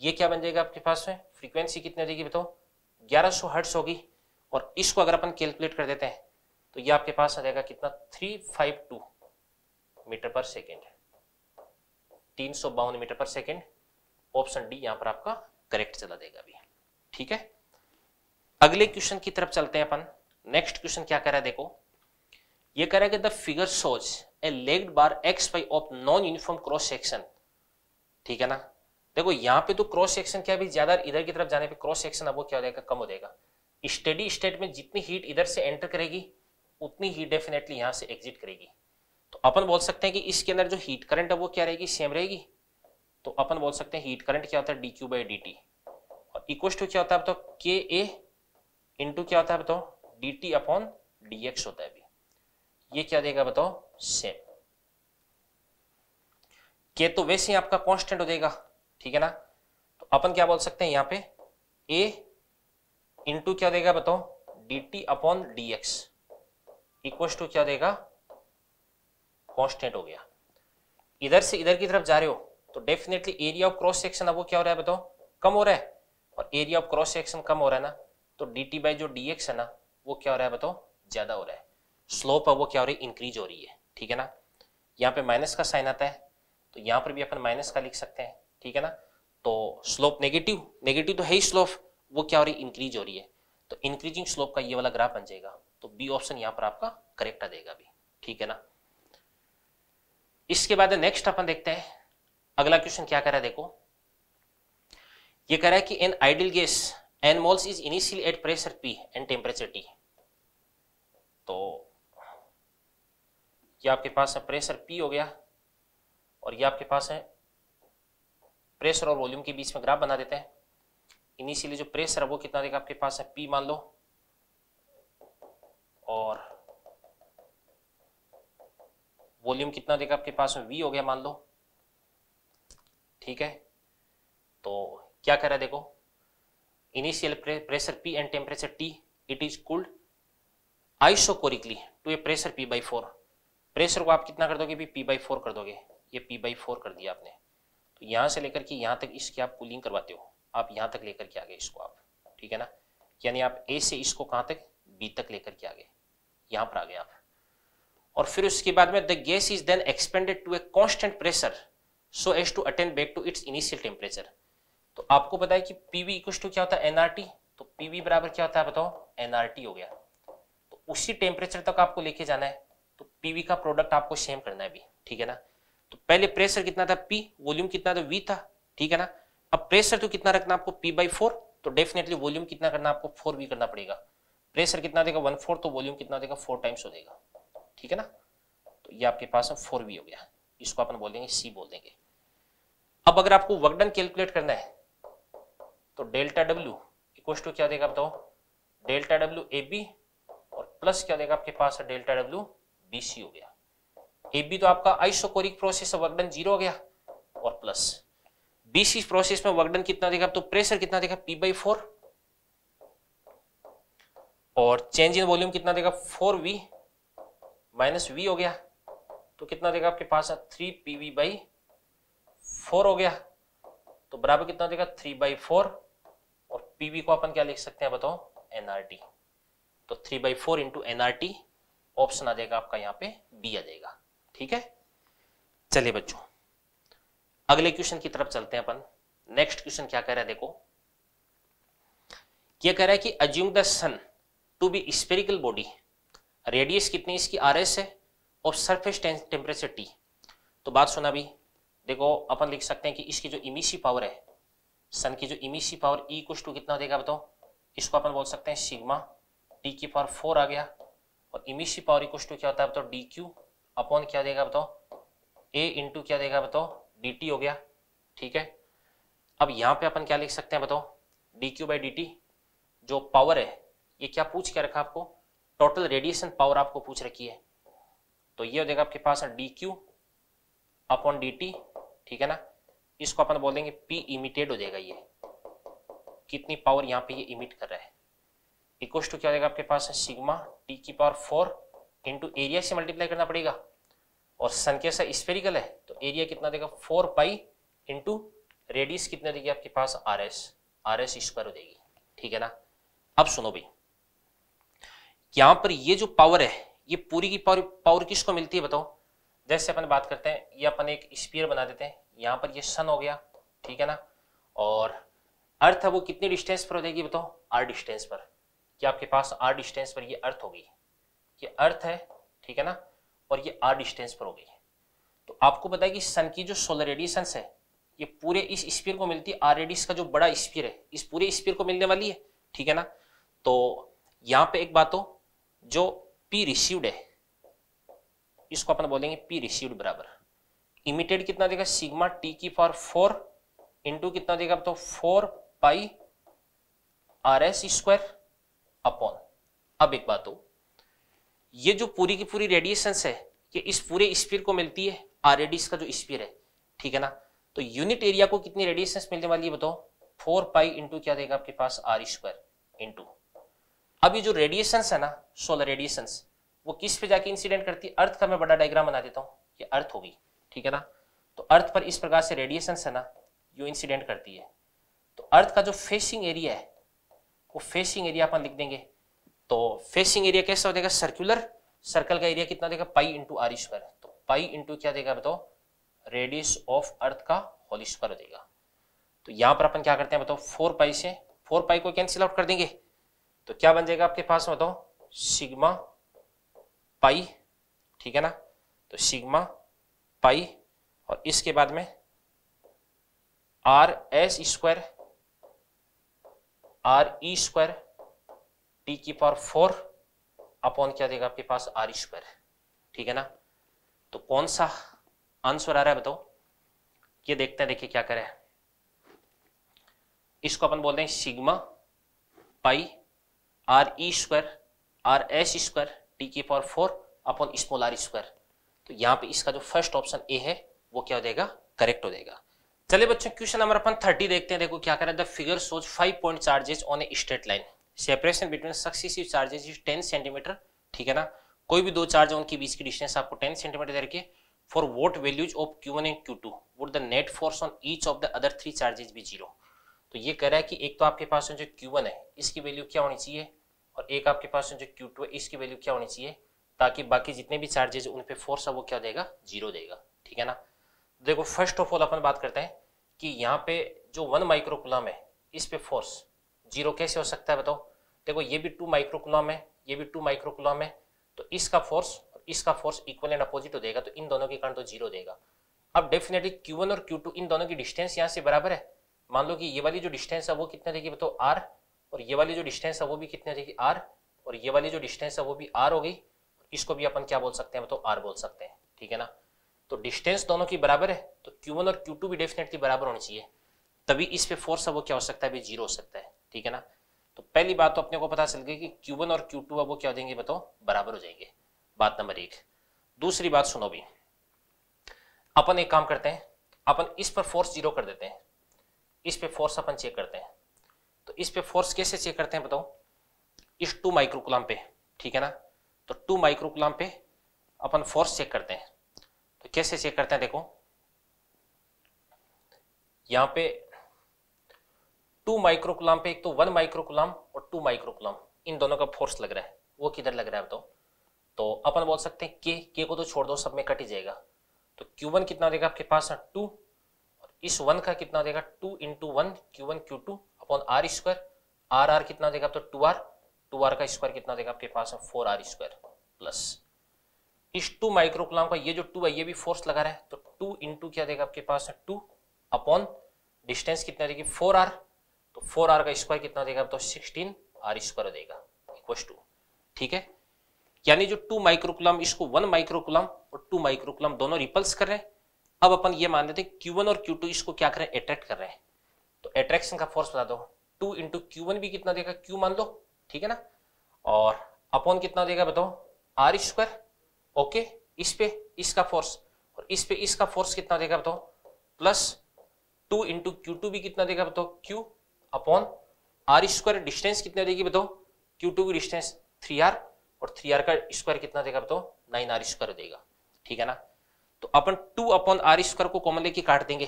ये क्या बन जाएगा आपके पास में? फ्रीक्वेंसी कितनी देगी बताओ ग्यारह सौ होगी। और इसको अगर अपन कैलकुलेट कर देते हैं तो ये आपके पास आ जाएगा कितना? Three five two metre per second तीन सौ बावन metre per second. Option D यहाँ पर आपका करेक्ट चला देगा अभी। ठीक है? अगले क्वेश्चन की तरफ़ चलते हैं अपन। नेक्स्ट क्वेश्चन क्या कह रहा है देखो। ये कह रहा है कि the figure shows a legged bar X Y of non uniform cross section. ठीक है ना? देखो, यहाँ पे तो क्रॉस सेक्शन क्या भी ज़्यादा इधर की तरफ़ जाने पे क्रॉस सेक्शन अब वो क्या हो जाएगा? कम हो जाएगा। स्टडी स्टेट में जितनी हीट इधर से एंटर करेगी उतनी हीट डेफिनेटली यहाँ से एग्जिट करेगी। तो अपन बोल सकते हैं कि इसके अंदर जो हीट करंट है वो क्या रहेगी? सेम रहेगी। तो अपन बोल सकते हैं हीट करंट क्या होता है? D Q by D T और इक्व टू क्या होता है? तो के ए इंटू क्या होता है? बताओ D T upon D X होता है अभी। ये क्या देगा बताओ? सेम के तो वैसे ही आपका कांस्टेंट हो जाएगा। ठीक है ना? तो अपन क्या बोल सकते हैं यहाँ पे? ए इंटू क्या देगा बताओ? D T upon D X equal to क्या देगा? कांस्टेंट हो गया। इधर से इधर की तरफ़ जा रहे हो तो definitely area of cross section अब वो क्या हो रहा है बताओ? कम हो रहा है। और एरिया ऑफ़ क्रॉस सेक्शन कम हो रहा है ना तो डी टी बाई जो डी एक्स है ना, वो क्या हो रहा है बताओ? ज़्यादा हो रहा है। स्लोप अब वो क्या हो रही है? इंक्रीज हो रही है। ठीक है ना? यहाँ पे माइनस का साइन आता है तो यहाँ पर भी अपन माइनस का लिख सकते हैं। ठीक है ना? तो स्लोप नेगेटिव नेगेटिव तो है ही स्लोप वो क्या हो रही है? इंक्रीज हो रही है। तो इंक्रीजिंग स्लोप का ये वाला ग्राफ बन जाएगा। तो बी ऑप्शन यहाँ पर आपका करेक्ट आ जाएगा भी ठीक है ना? इसके बाद नेक्स्ट अपन देखते हैं। अगला क्वेश्चन क्या कह रहा है देखो। ये कह रहा है कि an ideal gas N moles is initially at pressure P and temperature T तो ये आपके पास है प्रेशर पी हो गया और ये आपके पास है प्रेशर और वॉल्यूम के बीच में ग्राफ बना देते हैं। इनिशियली जो प्रेशर है वो कितना देगा? आपके पास है पी मान लो। और वॉल्यूम कितना देगा आपके पास में? वी हो गया, मान लो। ठीक है? तो क्या कह रहा है, देखो। Initial pressure P and temperature T it is cooled isochorically to a pressure P by four pressure को आप कितना कर दोगे? पी बाई फोर कर दोगे। ये पी बाई फोर कर दिया आपने। तो यहाँ से लेकर के यहाँ तक इसकी आप कूलिंग करवाते हो। आप यहाँ तक लेकर के आ गए इसको आप। ठीक है ना? यानी आप ए से इसको कहाँ तक? बी तक लेकर के आ गए यहाँ पर आ गए आप और फिर उसके बाद में the gas is then expanded to a constant pressure so as to attain back to its initial temperature तो आपको पता है कि पीवी इक्व टू क्या होता है? एनआरटी तो पीवी बराबर क्या होता है बताओ? एनआरटी हो गया। तो उसी टेम्परेचर तक आपको लेके जाना है। तो पीवी का प्रोडक्ट आपको सेम करना है भी ठीक है ना? तो पहले प्रेशर कितना था? पी वॉल्यूम कितना था? वी था। ठीक है ना? अब प्रेशर तो कितना रखना आपको? पी बाई फोर तो डेफिनेटली वॉल्यूम कितना करना आपको? फोर भी करना पड़ेगा। प्रेशर कितना देगा? वन फोर तो वॉल्यूम कितना देगा? फोर टाइम्स हो देगा। ठीक है ना? तो ये आपके पास फोर भी हो गया। इसको अपन बोल देंगे सी बोल देंगे। अब अगर आपको वर्कडन कैलकुलेट करना है तो डेल्टा डब्ल्यू इक्व टू क्या देगा बताओ? डेल्टा डब्ल्यू ए बी और प्लस क्या देगा आपके पास? डेल्टा डब्ल्यू बी सी हो गया। ए बी तो आपका आइसोकोरिक प्रोसेस वर्कडन ज़ीरो हो गया और प्लस बीसी प्रोसेस में वर्कडन कितना देगा? तो प्रेशर कितना देगा? पी बाई फोर और चेंज इन वॉल्यूम कितना देगा? फोर वी माइनस वी हो गया। तो कितना देगा आपके पास? Three P V by four हो गया। तो बराबर कितना देगा? थ्री बाई फोर और पीवी को अपन क्या लिख सकते हैं बताओ? एनआरटी तो three by four into NRT option आ जाएगा आपका, यहाँ पे बी आ जाएगा। ठीक है? चलिए बच्चों, अगले क्वेश्चन की तरफ़ चलते हैं अपन। नेक्स्ट क्वेश्चन क्या कह रहा है? देखो, ये कह रहा है कि assume the sun to be spherical body radius कितनी इसकी आर एस है और सरफेस टेम्परेचर टी तो बात सुना भी। देखो, अपन लिख सकते हैं कि इसकी जो इमिसी पावर है सन की जो इमिसी पावर ई कुछ टू कितना देगा बताओ? इसको अपन बोल सकते हैं सिग्मा टी की पावर फोर आ गया। और इमीसी पावर इक्व टू क्या होता है बताओ? डी क्यू अपॉन क्या देगा बताओ? ए इंटू क्या देगा बताओ? डी टी हो गया। ठीक है? अब यहाँ पे अपन क्या लिख सकते हैं बताओ? D Q by D T जो पावर है ये क्या पूछ के रखा आपको? टोटल रेडिएशन पावर आपको पूछ रखी है। तो ये हो जाएगा आपके पास D Q upon D T ठीक है ना? इसको अपन बोल देंगे पी इमिटेड हो जाएगा ये। कितनी पावर यहाँ पे ये इमिट कर रहा है। इक्व टू क्या हो जाएगा आपके पास? है सिग्मा टी की पावर फोर इंटू एरिया से मल्टीप्लाई करना पड़ेगा। और सन कैसा स्पेरिकल है तो एरिया कितना देगा? फोर पाई इंटू रेडियस कितना देगी आपके पास? R S R S square हो जाएगी, ठीक है ना? अब सुनो भाई। यहाँ पर ये जो पावर है, ये पूरी की पावर पावर किसको मिलती है बताओ? जैसे अपन बात करते हैं, ये अपन एक स्पीयर बना देते हैं। यहाँ पर ये सन हो गया, ठीक है ना? और अर्थ है वो कितनी डिस्टेंस पर हो जाएगी बताओ? आर डिस्टेंस पर। क्या आपके पास आर डिस्टेंस पर ये अर्थ होगी। ये अर्थ है, ठीक है ना? और ये आर डिस्टेंस पर हो गई तो आपको पता है कि सन की जो सोलर रेडिएशन है, ये पूरे इस स्पीयर को मिलती है। आर रेडियस का जो बड़ा स्पीयर है, इस पूरे स्पीयर को मिलने वाली है, ठीक है ना? तो यहाँ पे एक बात हो जो पी रिसीव्ड है, इसको अपन बोलेंगे पी रिसीव्ड बराबर। इमिटेड कितना देगा? सिग्मा टी की पावर फोर इंटू कितना देगा? तो four pi R S square upon अब एक बात हो, ये जो पूरी की पूरी रेडिएशन है, ये इस पूरे स्पीयर को मिलती है आर रेडियस का जो स्पीयर है, ठीक है ना? तो यूनिट एरिया को कितनी रेडिएशन मिलने वाली है बताओ? फोर पाई इंटू क्या देगा आपके पास? आर स्क्वायर इंटू ये जो रेडिएशन है ना सोलर रेडिएशन वो किस पे जाके इंसिडेंट करती है? अर्थ का मैं बड़ा डायग्राम बना देता हूँ। ये अर्थ होगी, ठीक है ना? तो अर्थ पर इस प्रकार से रेडिएशन है ना जो इंसिडेंट करती है। तो अर्थ का जो फेसिंग एरिया है, वो फेसिंग एरिया अपन लिख देंगे। तो फेसिंग एरिया कैसा हो जाएगा? सर्कुलर सर्कल का एरिया कितना देगा? पाई इंटू आर स्क्वायर तो पाई इंटू क्या देगा बताओ? रेडियस ऑफ़ अर्थ का होल स्क्वायर देगा। तो यहाँ पर अपन क्या करते हैं बताओ? फोर पाई से फोर पाई को कैंसिल आउट कर देंगे। तो क्या बन जाएगा आपके पास बताओ? सिग्मा पाई, ठीक है ना? तो सिग्मा पाई और इसके बाद में R S square R E square, T की पावर फोर अपॉन क्या देगा आपके पास? आर स्क्वायर, ठीक है ना? तो कौन सा आंसर आ रहा है बताओ? ये देखते हैं, देखिए क्या करें इसको अपन बोलते हैं sigma pi R E square R S square T की power four upon small r square तो यहाँ पे इसका जो फ़र्स्ट ऑप्शन ए है, वो क्या हो जाएगा? करेक्ट हो जाएगा। चलिए बच्चों क्वेश्चन नंबर अपन थर्टी देखते हैं। देखो क्या करें the figure shows five point charges on a straight line separation between successive charges is ten centimetre ठीक है ना? कोई भी दो चार्ज उनके बीच की डिस्टेंस आपको टेन सेंटीमीटर करके for what values of Q one and Q two what the net force on each of the other three charges भी ज़ीरो तो ये कह रहा है कि एक तो आपके पास जो क्यू वन है, इसकी वैल्यू क्या होनी चाहिए? और एक आपके पास जो क्यू टू है, इसकी वैल्यू क्या होनी चाहिए? ताकि बाकी जितने भी चार्जेस उन पर फोर्स है वो क्या देगा? ज़ीरो देगा। ठीक है ना? देखो फ़र्स्ट ऑफ़ ऑल अपन बात करते हैं कि यहाँ पे जो वन माइक्रोकुलम है, इस पे फोर्स ज़ीरो कैसे हो सकता है बताओ? देखो, ये भी टू माइक्रोकुलम है, ये भी टू माइक्रोकुलम है तो इसका फोर्स और इसका फोर्स इक्वल एंड अपोजिट हो देगा तो इन दोनों के कारण तो ज़ीरो देगा। अब डेफिनेटली क्यू वन और क्यू टू इन दोनों की डिस्टेंस यहाँ से बराबर है। मान लो कि ये वाली जो डिस्टेंस है, वो कितने देगी बताओ? आर और ये वाली जो डिस्टेंस है वो भी कितने देगी आर और ये वाली जो डिस्टेंस है वो भी आर हो गई। इसको भी अपन क्या बोल सकते हैं? तो आर बोल सकते हैं। ठीक है ना? तो डिस्टेंस दोनों की बराबर है तो Q1 और Q2 भी डेफिनेटली बराबर होनी चाहिए। तभी इस पे फोर्स है वो क्या हो सकता है? भी ज़ीरो हो सकता है। ठीक है ना? तो पहली बात तो अपने को पता चल गई कि Q1 और Q2 है वो क्या हो जाएँगे बताओ? बराबर हो जाएँगे। बात नंबर एक। दूसरी बात सुनो भी अपन एक काम करते हैं। अपन इस पर फोर्स ज़ीरो कर देते हैं। इस पे फोर्स अपन चेक करते हैं। तो इस पे फोर्स कैसे चेक करते हैं बताओ? इस टू माइक्रोकुलम पे, ठीक है ना? तो टू माइक्रोकुलम पे अपन फोर्स चेक करते हैं। तो कैसे चेक करते हैं देखो? यहाँ पे टू माइक्रोकुलाम पे एक तो वन माइक्रोकुलाम और टू माइक्रोकुलाम इन दोनों का फोर्स लग रहा है। वो किधर लग रहा है बताओ? तो अपन बोल सकते हैं के के को तो छोड़ दो, सब में कट ही जाएगा। तो क्यू वन कितना देगा आपके पास? टू और इस वन का कितना देगा? Two into one Q one Q two upon R square R R कितना देगा तो टू आर टू आर का स्क्वायर कितना देगा आपके पास फोर आर स्क्वायर प्लस इस टू माइक्रोकुलाम का ये जो टू है, ये भी फोर्स लगा रहा है तो टू इंटू क्या देगा आपके पास टू अपॉन डिस्टेंस कितना देगी? फोर आर तो फोर आर का स्क्वायर कितना देगा? तो सिक्सटीन आर स्क्वायर देगा इक्व टू ठीक है? यानी जो टू माइक्रोकुलम इसको वन माइक्रोकुलम और टू माइक्रोकुलम दोनों रिपल्स कर रहे हैं। अब अपन ये मान लेते हैं क्यू वन और क्यू टू इसको क्या कर रहे हैं? अट्रैक्ट कर रहे हैं। तो अट्रैक्शन का फोर्स बता दो। टू इंटू क्यू वन भी कितना देगा? क्यू मान लो, ठीक है ना? और अपॉन कितना देगा बताओ? आर स्क्वायर ओके इस पे इसका फोर्स और इस पे इसका फोर्स कितना देगा बताओ? Plus two into Q two भी कितना देगा बताओ? Q upon R square distance कितना देगी बताओ? क्यू टू की डिस्टेंस थ्री आर और थ्री आर का स्क्वायर कितना देगा बताओ? नाइन आर स्क्वायर देगा, ठीक है ना? तो अपन टू अपॉन आर स्क्वायर को कॉमन लेके काट देंगे।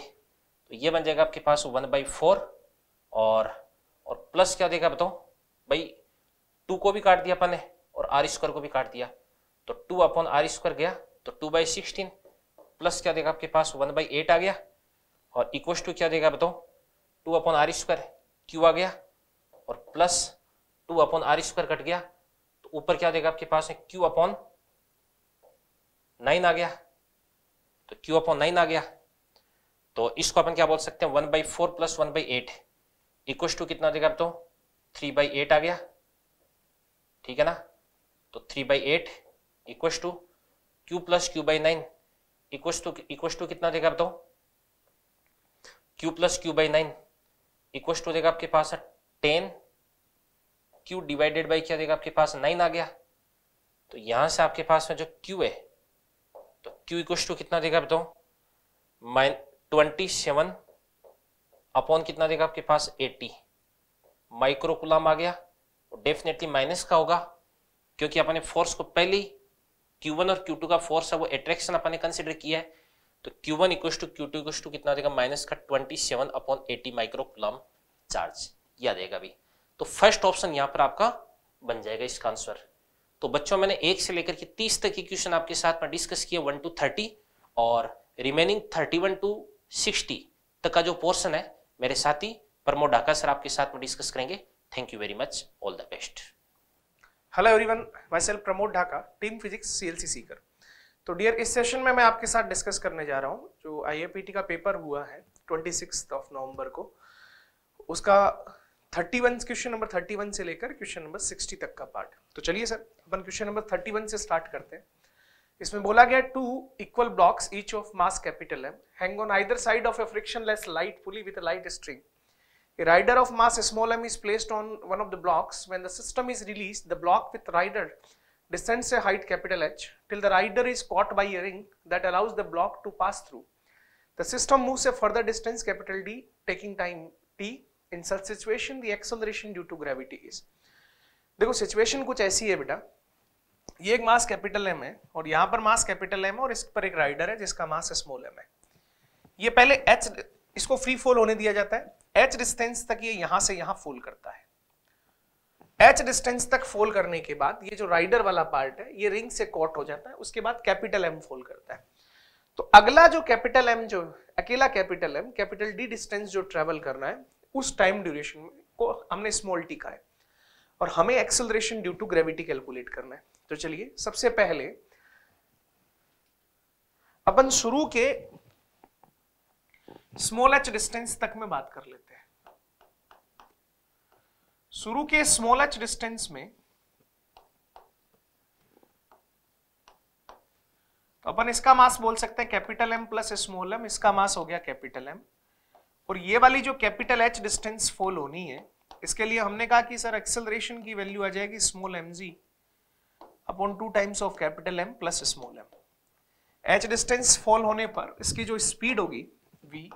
तो ये बन जाएगा आपके पास वन बाई फोर और और प्लस क्या देगा बताओ? भाई टू को भी काट दिया अपन ने और आर स्क्वायर को भी काट दिया। तो टू अपॉन आर स्क्वायर गया तो टू बाई सिक्सटीन प्लस क्या देगा आपके पास? वन बाई एट आ गया। और इक्व टू क्या देगा बताओ? Two upon R square Q आ गया और plus two upon R square cut गया। तो ऊपर क्या देगा आपके पास? क्यू अपॉन नाइन आ गया। तो क्यू अपॉन नाइन आ गया। तो इसको अपन क्या बोल सकते हैं? One by four plus one by eight equal to कितना देगा तो? थ्री बाई एट आ गया। ठीक है ना? तो three by eight equals to Q plus Q by nine equal to equal to कितना देगा बताओ Q plus Q by nine equal to देगा आपके पास टेन। क्यू डिवाइडेड बाई क्या देगा आपके पास नाइन आ गया। तो यहाँ से आपके पास में जो क्यू है तो क्यू इक्व टू कितना देगा बताओ माइन ट्वेंटी सेवन अपॉन कितना देगा आपके पास? एटी माइक्रोकुलाम आ गया। डेफिनेटली माइनस का होगा, क्योंकि अपने फोर्स को पहले Q1 और Q2 का फोर्स है, वो अट्रैक्शन अपने कंसिडर किया है। तो Q1 one equal to Q two two कितना देगा? माइनस का 27 seven upon eighty microcoulomb charge यह देगा भी तो फ़र्स्ट ऑप्शन यहाँ पर आपका बन जाएगा इसका आंसर तो बच्चों, मैंने एक से लेकर के तीस तक की क्वेश्चन आपके साथ में डिस्कस किया वन टू थर्टी और remaining thirty one two sixty तक का जो पोर्सन है, मेरे साथी, प्रमोद ढाका सर आपके साथ में डिस्कस करेंगे। Thank you very much all the best hello everyone myself Pramod Dhaka team physics CLC Sikar. तो डियर इस सेशन में मैं आपके साथ डिस्कस करने जा रहा हूँ, जो आईएपीटी का पेपर हुआ है ट्वेंटी ऑफ़ नवंबर को। उसका thirty one question number thirty one से लेकर क्वेश्चन नंबर सिक्सटी तक का पार्ट तो चलिए सर अपन क्वेश्चन नंबर थर्टी वन से स्टार्ट करते हैं। इसमें बोला गया two equal blocks each of mass capital M hang on either side of a frictionless light pulley with light string A rider of mass small m is placed on one of the blocks. When the system is released, the block with rider descends a height capital H till the rider is caught by a ring that allows the block to pass through. The system moves a further distance capital D taking time t. In such situation, the acceleration due to gravity is. देखो situation कुछ ऐसी है बेटा ये एक मास capital M है और यहाँ पर मास कैपिटल एम है और इस पर एक राइडर है जिसका मास स्मॉल एम है। ये पहले एच इसको फ्री फॉल होने दिया जाता है। एच डिस्टेंस तक ये यहाँ से यहाँ फोल करता है। एच डिस्टेंस तक फोल करने के बाद ये जो राइडर वाला पार्ट है, ये रिंग से कॉट हो जाता है, उसके बाद कैपिटल एम फोल करता है। तो अगला जो कैपिटल एम जो अकेला capital M capital D distance जो ट्रेवल करना है, उस टाइम ड्यूरेशन को हमने स्मॉल टी का है। और हमें acceleration due to gravity calculate करना है। तो चलिए, सबसे पहले अपन शुरू के स्मॉल एच डिस्टेंस तक में बात कर लेते हैं। शुरू के स्मॉल एच डिस्टेंस में तो अपन इसका मास बोल सकते हैं capital M plus small m इसका मास हो गया कैपिटल एम और ये वाली जो कैपिटल एच डिस्टेंस फॉल होनी है इसके लिए हमने कहा कि सर एक्सेलरेशन की वैल्यू आ जाएगी small m G upon two times of capital M plus small m H distance fall होने पर इसकी जो स्पीड होगी, v,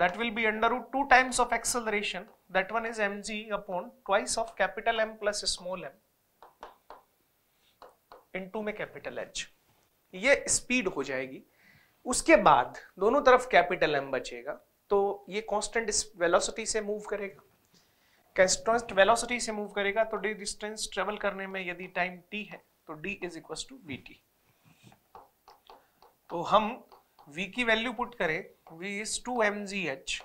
that will be under root 2 times of acceleration. That one is mg upon twice of capital M plus small m into में capital H. ये speed हो जाएगी। उसके बाद दोनों तरफ़ कैपिटल M बचेगा तो ये कांस्टेंट वेलोसिटी से मूव करेगा। कांस्टेंट वेलोसिटी से मूव करेगा तो डी डिस्टेंस ट्रेवल करने में यदि टाइम t है तो d is equal to V तो हम v की वैल्यू पुट करें, v is 2 mgh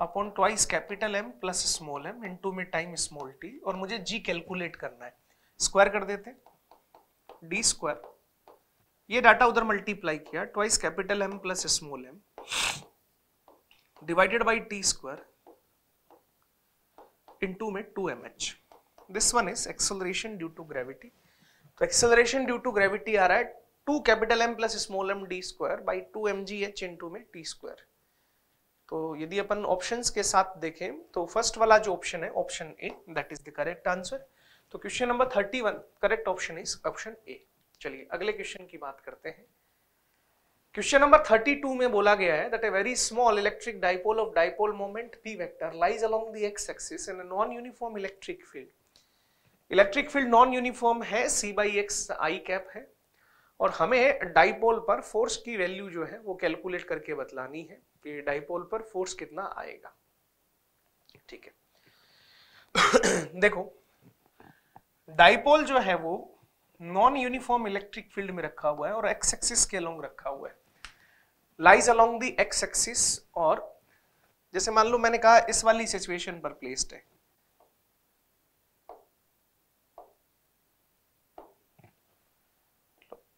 upon twice capital m plus small m into में टाइम स्मॉल t, और मुझे g कैलकुलेट करना है। स्क्वायर कर देते d स्क्वायर ये डाटा उधर मल्टीप्लाई किया twice capital m plus small m divided by T square into में 2 mh this one is acceleration due to gravity तो एक्सेलरेशन ड्यू टू ग्रेविटी आ रहा है two capital M plus small m D square by two M G H into में T square तो यदि अपन options के साथ देखें तो फ़र्स्ट वाला जो ऑप्शन है option A that is the correct answer तो question number thirty one correct option is option A चलिए, अगले क्वेश्चन की बात करते हैं। क्वेश्चन नंबर 32 में बोला गया है that a very small electric dipole of dipole moment p vector lies along the x axis in a non uniform electric field electric field non uniform है C by X I cap है, और हमें dipole पर force की value जो है वो calculate करके बतलानी है कि डाइपोल पर फोर्स कितना आएगा। ठीक है। (coughs) देखो डाइपोल जो है वो नॉन यूनिफॉर्म इलेक्ट्रिक फ़ील्ड में रखा हुआ है और एक्स एक्सिस के अलोंग रखा हुआ है। Lies along the X axis और जैसे मान लो मैंने कहा इस वाली सिचुएशन पर प्लेस्ड है।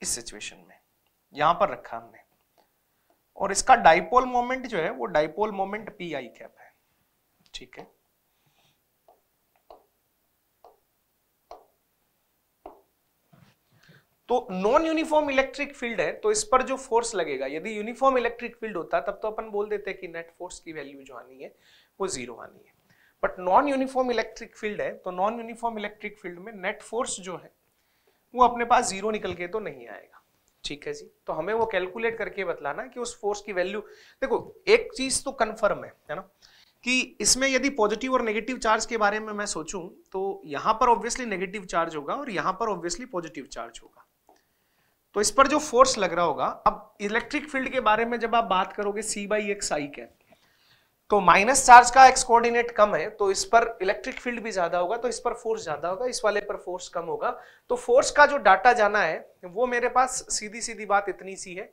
इस सिचुएशन में, यहाँ पर रखा हमने। और इसका डाइपोल मोमेंट जो है, वो dipole moment P I cap है। ठीक है? तो नॉन यूनिफॉर्म इलेक्ट्रिक फ़ील्ड है तो इस पर जो फोर्स लगेगा, यदि यूनिफॉर्म इलेक्ट्रिक फ़ील्ड होता, तब तो अपन बोल देते कि नेट फोर्स की वैल्यू जो आनी है, वो ज़ीरो आनी है। But non uniform electric field है तो नॉन यूनिफॉर्म इलेक्ट्रिक फ़ील्ड में नेट फोर्स जो है, वो अपने पास ज़ीरो निकल के तो नहीं आएगा। ठीक है जी? तो हमें वो कैलकुलेट करके बतलाना कि उस फोर्स की वैल्यू देखो, एक चीज़ तो कंफर्म है है ना? कि इसमें यदि पॉजिटिव और नेगेटिव चार्ज के बारे में मैं सोचूं तो यहाँ पर ऑब्वियसली नेगेटिव चार्ज होगा और यहाँ पर ऑब्वियसली पॉजिटिव चार्ज होगा। तो इस पर जो फोर्स लग रहा होगा, अब इलेक्ट्रिक फ़ील्ड के बारे में जब आप बात करोगे सी बाई एक्स आई के तो माइनस चार्ज का एक्स कोऑर्डिनेट कम है तो इस पर इलेक्ट्रिक फ़ील्ड भी ज़्यादा होगा तो इस पर फोर्स ज़्यादा होगा, इस वाले पर फोर्स कम होगा। तो फोर्स का जो डाटा जाना है, वो मेरे पास सीधी सीधी बात इतनी सी है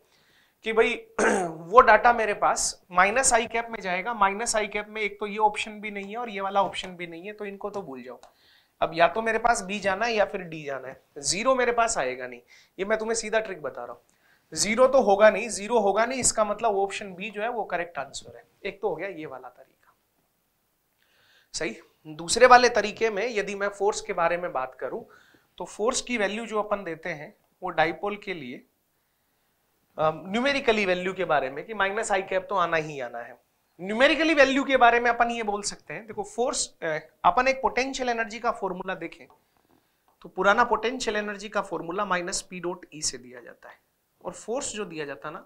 कि भाई, (clears throat) वो डाटा मेरे पास माइनस आई कैप में जाएगा। माइनस आई कैप में एक तो ये ऑप्शन भी नहीं है और ये वाला ऑप्शन भी नहीं है तो इनको तो भूल जाओ। अब या तो मेरे पास बी जाना है या फिर डी जाना है। ज़ीरो मेरे पास आएगा नहीं। ये मैं तुम्हें सीधा ट्रिक बता रहा हूँ। ज़ीरो तो होगा नहीं ज़ीरो होगा नहीं, इसका मतलब ऑप्शन बी जो है वो करेक्ट आंसर है। एक तो हो गया ये वाला तरीका। सही? दूसरे वाले तरीके में यदि मैं फोर्स के बारे में बात करूँ तो फोर्स की वैल्यू जो अपन देते हैं, वो डाइपोल के लिए न्यूमेरिकली वैल्यू के बारे में कि माइनस आई कैप तो आना ही आना है। न्यूमेरिकली वैल्यू के बारे में अपन ये बोल सकते हैं। देखो फोर्स अपन एक पोटेंशियल एनर्जी का फॉर्मूला देखें तो पुराना पोटेंशियल एनर्जी का formula minus P dot E से दिया जाता है। और फोर्स जो दिया जाता है ना,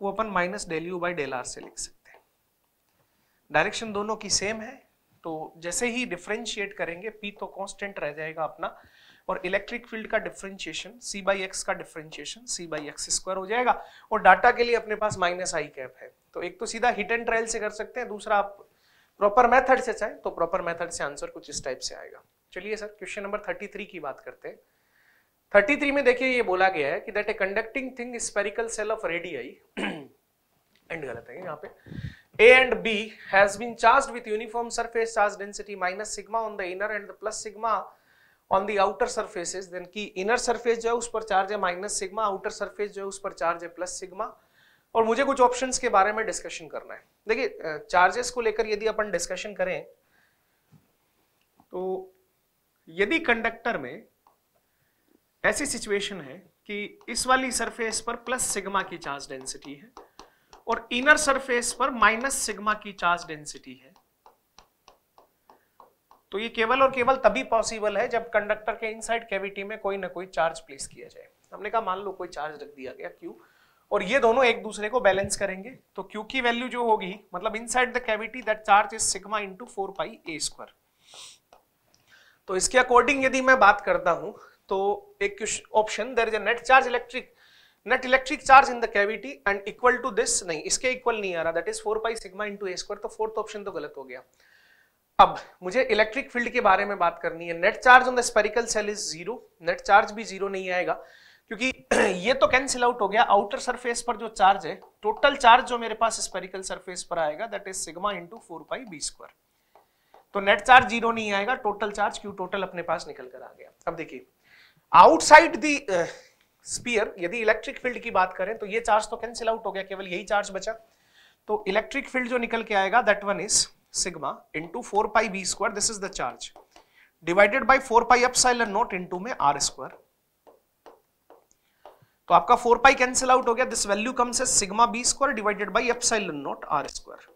वो अपन minus del U by del R से लिख सकते हैं। डायरेक्शन दोनों की सेम है तो जैसे ही डिफ्रेंशिएट करेंगे पी तो कांस्टेंट रह जाएगा अपना और इलेक्ट्रिक फ़ील्ड का डिफ्रेंशिएशन सी बाई एक्स का differentiation C by X square हो जाएगा और डाटा के लिए अपने पास माइनस आई कैप है। तो एक तो सीधा हिट एंड ट्रायल से कर सकते हैं, दूसरा आप प्रॉपर मेथड से चाहे तो प्रॉपर मेथड से आंसर कुछ इस टाइप से आएगा। चलिए sir question number thirty three की बात करते हैं। थर्टी थ्री में देखिए ये बोला गया है कि that a conducting thin spherical shell of radii and गलत है यहाँ पे। A and B has been charged with uniform surface charge density minus sigma on the inner and the plus sigma on the outer surfaces then की inner surface जो है उस पर charge है माइनस सिग्मा आउटर सरफेस जो है उस पर चार्ज है प्लस सिग्मा और मुझे कुछ ऑप्शंस के बारे में डिस्कशन करना है। देखिए चार्जेस को लेकर यदि अपन डिस्कशन करें तो यदि कंडक्टर में ऐसी सिचुएशन है कि इस वाली सरफेस पर प्लस सिग्मा की चार्ज डेंसिटी है और इनर सरफेस पर माइनस सिग्मा की चार्ज डेंसिटी है तो ये केवल और केवल तभी पॉसिबल है जब कंडक्टर के इनसाइड कैविटी में कोई ना कोई चार्ज प्लेस किया जाए। हमने कहा, मान लो कोई चार्ज रख दिया गया क्यू और ये दोनों एक दूसरे को बैलेंस करेंगे तो क्यू की वैल्यू जो होगी मतलब inside the cavity that charge is sigma into four pi A square तो इसके अकॉर्डिंग यदि मैं बात करता हूँ तो एक option there is net charge electric net electric charge in the cavity and equal to this नहीं, इसके इक्वल नहीं आ रहा that is four pi sigma into A square तो फोर्थ ऑप्शन तो गलत हो गया। अब मुझे इलेक्ट्रिक फ़ील्ड के बारे में बात करनी है। Net charge on the spherical shell is zero net charge भी ज़ीरो नहीं आएगा, क्योंकि (clears throat) ये तो कैंसिल आउट हो गया। आउटर सरफेस पर जो चार्ज है टोटल चार्ज जो मेरे पास स्पेरिकल सरफेस पर आएगा that is sigma into four pi B square तो नेट चार्ज ज़ीरो नहीं आएगा टोटल चार्ज क्यू टोटल अपने पास निकल कर आ गया। अब देखिए आउटसाइड दी स्पीयर यदि इलेक्ट्रिक फ़ील्ड की बात करें तो ये चार्ज तो कैंसिल आउट हो गया, केवल यही चार्ज बचा। तो इलेक्ट्रिक फ़ील्ड जो निकल के आएगा that one is sigma into 4 pi b square, this is the charge, divided by 4 pi epsilon naught into में r square. तो आपका 4 pi कैंसिल आउट हो गया this value comes as sigma B square divided by epsilon naught R square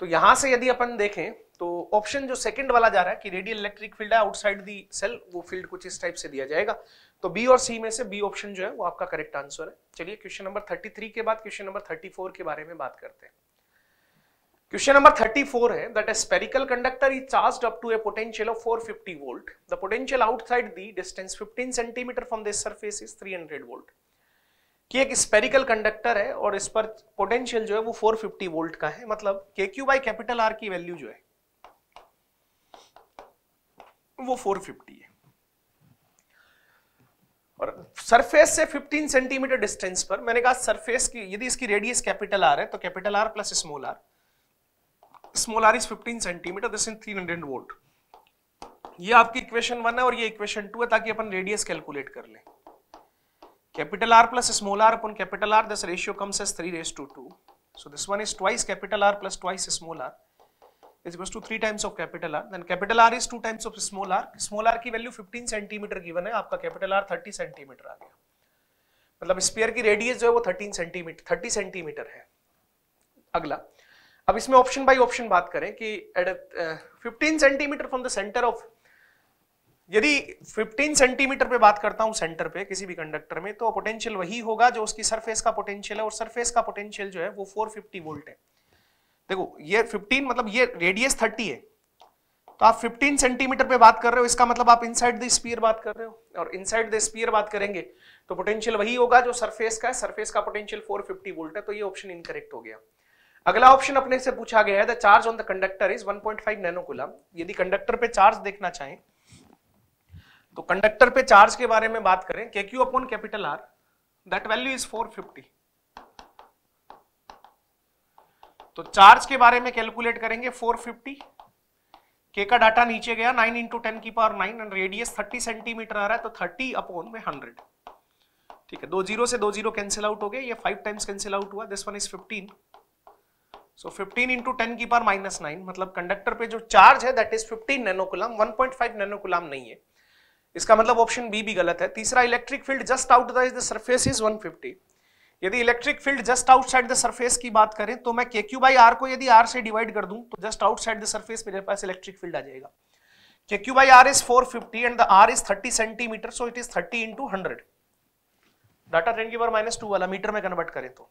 तो यहाँ से यदि अपन देखें तो ऑप्शन जो सेकंड वाला जा रहा है, कि रेडियल इलेक्ट्रिक फ़ील्ड है आउटसाइड दी सेल वो फ़ील्ड कुछ इस टाइप से दिया जाएगा। तो बी और सी में से बी ऑप्शन जो है, वो आपका करेक्ट आंसर है। चलिए क्वेश्चन नंबर 33 के बाद क्वेश्चन नंबर 34 के बारे में बात करते हैं। क्वेश्चन नंबर 34 है that spherical conductor is charged up to a potential of 450 volt the potential outside the distance 15 centimetre from this surface is 300 volt कि एक स्पेरिकल कंडक्टर है और इस पर पोटेंशियल जो है वो 450 वोल्ट का है। मतलब के क्यू बाई कैपिटल की वैल्यू जो है, वो 450 है। और सरफेस से 15 सेंटीमीटर डिस्टेंस पर मैंने कहा सरफेस की, यदि इसकी रेडियस कैपिटल आर है तो capital R plus small r small r is 15 centimetre this is 300 volt ये आपकी इक्वेशन वन है और ये इक्वेशन टू है ताकि अपन रेडियस कैलकुलेट कर लें। Capital R plus small r upon capital R this ratio comes as 3 raise to 2 so this one is twice capital R plus twice small r is equals to three times of capital R then capital R is two times of small R small R की value 15 centimetre given है, आपका capital R 30 centimetre आ गया। मतलब spear की radius जो है वो 13 सेंटीमीटर 30 सेंटीमीटर है। अगला। अब इसमें ऑप्शन बाय ऑप्शन बात करें कि fifteen centimetre from the centre of यदि 15 सेंटीमीटर पे बात करता हूँ सेंटर पे, किसी भी कंडक्टर में तो पोटेंशियल वही होगा जो उसकी सरफेस का पोटेंशियल है और सरफेस का पोटेंशियल जो है वो 450 वोल्ट है। देखो, ये 15 मतलब ये रेडियस 30 है। तो आप 15 सेंटीमीटर पे बात कर रहे हो, इसका मतलब आप इनसाइड द स्पीयर बात कर रहे हो। और इनसाइड द स्पीयर बात करेंगे तो पोटेंशियल वही होगा जो सरफेस का है सरफेस का पोटेंशियल 450 वोल्ट है तो ये ऑप्शन इनकरेक्ट हो गया। अगला ऑप्शन अपने से पूछा गया है the charge on the conductor is 1.5 nanocoulomb यदि कंडक्टर पे चार्ज देखना चाहें तो कंडक्टर पे चार्ज के बारे में बात करें K Q upon capital R that value is 450 तो चार्ज के बारे में कैलकुलेट करेंगे 450 के का डाटा नीचे गया 9 इंटू टेन की पावर 9 एंड रेडियस 30 सेंटीमीटर आ रहा है तो 30 अपॉन में 100 ठीक है, दो ज़ीरो से दो ज़ीरो कैंसिल आउट हो गए ये फाइव टाइम्स कैंसिल आउट हुआ this one is 15 so 15 into ten की पावर माइनस नाइन मतलब कंडक्टर पे जो चार्ज है दैट इज़ 15 नैनोकुलम 1.5 नैनोकुलम नहीं है। इसका मतलब ऑप्शन बी भी गलत है। तीसरा electric field just out the surface is 150 यदि electric field just outside the surface की बात करें तो मैं के क्यू बाई आर को यदि आर से डिवाइड कर दूँ तो जस्ट आउटसाइड द सरफेस मेरे पास इलेक्ट्रिक फ़ील्ड आ जाएगा। K Q by R is 450 and the R is 30 centimetre so it is 30 into hundred data ten की पावर माइनस टू वाला, मीटर में कन्वर्ट करें तो।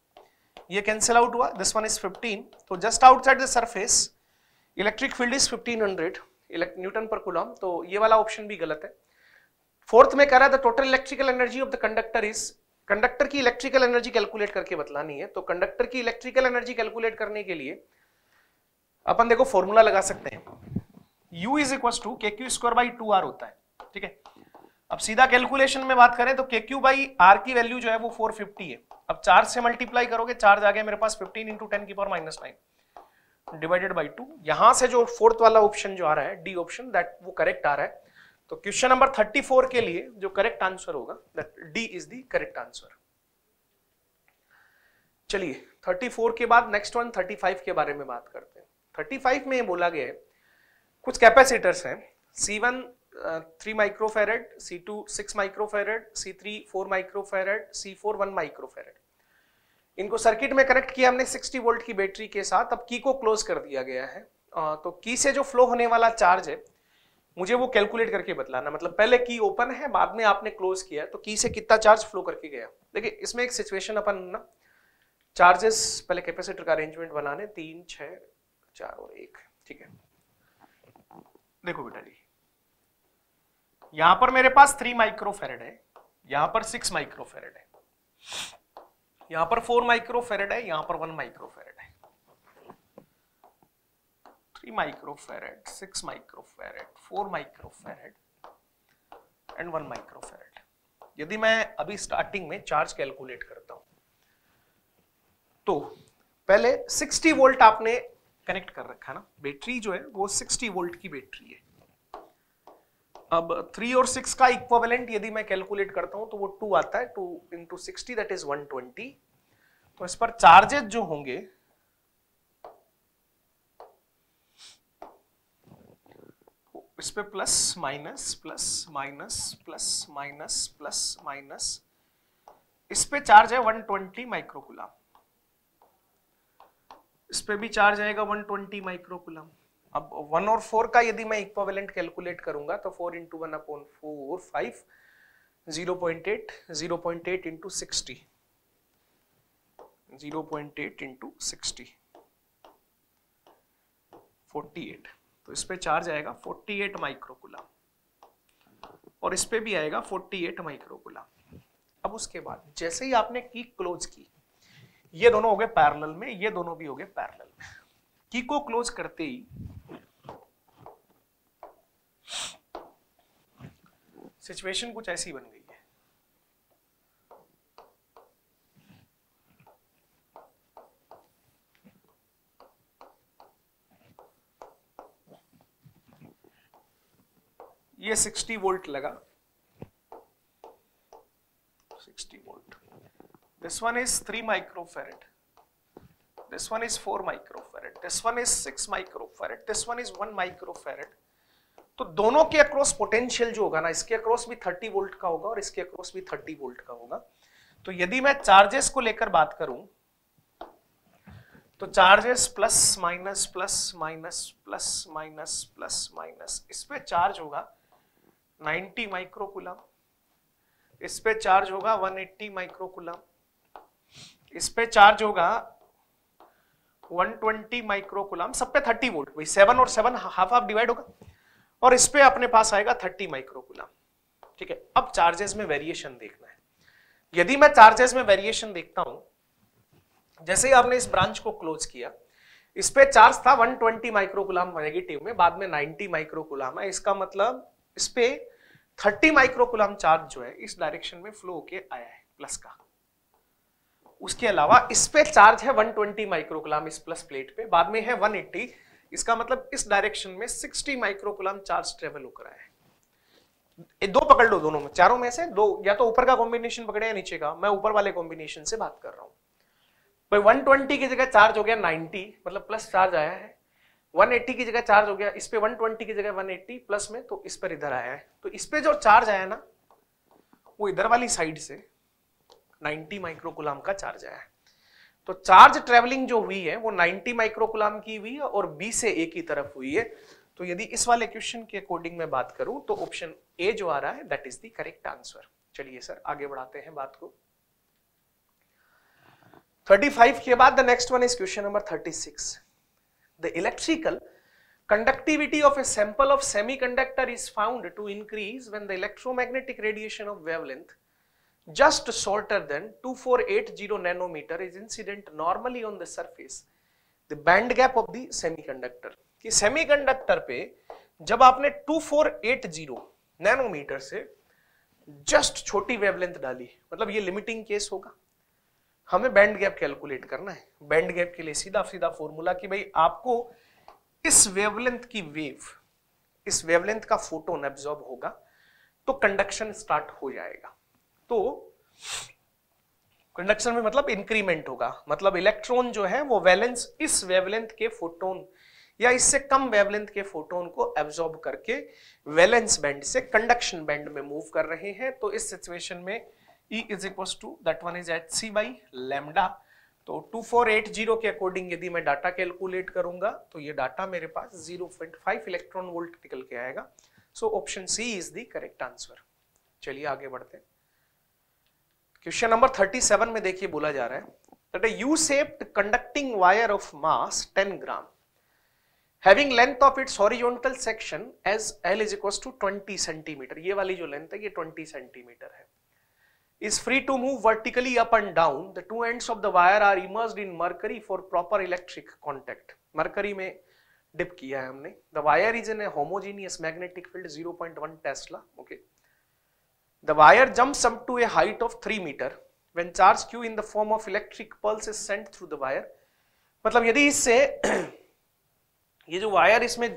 ये कैंसिल आउट हुआ दिस वन इज़ 15 तो just outside the surface electric field is 1500 newton per coulomb तो ये वाला ऑप्शन भी गलत है। फोर्थ में कह रहा है the total electrical energy of the conductor is conductor की इलेक्ट्रिकल एनर्जी कैलकुलेट करके बतलानी है तो कंडक्टर की इलेक्ट्रिकल एनर्जी कैलकुलेट करने के लिए अपन देखो फॉर्मूला लगा सकते हैं। U is equal to K Q square by two R होता है, ठीक है? अब सीधा कैलकुलेशन में बात करें तो के क्यू बाई आर की वैल्यू जो है वो 450 है। अब चार्ज से मल्टीप्लाई करोगे, चार्ज आ गया मेरे पास 15 इंटू टेन की power minus nine divided by two यहाँ से जो फोर्थ वाला ऑप्शन जो आ रहा है डी ऑप्शन दैट वो करेक्ट आ रहा है। तो क्वेश्चन नंबर 34 के लिए जो करेक्ट आंसर होगा that D is the correct answer चलिए 34 के बाद नेक्स्ट वन 35 के बारे में बात करते हैं। 35 में बोला गया है, कुछ कैपेसिटर्स हैं। C1 three microfarad C2 six microfarad C3 four microfarad C4 one microfarad इनको सर्किट में कनेक्ट किया हमने 60 वोल्ट की बैटरी के साथ, अब की को क्लोज कर दिया गया है। तो की से जो फ्लो होने वाला चार्ज है, मुझे वो कैलकुलेट करके बतलाना। मतलब पहले की ओपन है, बाद में आपने क्लोज किया तो की से कितना चार्ज फ्लो करके गया। देखिए, इसमें एक सिचुएशन अपन ना चार्जेस पहले कैपेसिटर का अरेंजमेंट बनाने, तीन छ चार और एक, ठीक है? देखो बेटा जी। यहाँ पर मेरे पास थ्री माइक्रोफेरेड है यहाँ पर सिक्स माइक्रोफेरेड है। यहाँ पर फोर माइक्रोफेरेड है यहाँ पर वन माइक्रोफेरेड है। 3 microfarad, 6 microfarad, 4 microfarad and 1 microfarad. यदि मैं अभी स्टार्टिंग में चार्ज कैलकुलेट करता हूँ तो पहले 60 वोल्ट आपने कनेक्ट कर रखा है ना बैटरी जो है वो 60 वोल्ट की बैटरी है। अब 3 और सिक्स का इक्विवेलेंट यदि मैं कैलकुलेट करता हूँ तो वो टू आता है two into sixty that is 120 तो इस पर चार्जेस जो होंगे, इस पे plus minus plus minus plus minus plus minus इस पे चार्ज है 120 माइक्रोकुलम इस पे भी चार्ज आएगा 120 माइक्रोकुलम अब वन और फोर का यदि मैं इक्विवेलेंट कैलकुलेट करूँगा तो four into one upon four five zero point eight zero point eight into sixty zero point eight into sixty forty eight तो इस पे चार्ज आएगा 48 माइक्रोकुलम और इस पे भी आएगा 48 माइक्रोकुलम अब उसके बाद, जैसे ही आपने की क्लोज की, ये दोनों हो गए पैरेलल में, ये दोनों भी हो गए पैरेलल में. की को क्लोज करते ही सिचुएशन कुछ ऐसी बन गई है। ये 60 वोल्ट लगा। 60 volt. This one is 3 microfarad this one is 4 microfarad this one is 6 microfarad this one is 1 microfarad तो दोनों के अक्रॉस पोटेंशियल जो होगा ना, इसके अक्रॉस भी 30 वोल्ट का होगा और इसके अक्रॉस भी 30 वोल्ट का होगा। तो यदि मैं चार्जेस को लेकर बात करूँ तो charges plus minus plus minus plus minus plus minus इस पे चार्ज होगा 90 माइक्रोकुलम इस पे चार्ज होगा 180 माइक्रोकुलम इस पे चार्ज होगा 120 माइक्रोकुलम सब पे 30 वोल्ट भाई सेवन और सेवन हाफ़ हाफ़ डिवाइड होगा। और इस पे अपने पास आएगा 30 माइक्रोकुलम। ठीक है, अब चार्जेस में वेरिएशन देखना है। यदि मैं चार्जेस में वेरिएशन देखता हूँ, जैसे ही आपने इस ब्रांच को क्लोज किया, इस पे चार्ज था 120 माइक्रोकुलाम नेगेटिव में, बाद में 90 माइक्रोकुलाम है। इसका मतलब इस पे 30 माइक्रोकुलाम चार्ज जो है, इस डायरेक्शन में फ्लो होके आया है, प्लस का। उसके अलावा इस पे चार्ज है 120 माइक्रोकुलाम इस प्लस प्लेट पे, बाद में है 180 इसका मतलब इस डायरेक्शन में 60 माइक्रोकुलाम चार्ज ट्रेवल होकर आया है। दो पकड़ लो दोनों में, चारों में से दो, या तो ऊपर का कॉम्बिनेशन पकड़े या नीचे का। मैं ऊपर वाले कॉम्बिनेशन से बात कर रहा हूँ। भाई 120 की जगह चार्ज हो गया 90 मतलब प्लस चार्ज आया है। 180 की जगह चार्ज हो गया, इस पे 120 की जगह 180 प्लस में तो इस पर इधर आया है। तो इस पे जो चार्ज आया ना, वो इधर वाली साइड से 90 माइक्रोकुलाम का चार्ज आया है। तो चार्ज ट्रेवलिंग जो हुई है, वो 90 माइक्रोकुलाम की हुई है और बी से ए की तरफ़ हुई है। तो यदि इस वाले क्वेश्चन के अकॉर्डिंग में बात करूँ तो ऑप्शन ए जो आ रहा है that is the correct answer चलिए सर आगे बढ़ाते हैं बात को। 35 के बाद the next one is question number 36 the electrical conductivity of a sample of semiconductor is found to increase when the electromagnetic radiation of wavelength just shorter than 2480 nanometer is incident normally on the surface. The band gap of the semiconductor. कि semiconductor पे जब आपने 2480 nanometre से just छोटी wavelength डाली मतलब ये limiting case होगा। हमें बैंड गैप कैलकुलेट करना है। बैंड गैप के लिए सीधा सीधा फॉर्मूला कि भाई आपको इस वेवलेंथ की वेव इस वेवलेंथ का फोटोन एब्जॉर्ब होगा तो कंडक्शन स्टार्ट हो जाएगा। तो कंडक्शन में मतलब इंक्रीमेंट होगा। मतलब इलेक्ट्रॉन जो है, वो वैलेंस इस वेवलेंथ के फोटोन या इससे कम वेवलेंथ के फोटोन को एब्जॉर्ब करके वैलेंस बैंड से कंडक्शन बैंड में मूव कर रहे हैं। तो इस सिचुएशन में E is equals to, that one is hc by lambda. तो 2480 के अकॉर्डिंग यदि मैं डाटा कैलकुलेट करूँगा तो ये डाटा मेरे पास 0.5 इलेक्ट्रॉन वोल्ट निकल के आएगा। So option C is the correct answer चलिए आगे बढ़ते हैं। क्वेश्चन नंबर 37 में देखिए बोला जा रहा है that U shaped conducting wire of mass 10 gram having length of its horizontal section as L is equal to 20 centimetre ये वाली जो लेंथ है, ये 20 सेंटीमीटर है। Is free to move vertically up and down the two ends of the wire are immersed in mercury for proper electric contact mercury में dip किया है हमने। The wire is in a homogeneous magnetic field 0.1 tesla okay. The wire jumps up to a height of 3 meter when charge Q in the form of electric pulse is sent through the wire. मतलब यदि इससे (clears throat) ये जो wire इसमें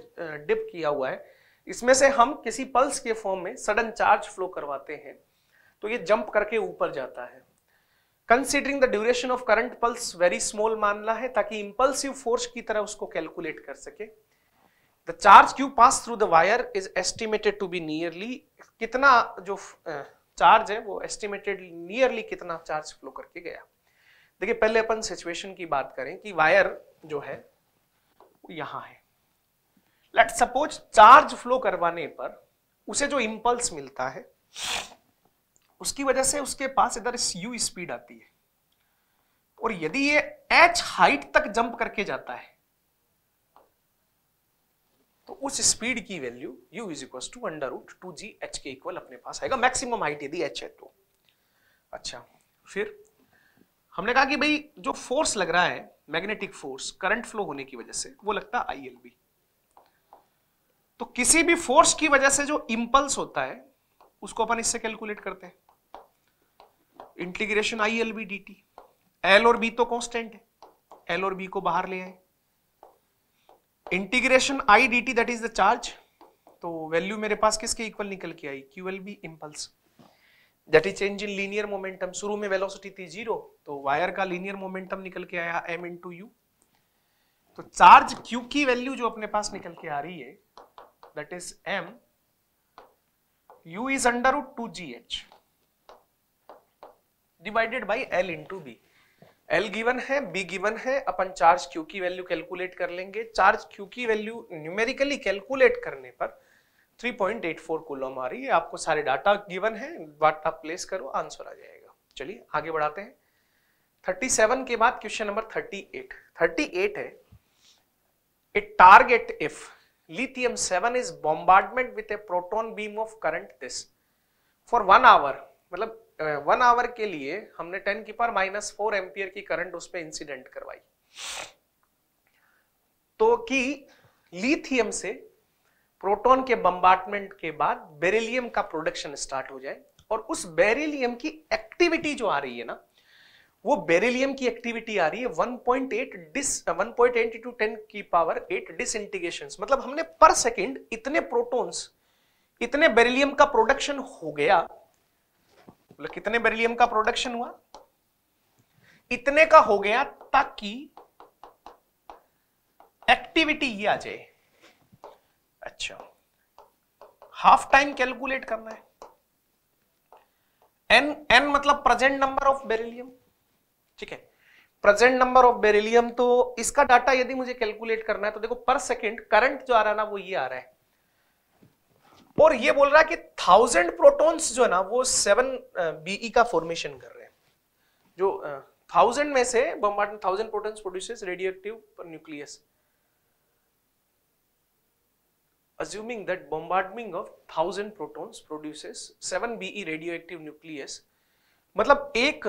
dip किया हुआ है, इसमें से हम किसी पल्स के फॉर्म में सडन चार्ज फ्लो करवाते हैं तो ये जंप करके ऊपर जाता है considering the duration of current pulse very small मानना है, ताकि इंपल्सिव फोर्स की तरह उसको कैलकुलेट कर सके the charge Q pass through the wire is estimated to be nearly कितना जो चार्ज है, वो एस्टिमेटेड नियरली कितना चार्ज फ्लो करके गया। देखिए, पहले अपन सिचुएशन की बात करें कि वायर जो है, वो यहाँ है। लेट सपोज़ चार्ज फ्लो करवाने पर उसे जो इंपल्स मिलता है, उसकी वजह से उसके पास इधर यू स्पीड आती है। और यदि ये एच हाइट तक जंप करके जाता है तो उस स्पीड की value u is equal to under root two G H के इक्वल अपने पास आएगा। मैक्सिमम हाइट यदि एच है तो। अच्छा फिर हमने कहा कि भाई जो फोर्स लग रहा है मैग्नेटिक फोर्स करंट फ्लो होने की वजह से, वो लगता है आई तो किसी भी फोर्स की वजह से जो इंपल्स होता है, उसको अपन इससे कैलकुलेट करते हैं। Integration I L B D T L और बी तो कॉन्स्टेंट है। एल और बी को बाहर ले आए। Integration I D T that is the charge तो वैल्यू मेरे पास किसके इक्वल निकल के आई? Q L B impulse that is change in linear momentum शुरू में वेलोसिटी थी ज़ीरो तो वायर का लीनियर मोमेंटम निकल के आया एम इन टू यू तो चार्ज क्यू की वैल्यू जो अपने पास निकल के आ रही है that is M U is under two G H divided by L into B L given है बी गिवन है, अपन चार्ज क्यू की वैल्यू कैलकुलेट कर लेंगे। चार्ज क्यू की वैल्यू न्यूमेरिकली कैलकुलेट करने पर 3.84 कूलम आ रही है। आपको सारे डाटा गिवन है डाटा प्लेस करो आंसर आ जाएगा। चलिए, आगे बढ़ाते हैं। 37 के बाद क्वेश्चन नंबर 38 38 है। A target if lithium 7 is bombardment with a proton beam of current this. For one hour मतलब वन आवर के लिए हमने टेन की पावर माइनस फोर एम्पियर की करंट उस पर इंसिडेंट करवाई। तो कि लिथियम से प्रोटॉन के बम्बार्टमेंट के बाद बेरिलियम का प्रोडक्शन स्टार्ट हो जाए और उस बेरिलियम की एक्टिविटी जो आ रही है ना, वो बेरिलियम की एक्टिविटी आ रही है 1.8 डिस 1.8 इंटू टेन की पावर 8 डिसइंटीग्रेशन मतलब हमने पर सेकेंड इतने प्रोटॉन्स इतने बेरिलियम का प्रोडक्शन हो गया मतलब कितने बेरिलियम का प्रोडक्शन हुआ? इतने का हो गया ताकि एक्टिविटी ये आ जाए। अच्छा। हाफ़ टाइम कैलकुलेट करना है। एन एन मतलब प्रेजेंट नंबर ऑफ़ बेरिलियम ठीक है। प्रेजेंट नंबर ऑफ़ बेरिलियम तो इसका डाटा यदि मुझे कैलकुलेट करना है तो देखो पर सेकेंड करंट जो आ रहा है ना, वो ये आ रहा है। और ये बोल रहा है कि थाउज़ेंड प्रोटॉन्स जो है ना, वो सेवन बीई का फॉर्मेशन कर रहे हैं। जो थाउज़ेंड में से bombard thousand protons produces radioactive nucleus assuming that bombardment of 1000 protons produces 7 Be radioactive nucleus मतलब एक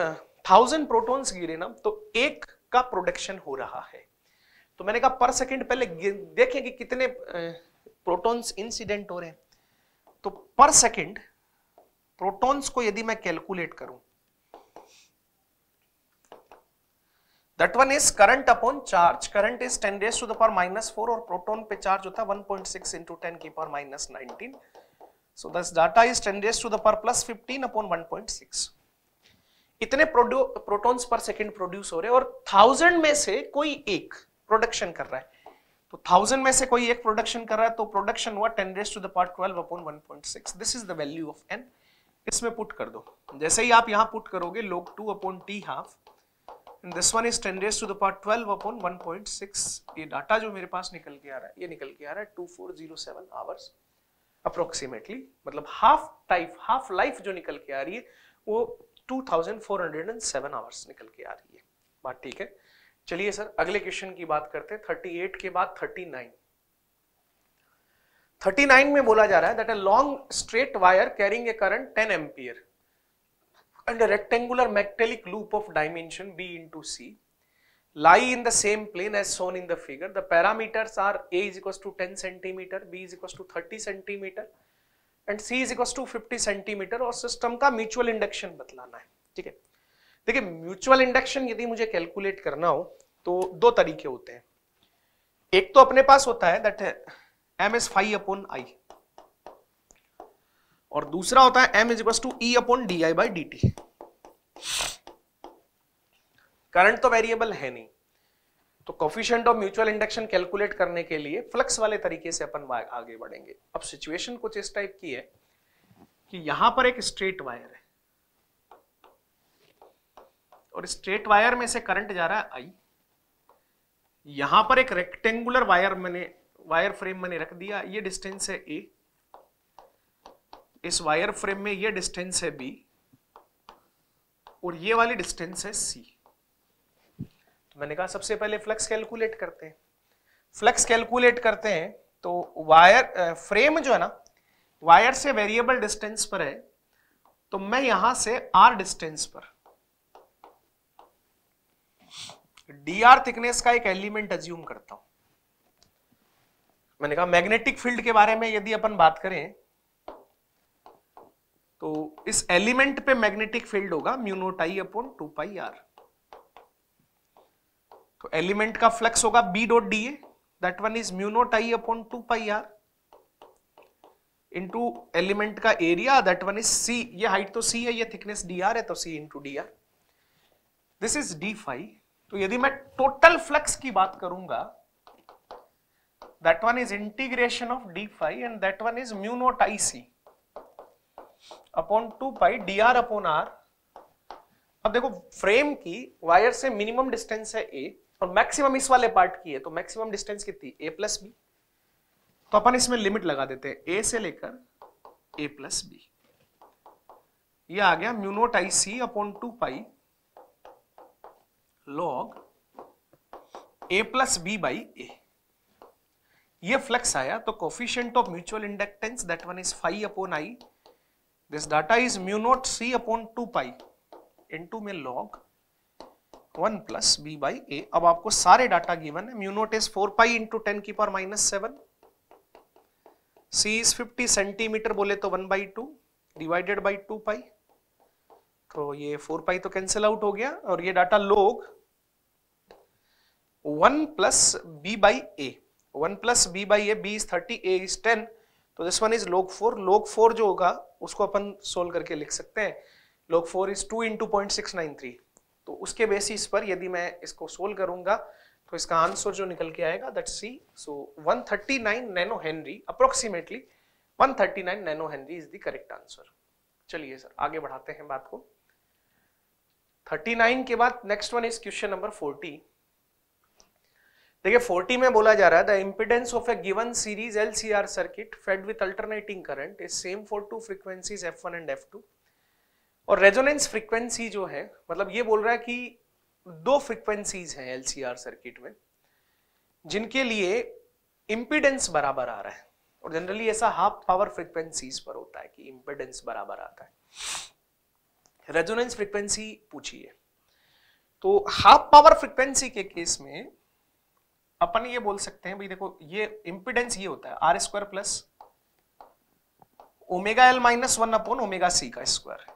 थाउज़ेंड प्रोटॉन्स गिरे ना तो एक का प्रोडक्शन हो रहा है। तो मैंने कहा, पर सेकंड पहले देखें कि कितने प्रोटॉन्स इंसिडेंट हो रहे हैं। तो पर सेकंड प्रोटॉन्स को यदि मैं कैलकुलेट करूँ that one is current upon charge current is ten raise to the power minus four और प्रोटोन पे चार्ज होता है one point six into ten की power minus nineteen so thus data is ten raise to the power plus fifteen upon one point six इतने protons पर second produce हो रहे और थाउज़ेंड में से कोई एक प्रोडक्शन कर रहा है। तो थाउज़ेंड में से कोई एक प्रोडक्शन कर रहा है तो प्रोडक्शन हुआ ten raise to the power twelve upon one point six this is the value of N इसमें पुट कर दो। जैसे ही आप यहाँ पुट करोगे log two upon T half this one is ten raise to the power twelve upon one point six ये data जो मेरे पास निकल के आ रहा है, ये निकल के आ रहा है two four zero seven hours approximately मतलब हाफ़ टाइप हाफ़ लाइफ जो निकल के आ रही है, वो 2407 आवर्स निकल के आ रही है। बात ठीक है? चलिए सर, अगले क्वेश्चन की बात करते हैं। थर्टी एट के बाद थर्टी नाइन थर्टी नाइन में बोला जा रहा है that a long straight wire carrying a current ten ampere and rectangular magnetic loop of dimension B into C lie in the same plane as shown in the figure the parameters are A is equal to ten centimetre B is equal to thirty centimetre and C is equal to fifty centimetre और system का mutual induction बतलाना है। ठीक है? देखिए mutual induction यदि मुझे calculate करना हो तो दो तरीके होते हैं। एक तो अपने पास होता है that M is phi upon I और दूसरा होता है M is to E upon D I by D T current तो वेरिएबल है नहीं। तो coefficient of mutual induction calculate करने के लिए फ्लक्स वाले तरीके से अपन आगे बढ़ेंगे। अब सिचुएशन कुछ इस टाइप की है कि यहाँ पर एक स्ट्रेट वायर है। और स्ट्रेट वायर में से करंट जा रहा है, आई। यहाँ पर एक रेक्टेंगुलर वायर मैंने वायर फ्रेम मैंने रख दिया, ये डिस्टेंस है ए इस वायर फ्रेम में ये डिस्टेंस है बी और ये वाली डिस्टेंस है सी तो मैंने कहा सबसे पहले फ्लक्स कैलकुलेट करते हैं। फ्लक्स कैलकुलेट करते हैं तो वायर फ्रेम जो है ना वायर से वेरिएबल डिस्टेंस पर है तो मैं यहाँ से आर डिस्टेंस पर। डी आर थिकनेस का एक एलिमेंट अज्यूम करता हूँ। मैंने कहा मैग्नेटिक फ़ील्ड के बारे में यदि अपन बात करें तो इस एलिमेंट पे मैग्नेटिक फ़ील्ड होगा mu naught I upon two pi R तो एलिमेंट का फ्लक्स होगा B dot D A that one is mu naught I upon two pi R into element का area that one is C ये height तो सी है, ये thickness D R है तो C into D R this is D phi तो यदि मैं टोटल फ्लक्स की बात करूँगा, that one is integration of d phi and that one is mu naught ic upon 2 pi dr upon r. अब देखो फ्रेम की वायर से मिनिमम डिस्टेंस है a और मैक्सिमम इस वाले पार्ट की है तो मैक्सिमम डिस्टेंस कितनी? A प्लस बी तो अपन इसमें लिमिट लगा देते हैं। A से लेकर a प्लस बी ये आ गया mu naught I C upon two pi log a plus B by A ये फ्लक्स आया तो coefficient of mutual inductance that one is five upon I this data is mu naught C upon two pi into में log one plus B by A अब आपको सारे data given है। Mu naught is four pi into ten की power minus seven C is fifty centimetre बोले तो one by two divided by two pi तो ये फोर पाई तो कैंसिल आउट हो गया। और ये data log one plus B by A, one plus B by A B is thirty, A is ten तो this one is log four log four जो होगा, उसको अपन सोल्व करके लिख सकते हैं। Log four is two into point six nine three तो उसके बेसिस पर यदि मैं इसको सोल्व करूँगा तो इसका आंसर जो निकल के आएगा that C so 139 nano henry approximately 139 nano henry is the correct answer चलिए सर आगे बढ़ाते हैं बात को। 39 के बाद next one is question number 40 देखिए 40 में बोला जा रहा है, the impedance of a given series LCR circuit fed with alternating current is same for two frequencies F one and F two और रेजोनेंस फ्रीक्वेंसी जो है मतलब ये बोल रहा है कि दो फ्रीक्वेंसीज हैं एलसीआर सर्किट में, जिनके लिए इंपिडेंस बराबर आ रहा है। और जनरली ऐसा हाफ़ पावर फ्रीक्वेंसीज पर होता है कि इंपिडेंस बराबर आता है। रेजोनेंस फ्रीक्वेंसी पूछिए। तो हाफ़ पावर फ्रीक्वेंसी के केस में अपन ये बोल सकते हैं, भाई देखो, ये इंपिडेंस ये होता है R square plus omega L minus one upon omega C का स्क्वायर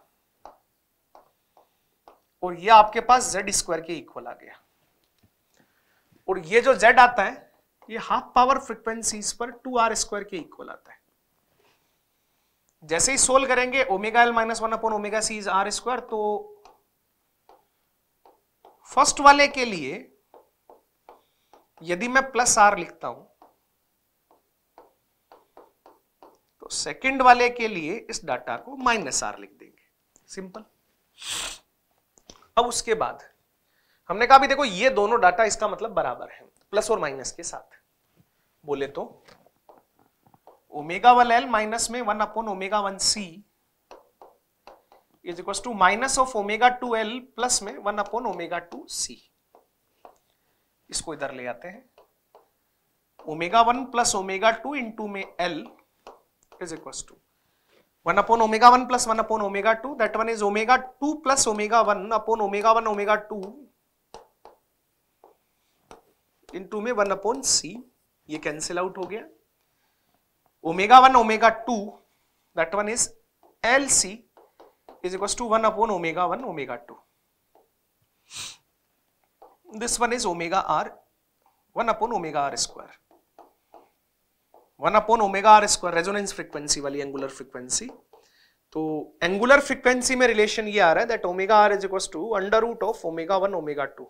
और ये आपके पास जेड स्क्वायर के इक्वल आ गया। और ये जो जेड आता है, ये हाफ़ पावर फ्रीक्वेंसीज पर टू आर स्क्वायर के इक्वल आता है। जैसे ही सोल्व करेंगे omega L minus one upon omega C is R square तो फ़र्स्ट वाले के लिए यदि मैं प्लस आर लिखता हूँ तो सेकंड वाले के लिए इस डाटा को माइनस आर लिख देंगे। सिंपल। अब उसके बाद, हमने कहा भी देखो, ये दोनों डाटा इसका मतलब बराबर है, प्लस और माइनस के साथ। बोले तो ओमेगा वन एल माइनस में one upon omega one C is equal to minus of omega two L plus में one upon omega two C. इसको इधर ले आते हैं। Omega one plus omega two into में L is equal to one upon omega one plus one upon omega two, that one is omega two plus omega one upon omega one, omega two into में one upon C. ये cancel out हो गया। Omega one, omega two, that one is L C is equal to one upon omega one, omega two. This one is omega r 1 upon omega r square. 1 upon omega r square resonance frequency वाली angular frequency तो angular frequency में relation ये आ रहा है that omega R is equal to under root of omega one omega two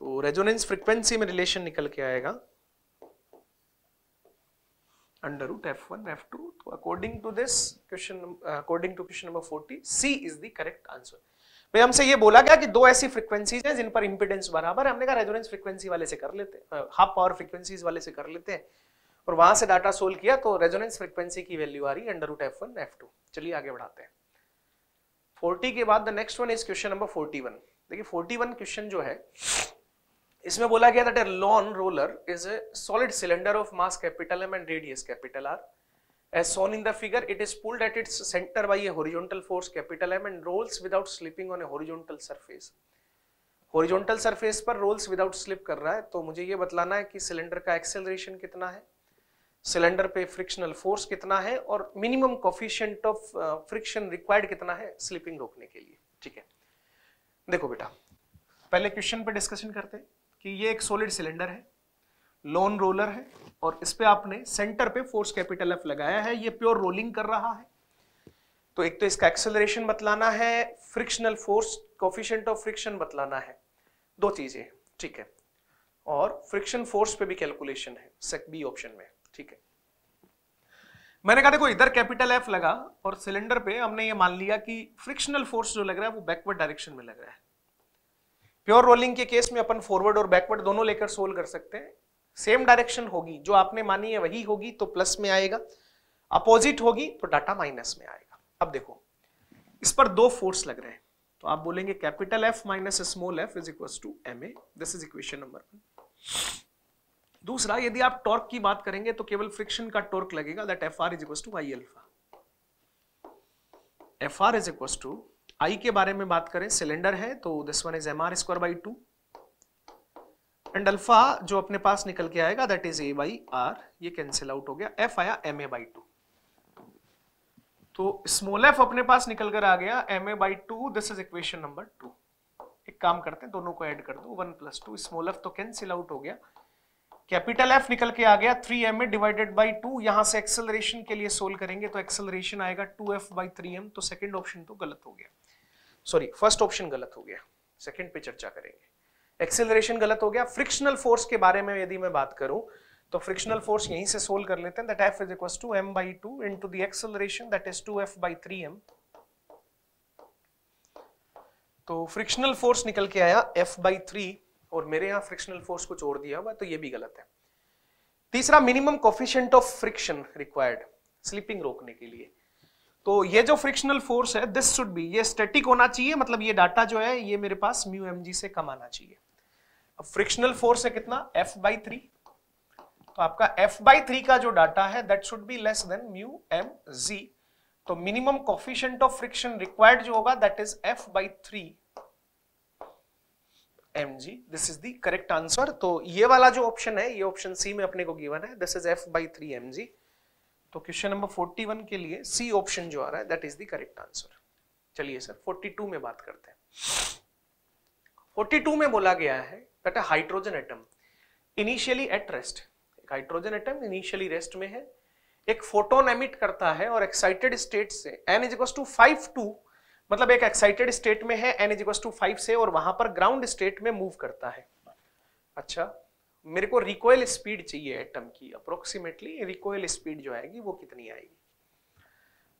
तो resonance frequency में relation निकल के आएगा। Under root F one F two तो according to this question according to question number forty C is the correct answer भाई, हमसे ये बोला गया कि दो ऐसी फ्रीक्वेंसीज हैं जिन पर इंपिडेंस बराबर है। हमने कहा रेजोनेंस फ्रीक्वेंसी वाले से कर लेते हैं हाफ़ पावर फ्रीक्वेंसीज वाले से कर लेते हैं। और वहाँ से डाटा सोल्व किया तो रेजोनेंस फ्रीक्वेंसी की वैल्यू आ रही है under root F one F two चलिए आगे बढ़ाते हैं। फोर्टी के बाद the next one is question number forty one देखिए फोर्टी वन क्वेश्चन जो है, इसमें बोला गया that a lawn roller is a solid cylinder of mass capital M and radius capital R As shown in the figure, it is pulled at its center by a horizontal force capital M and rolls without slipping on a horizontal surface. Horizontal surface पर rolls without slip कर रहा है तो मुझे ये बतलाना है कि cylinder का एक्सेलरेशन कितना है सिलेंडर पे फ्रिक्शनल फोर्स कितना है और minimum coefficient of friction required कितना है स्लिपिंग रोकने के लिए ठीक है देखो बेटा पहले क्वेश्चन पे डिस्कशन करते हैं कि ये एक सॉलिड सिलेंडर है लोन रोलर है और इस पे आपने सेंटर पे फोर्स कैपिटल एफ़ लगाया है, ये प्योर रोलिंग कर रहा है। तो एक तो इसका एक्सेलरेशन बतलाना है frictional force coefficient of friction बतलाना है। दो चीज़ें, ठीक है। और फ्रिक्शन फोर्स पे भी कैलकुलेशन है सेक बी ऑप्शन में, ठीक है। मैंने कहा, देखो, इधर कैपिटल एफ़ लगा और सिलेंडर पे हमने ये मान लिया कि फ्रिक्शनल फोर्स जो लग रहा है, वो बैकवर्ड डायरेक्शन में लग रहा है। प्योर रोलिंग के केस में अपन फॉरवर्ड और बैकवर्ड दोनों लेकर सोल्व कर सकते हैं। सेम डायरेक्शन होगी। जो आपने मानी है वही होगी तो प्लस में आएगा। अपोजिट होगी तो डाटा माइनस में आएगा। अब देखो, इस पर दो फोर्स लग रहे हैं। तो आप बोलेंगे capital F minus small F is equal to M A this is equation number one दूसरा, यदि आप टॉर्क की बात करेंगे तो केवल फ्रिक्शन का टॉर्क लगेगा। That F R is equal to I alpha F R is equal to I के बारे में बात करें। सिलेंडर है तो this one is M R square by two and alpha जो अपने पास निकल के आएगा that is A by R ये कैंसिल आउट हो गया। एफ़ आया एम ए बाई टू तो स्मॉल एफ़ अपने पास निकल कर आ गया M A by two this is equation number two एक काम करते हैं, दोनों को ऐड कर दो one plus two small F तो कैंसिल आउट हो गया। कैपिटल एफ़ निकल के आ गया three M A divided by two यहाँ से एक्सेलरेशन के लिए सोल्व करेंगे तो एक्सेलरेशन आएगा two F by three M तो सेकेंड ऑप्शन तो गलत हो गया। सॉरी फ़र्स्ट ऑप्शन गलत हो गया। सेकेंड पे चर्चा करेंगे। एक्सेलरेशन गलत हो गया। फ्रिक्शनल फोर्स के बारे में यदि मैं बात करूँ तो फ्रिक्शनल फोर्स यहीं से सोल्व कर लेते हैं। That F is two M by two into the acceleration that is two F by three M तो फ्रिक्शनल फोर्स निकल के आया एफ़ बाई थ्री और मेरे यहाँ फ्रिक्शनल फोर्स को छोड़ दिया हुआ तो ये भी गलत है। तीसरा minimum coefficient of friction required slipping रोकने के लिए। तो ये जो फ्रिक्शनल फोर्स है दिस शुड बी ये स्टैटिक होना चाहिए मतलब ये डाटा जो है, ये मेरे पास म्यू एम जी से कम आना चाहिए। फ्रिक्शनल फोर्स है कितना? एफ़ बाई थ्री तो आपका एफ़ बाई थ्री का जो डाटा है that should be less than mu M G तो minimum coefficient of friction required जो होगा that is F by three M G this is the correct answer तो ये वाला जो ऑप्शन है, ये ऑप्शन सी में अपने को गिवन है. This is F by three M G तो क्वेश्चन नंबर 41 के लिए सी ऑप्शन जो आ रहा है that is the correct answer चलिए सर 42 में बात करते हैं. 42 में बोला गया है दैट है hydrogen atom initially at rest एक हाइड्रोजन एटम इनिशियली रेस्ट में है। एक फोटोन एमिट करता है और एक्साइटेड स्टेट से N is equal to five to मतलब एक एक्साइटेड स्टेट में है N is equal to five से और वहाँ पर ग्राउंड स्टेट में मूव करता है। अच्छा मेरे को रिकोयल स्पीड चाहिए एटम की। अप्रोक्सीमेटली रिकोयल स्पीड जो आएगी वो कितनी आएगी?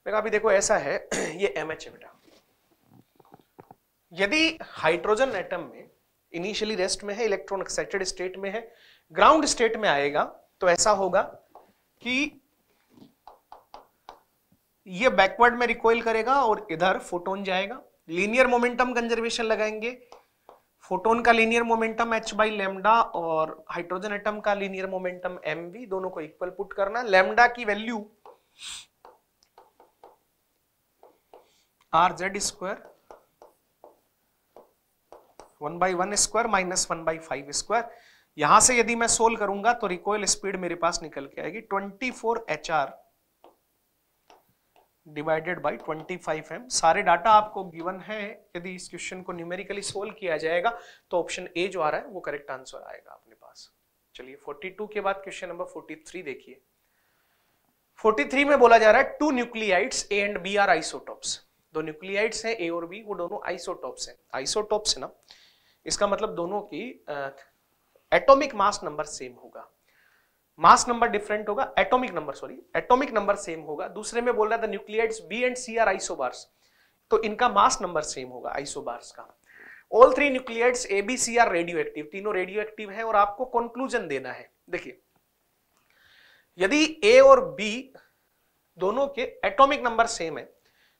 मैं अभी देखो ऐसा है, (clears throat) ये एम एच है बेटा। यदि हाइड्रोजन एटम में इनिशियली रेस्ट में है इलेक्ट्रॉन एक्साइटेड स्टेट में है ग्राउंड स्टेट में आएगा तो ऐसा होगा कि ये बैकवर्ड में रिकॉइल करेगा और इधर फोटोन जाएगा। लीनियर मोमेंटम कंजर्वेशन लगाएँगे। फोटोन का linear momentum H by lambda और हाइड्रोजन एटम का लीनियर मोमेंटम एम वी दोनों को इक्वल पुट करना। लेमडा की value R Z square one by one square minus one by five square. यहाँ से यदि मैं सोल्व करूँगा तो रिकॉयल स्पीड मेरे पास निकल के आएगी twenty four H R divided by 25 M सारे डाटा आपको गिवन है, यदि इस क्वेश्चन को न्यूमेरिकली सोल्व किया जाएगा तो ऑप्शन ए जो आ रहा है, वो करेक्ट आंसर आएगा अपने पास। चलिए 42 के बाद क्वेश्चन नंबर 43 देखिए। 43 में बोला जा रहा है two nuclides A and B are isotopes दो न्यूक्लियाइड्स हैं ए और बी वो दोनों आइसोटॉप्स हैं। आइसोटॉप्स है ना? इसका मतलब दोनों की एटॉमिक मास नंबर सेम होगा। मास नंबर डिफरेंट होगा atomic number sorry atomic number same होगा। दूसरे में बोल रहा था nuclides B and C are isobars तो इनका मास नंबर सेम होगा आइसोबार्स का। All three nuclides A B C are radioactive तीनों रेडियो एक्टिव है और आपको कंक्लूजन देना है। देखिए, यदि ए और बी दोनों के एटॉमिक नंबर सेम है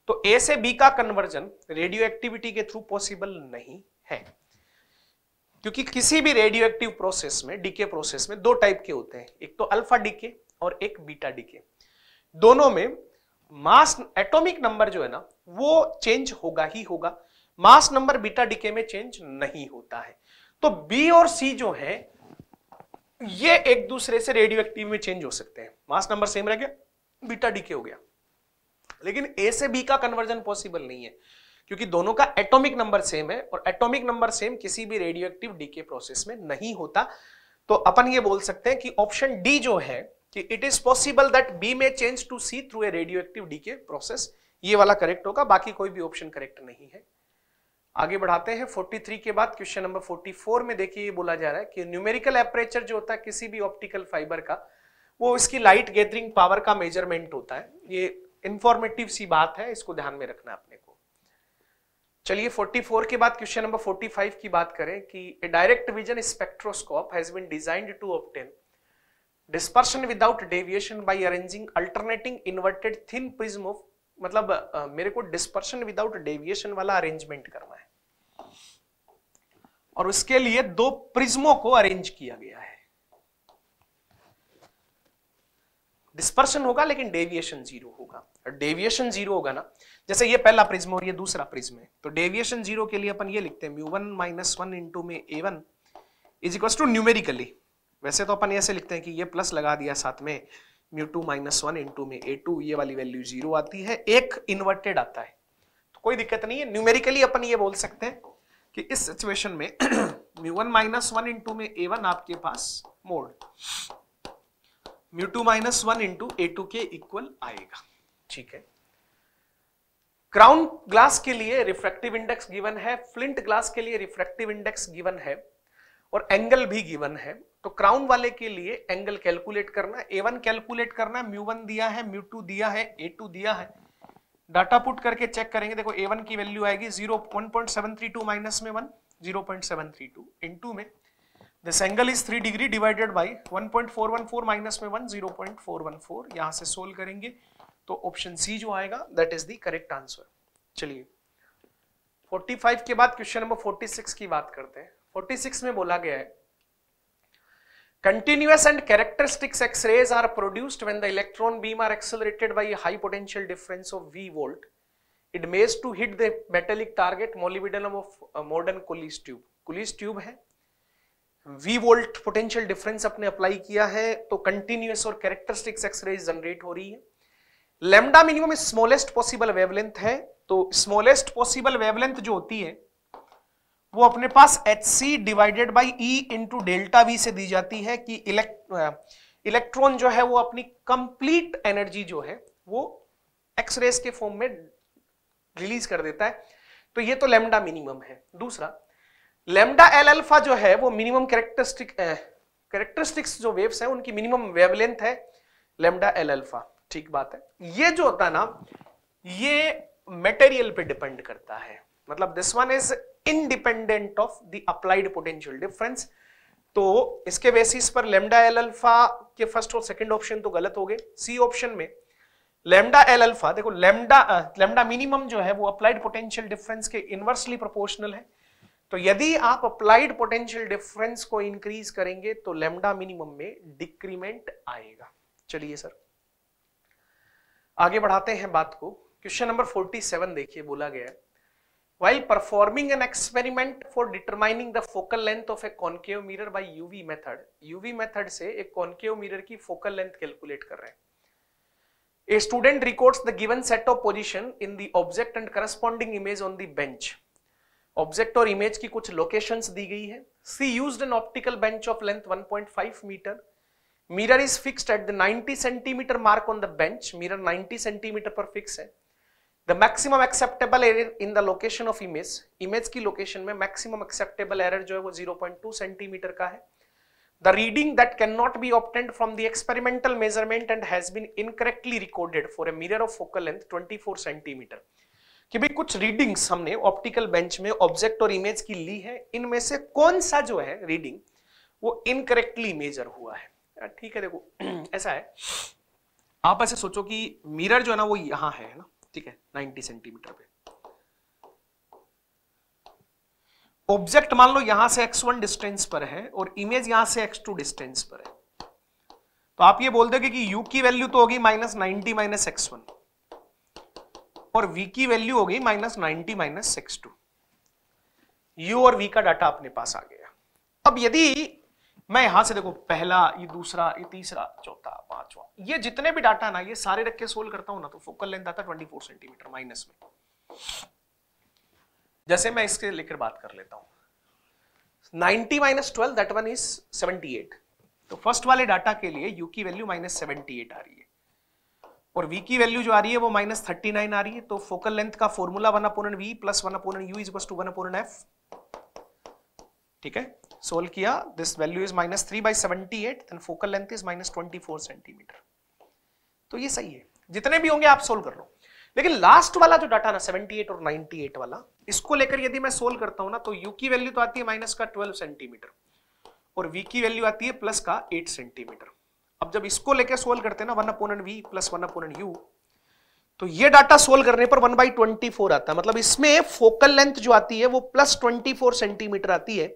तो ए से बी का कन्वर्जन रेडियो एक्टिविटी के थ्रू पॉसिबल नहीं है। क्योंकि किसी भी रेडियो एक्टिव प्रोसेस में डीके प्रोसेस में दो टाइप के होते हैं। एक तो अल्फ़ा डीके और एक बीटा डीके दोनों में मास एटॉमिक नंबर जो है ना, वो चेंज होगा ही होगा। मास नंबर बीटा डीके में चेंज नहीं होता है। तो बी और सी जो है, ये एक दूसरे से रेडियो एक्टिव में चेंज हो सकते हैं। मास नंबर सेम रह गया बीटा डीके हो गया। लेकिन ए से बी का कन्वर्जन पॉसिबल नहीं है। क्योंकि दोनों का एटॉमिक नंबर सेम है और एटॉमिक नंबर सेम किसी भी रेडियो एक्टिव डीके प्रोसेस में नहीं होता। तो अपन ये बोल सकते हैं कि ऑप्शन डी जो है कि it is possible that B में change to C through a radioactive decay process ये वाला करेक्ट होगा, बाकी कोई भी ऑप्शन करेक्ट नहीं है। आगे बढ़ाते हैं 43 के बाद क्वेश्चन नंबर 44 में देखिए, ये बोला जा रहा है कि न्यूमेरिकल एपरेचर जो होता है किसी भी ऑप्टिकल फाइबर का, वो इसकी लाइट गैदरिंग पावर का मेज़रमेंट होता है। ये इंफॉर्मेटिव सी बात है, इसको ध्यान में रखना अपने को। चलिए 44 के बाद क्वेश्चन नंबर 45 की बात करें कि a direct vision spectroscope has been designed to obtain dispersion without deviation by arranging alternating inverted thin prism of मतलब uh, मेरे को डिस्पर्शन विदाउट डेविएशन वाला अरेंजमेंट करना है। और उसके लिए दो प्रिज्मों को अरेंज किया गया है। डिस्पर्शन होगा लेकिन डेविएशन ज़ीरो होगा। डेविएशन ज़ीरो होगा ना जैसे ये पहला प्रिज्म और ये दूसरा प्रिज्म है। तो डेविएशन ज़ीरो के लिए अपन ये लिखते हैं, mu one minus one into में A one is equal to numerically. वैसे तो अपन ऐसे लिखते हैं कि ये प्लस लगा दिया साथ में, mu two minus one into में ए टू, ये वाली वैल्यू ज़ीरो आती है, एक इन्वर्टेड आता है। तो कोई दिक्कत नहीं है, न्यूमेरिकली अपन ये बोल सकते हैं कि इस सिचुएशन में (clears throat) mu one minus one into में ए वन आपके पास mod, mu two minus one into A two के इक्वल आएगा। ठीक है? क्राउन ग्लास के लिए रिफ्रैक्टिव इंडेक्स गिवन है फ्लिंट ग्लास के लिए रिफ्रैक्टिव इंडेक्स गिवन है और एंगल भी गिवन है। तो क्राउन वाले के लिए एंगल कैलकुलेट करना ए वन कैलकुलेट करना म्यू वन दिया है म्यू टू दिया है ए टू दिया है। डाटा पुट करके चेक करेंगे, देखो ए वन की वैल्यू आएगी zero one point seven three two minus में one zero point seven three two into में। This angle is three degree divided by one point four one four minus में one zero point four one four यहाँ से solve करेंगे। तो option C जो आएगा that is the correct answer चलिए। 45 के बाद क्वेश्चन नंबर 46 की बात करते हैं। 46 में बोला गया है continuous and characteristics X rays are produced when the electron beam are accelerated by high potential difference of V volt it made to hit the metallic target molybdenum of modern Coolidge tube Coolidge tube है। V volt potential difference अपने apply किया है तो continuous और characteristics X-rays generate हो रही है। Lambda minimum smallest possible wavelength है तो स्मॉलेस्ट पॉसिबल वेवलेंथ जो होती है, वो अपने पास H C divided by E into delta V से दी जाती है कि इलेक्ट्रॉन जो है वो अपनी कंप्लीट एनर्जी जो है, वो एक्सरेस के फॉर्म में रिलीज़ कर देता है। तो ये तो लेमडा मिनिमम है। दूसरा लेमडा एल अल्फ़ा जो है, वो मिनिमम कैरेक्टरिस्टिक कैरेक्टरिस्टिक्स जो वेव्स हैं, उनकी मिनिमम वेवलेंथ है लेमडा एल अल्फ़ा ठीक बात है। ये जो होता है ना, ये मेटेरियल पे डिपेंड करता है। मतलब this one is independent of the applied potential difference तो इसके बेसिस पर लेमडा एल अल्फ़ा के फ़र्स्ट और सेकंड ऑप्शन तो गलत हो गए। सी ऑप्शन में लेमडा एल अल्फ़ा देखो लेमडा लेमडा मिनिमम जो है वो अप्लाइड पोटेंशियल डिफरेंस के इनवर्सली प्रोपोर्शनल है। तो यदि आप अप्लाइड पोटेंशियल डिफरेंस को इंक्रीज करेंगे तो लेमडा मिनिमम में डिक्रीमेंट आएगा। चलिए सर आगे बढ़ाते हैं बात को। क्वेश्चन नंबर 47 देखिए, बोला गया है। While performing an experiment for determining the focal length of a concave mirror by UV method UV method से एक कॉन्केव मिरर की फोकल लेंथ कैलकुलेट कर रहे हैं। A student records the given set of position in the object and corresponding image on the bench object और image की कुछ locations दी गई है। She used an optical bench of length 1.5 meter mirror is fixed at the 90 centimeter mark on the bench mirror 90 centimeter पर फिक्स है। The maximum acceptable error in the location of image image की location में maximum acceptable error जो है वो 0.2 centimeter का है। Reading that can not be obtained from the experimental measurement and has been incorrectly recorded for a mirror of focal length 24 centimeter कि भाई कुछ रीडिंग्स हमने ऑप्टिकल बेंच में ऑब्जेक्ट और इमेज की ली है। इनमें से कौन सा जो है रीडिंग वो इनकरेक्टली मेजर हुआ है। ठीक है, देखो, (clears throat) ऐसा है। आप ऐसे सोचो कि मिरर जो है ना, वो यहाँ है ना? ठीक है 90 सेंटीमीटर पे। ऑब्जेक्ट मान लो यहाँ से x1 डिस्टेंस पर है और इमेज यहाँ से x2 डिस्टेंस पर है। तो आप ये बोल दोगे कि u की वैल्यू तो होगी minus ninety minus X one और v की वैल्यू होगी minus ninety minus X two U और v का डाटा अपने पास आ गया। अब यदि मैं यहाँ से देखो, पहला, ये दूसरा, ये तीसरा, चौथा, पांचवा। ये जितने भी डाटा ना, ये सारे रख के सोल्व करता हूँ ना तो फोकल लेंथ आता है 24 सेंटीमीटर माइनस में। जैसे मैं इसके लेकर बात कर लेता हूँ। 90 minus twelve that one is 78 तो फ़र्स्ट वाले डाटा के लिए यू की वैल्यू माइनस सेवेंटी आ रही है। और v की वैल्यू जो आ रही है, वो माइनस थर्टी आ रही है। तो फोकल लेंथ का formula one upon V plus one upon U is to one upon F ठीक है? सोल्व किया this value is minus three by seventy eight then focal length is minus twenty four centimeter तो ये सही है। जितने भी होंगे आप सोल्व कर लो। लेकिन लास्ट वाला जो डाटा ना 78 और 98 वाला, इसको लेकर यदि मैं सोल्व करता हूँ ना तो यू की वैल्यू तो आती है माइनस का 12 सेंटीमीटर और v की वैल्यू आती है प्लस का 8 सेंटीमीटर अब जब इसको लेकर सोल्व करते हैं ना one upon V plus one upon U तो ये डाटा सोल्व करने पर वन बाई ट्वेंटी फोर आता है। मतलब इसमें फोकल लेंथ जो आती है, वो प्लस ट्वेंटी फोर सेंटीमीटर आती है।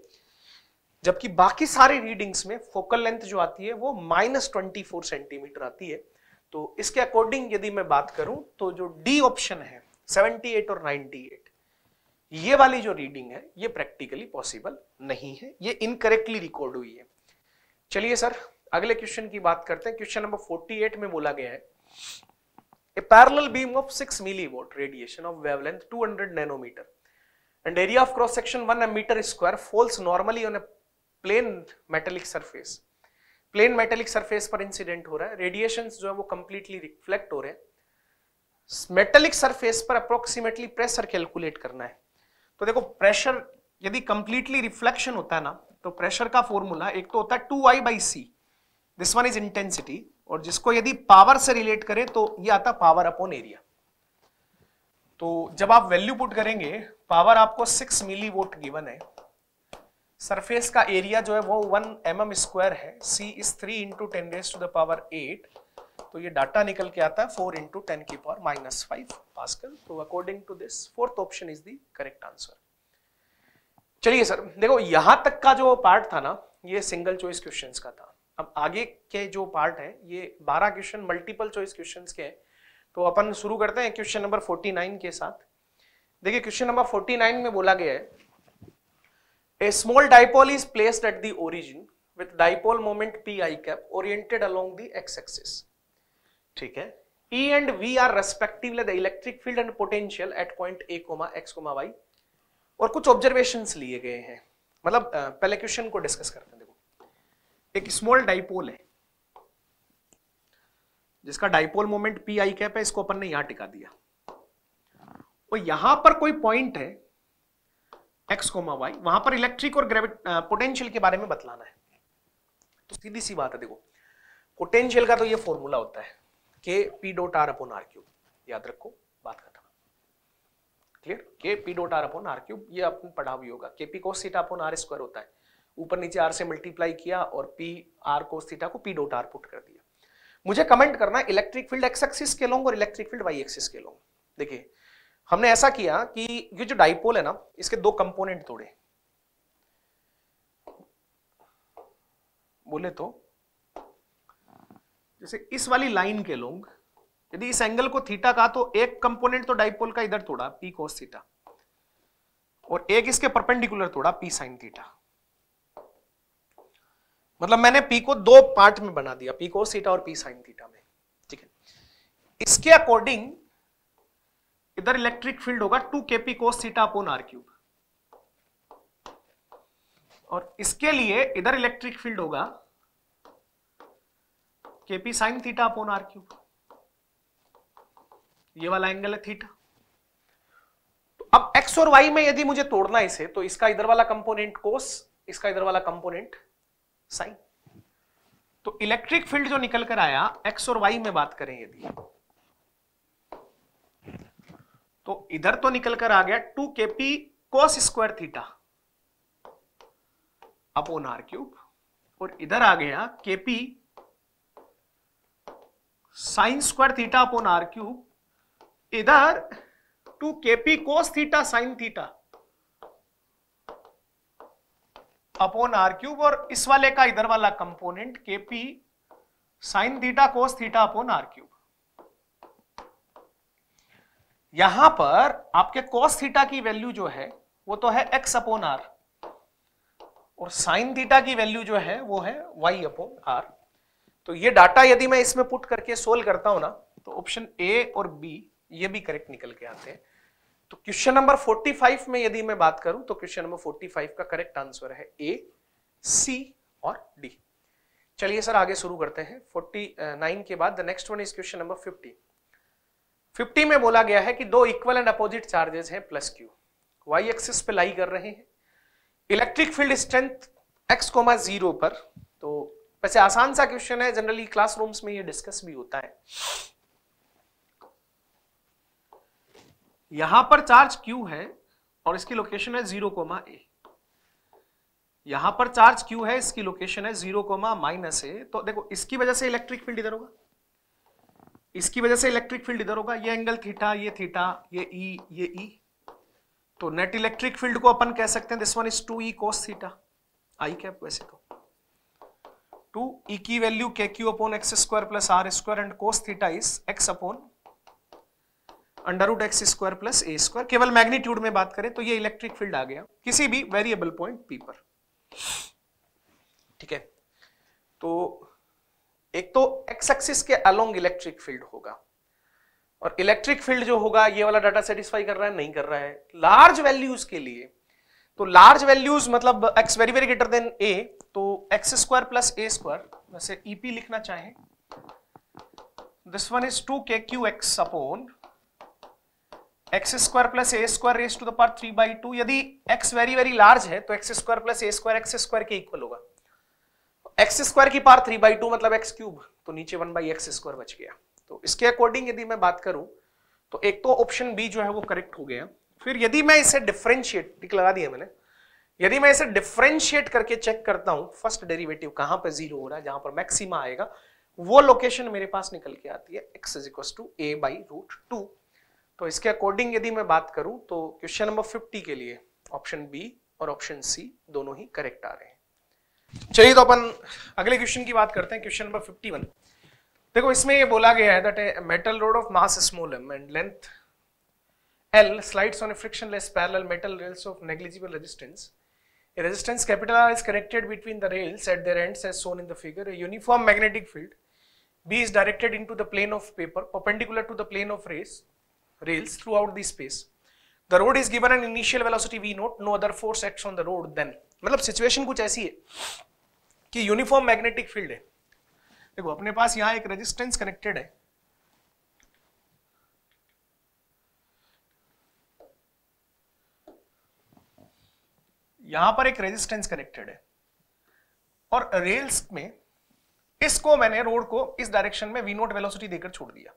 जबकि बाकी सारे रीडिंग्स में फोकल लेंथ जो आती है, वो माइनस ट्वेंटी फोर सेंटीमीटर आती है। तो इसके अकॉर्डिंग यदि मैं बात करूँ तो जो डी ऑप्शन है 78 और 98 ये वाली जो रीडिंग है, ये प्रैक्टिकली पॉसिबल नहीं है। ये इनकरेक्टली रिकॉर्ड हुई है। चलिए सर, अगले क्वेश्चन की बात करते हैं। क्वेश्चन नंबर 48 में बोला गया है। A parallel beam of 6 milliwatt radiation of wavelength 200 nanometer and area of cross section 1 meter square falls normally on a plane metallic surface plane metallic surface पर इंसिडेंट हो रहा है। रेडिएशन जो है वो कंप्लीटली रिफ्लेक्ट हो रहे हैं। मेटेलिक सरफेस पर अप्रोक्सीमेटली प्रेशर कैलकुलेट करना है। तो देखो प्रेशर यदि कंप्लीटली रिफ्लेक्शन होता है ना तो प्रेशर का फॉर्मूला एक तो होता है two I by C this one is intensity और जिसको यदि पावर से रिलेट करें तो ये आता पावर अपॉन एरिया तो जब आप वैल्यू पुट करेंगे पावर आपको सिक्स मिली वोट गिवन है। सरफेस का एरिया जो है वो वन एम एम स्क्वायर है। C is three into ten raise to the power eight तो ये डाटा निकल के आता है फोर इंटू टेन की पावर माइनस फाइव पास्कल तो according to this fourth option is the correct answer चलिए सर देखो यहाँ तक का जो पार्ट था ना, ये सिंगल चॉइस क्वेश्चन का था। अब आगे के जो पार्ट है, ये बारह क्वेश्चन मल्टीपल चॉइस क्वेश्चन के हैं। तो अपन शुरू करते हैं क्वेश्चन नंबर फोर्टी नाइन के साथ। देखिए क्वेश्चन नंबर फोर्टी नाइन में बोला गया है A small dipole is placed at the origin with dipole moment pi cap oriented along the x-axis. ठीक है E and V are respectively the electric field and potential at point A, x, y और कुछ observations लिए गए हैं मतलब पहले question को डिस्कस करते हैं देखो एक स्मॉल डाइपोल है जिसका dipole moment P I cap है इसको अपन ने यहाँ टिका दिया और यहाँ पर कोई पॉइंट है एक्स कोमा वाई वहाँ पर इलेक्ट्रिक और ग्रेविट पोटेंशियल के बारे में बतलाना है। तो सीधी सी बात है, देखो पोटेंशियल का तो ये फॉर्मूला होता है K P dot R upon R cube याद रखो, बात खत्म। Clear K P dot R upon R cube ये अपन पढ़ा भी होगा। K P cos theta upon R square होता है। ऊपर नीचे आर से मल्टीप्लाई किया और पी आर कोस थीटा को पी डोट आर पुट कर दिया। मुझे कमेंट करना इलेक्ट्रिक फ़ील्ड एक्स एक्सिस के लोग और इलेक्ट्रिक फ़ील्ड वाई एक्सिस के लोग देखिए हमने ऐसा किया कि ये जो डाइपोल है ना, इसके दो कंपोनेंट तोड़े। बोले तो जैसे इस वाली लाइन के लोग, यदि इस एंगल को थीटा का तो एक कंपोनेंट तो डाइपोल का इधर तोड़ा पी कोस थीटा और एक इसके परपेंडिकुलर तोड़ा पी साइन थीटा मतलब मैंने पी को दो पार्ट में बना दिया पी कोस थीटा और पी साइन थीटा में। ठीक है? इसके अकॉर्डिंग इधर इलेक्ट्रिक फ़ील्ड होगा two K P cos theta upon R cube और इसके लिए इधर इलेक्ट्रिक फ़ील्ड होगा K P sine theta upon R cube ये वाला एंगल है थीटा तो अब एक्स और वाई में यदि मुझे तोड़ना इसे तो इसका इधर वाला कंपोनेंट कोस इसका इधर वाला कंपोनेंट साइन तो इलेक्ट्रिक फ़ील्ड जो निकल कर आया एक्स और वाई में बात करें यदि तो इधर तो निकल कर आ गया two K P cos square theta upon R cube और इधर आ गया K P sine square theta upon R cube इधर two K P cos theta sine theta upon R cube और इस वाले का इधर वाला component K P sine theta cos theta upon R cube यहाँ पर आपके कॉस थीटा की वैल्यू जो है, वो तो है एक्स अपोन आर और साइन थीटा की वैल्यू जो है, वो है वाई अपोन आर तो ये डाटा यदि मैं इसमें पुट करके सोल्व करता हूँ ना तो ऑप्शन ए और बी ये भी करेक्ट निकल के आते हैं। तो क्वेश्चन नंबर 45 में यदि मैं बात करूँ तो क्वेश्चन नंबर 45 का करेक्ट आंसर है ए सी और डी चलिए सर, आगे शुरू करते हैं। 49 के बाद the next one is question number 50 50 में बोला गया है कि दो इक्वल एंड अपोजिट चार्जेस हैं प्लस क्यू वाई एक्सिस पे लाई कर रहे हैं। Electric field strength X comma zero पर। तो वैसे आसान सा क्वेश्चन है। जनरली क्लासरूम्स में ये डिस्कस भी होता है। यहाँ पर चार्ज क्यू है और इसकी लोकेशन है ज़ीरो कोमा ए यहाँ पर चार्ज क्यू है, इसकी लोकेशन है ज़ीरो कोमा माइनस ए तो देखो, इसकी वजह से इलेक्ट्रिक फ़ील्ड इधर होगा। इसकी वजह से इलेक्ट्रिक फ़ील्ड इधर होगा, ये एंगल थीटा ये थीटा ये ई ये ई तो नेट इलेक्ट्रिक फ़ील्ड को अपन कह सकते हैं this one is to E cos theta I cap वैसे तो। टू ई की value K Q upon x square plus R square and cos theta is x upon under root X square plus A square केवल magnitude में बात करें तो ये electric field आ गया, किसी भी वेरिएबल पॉइंट पी पर। ठीक है? तो एक तो एक्स एक्सिस के अलोंग इलेक्ट्रिक फ़ील्ड होगा। और इलेक्ट्रिक फ़ील्ड जो होगा, ये वाला डाटा सेटिस्फाई कर रहा है, नहीं कर रहा है। लार्ज वैल्यूज़ के लिए तो लार्ज वैल्यूज़ मतलब X very very greater than A तो X square plus A square वैसे ईपी लिखना चाहें। This one is two K Q X upon X square plus A square raise to the power three by two यदि x very very large है तो X square plus A square X square के equal होगा। X square की power three by two मतलब X cube तो नीचे one by X square बच गया। तो इसके अकॉर्डिंग यदि मैं बात करूँ तो एक तो ऑप्शन बी जो है वो करेक्ट हो गया। फिर यदि मैं इसे डिफ्रेंशिएट टिक लगा दिया मैंने। यदि मैं इसे डिफ्रेंशिएट करके चेक करता हूँ फ़र्स्ट डेरिवेटिव कहाँ पर ज़ीरो हो रहा है, जहाँ पर मैक्सिमा आएगा, वो लोकेशन मेरे पास निकल के आती है X is equal to A by root two तो इसके अकॉर्डिंग यदि मैं बात करूँ तो क्वेश्चन नंबर फिफ्टी के लिए ऑप्शन बी और ऑप्शन सी दोनों ही करेक्ट आ रहे हैं। चलिए तो अपन अगले क्वेश्चन की बात करते हैं क्वेश्चन नंबर 51 देखो, इसमें ये बोला गया है that metal rod of mass small M and length L slides on a frictionless parallel metal rails of negligible resistance a resistance capital R is connected between the rails at their ends as shown in the figure a uniform magnetic field B is directed into the plane of paper perpendicular to the plane of race rails throughout the space the rod is given an initial velocity V note no other force acts on the rod then मतलब situation कुछ ऐसी है कि uniform magnetic field है। देखो, अपने पास यहाँ एक रेजिस्टेंस कनेक्टेड है। यहाँ पर एक रेजिस्टेंस कनेक्टेड है। और रेल्स में इसको मैंने रोड को इस डायरेक्शन में वी नोट वेलोसिटी देकर छोड़ दिया।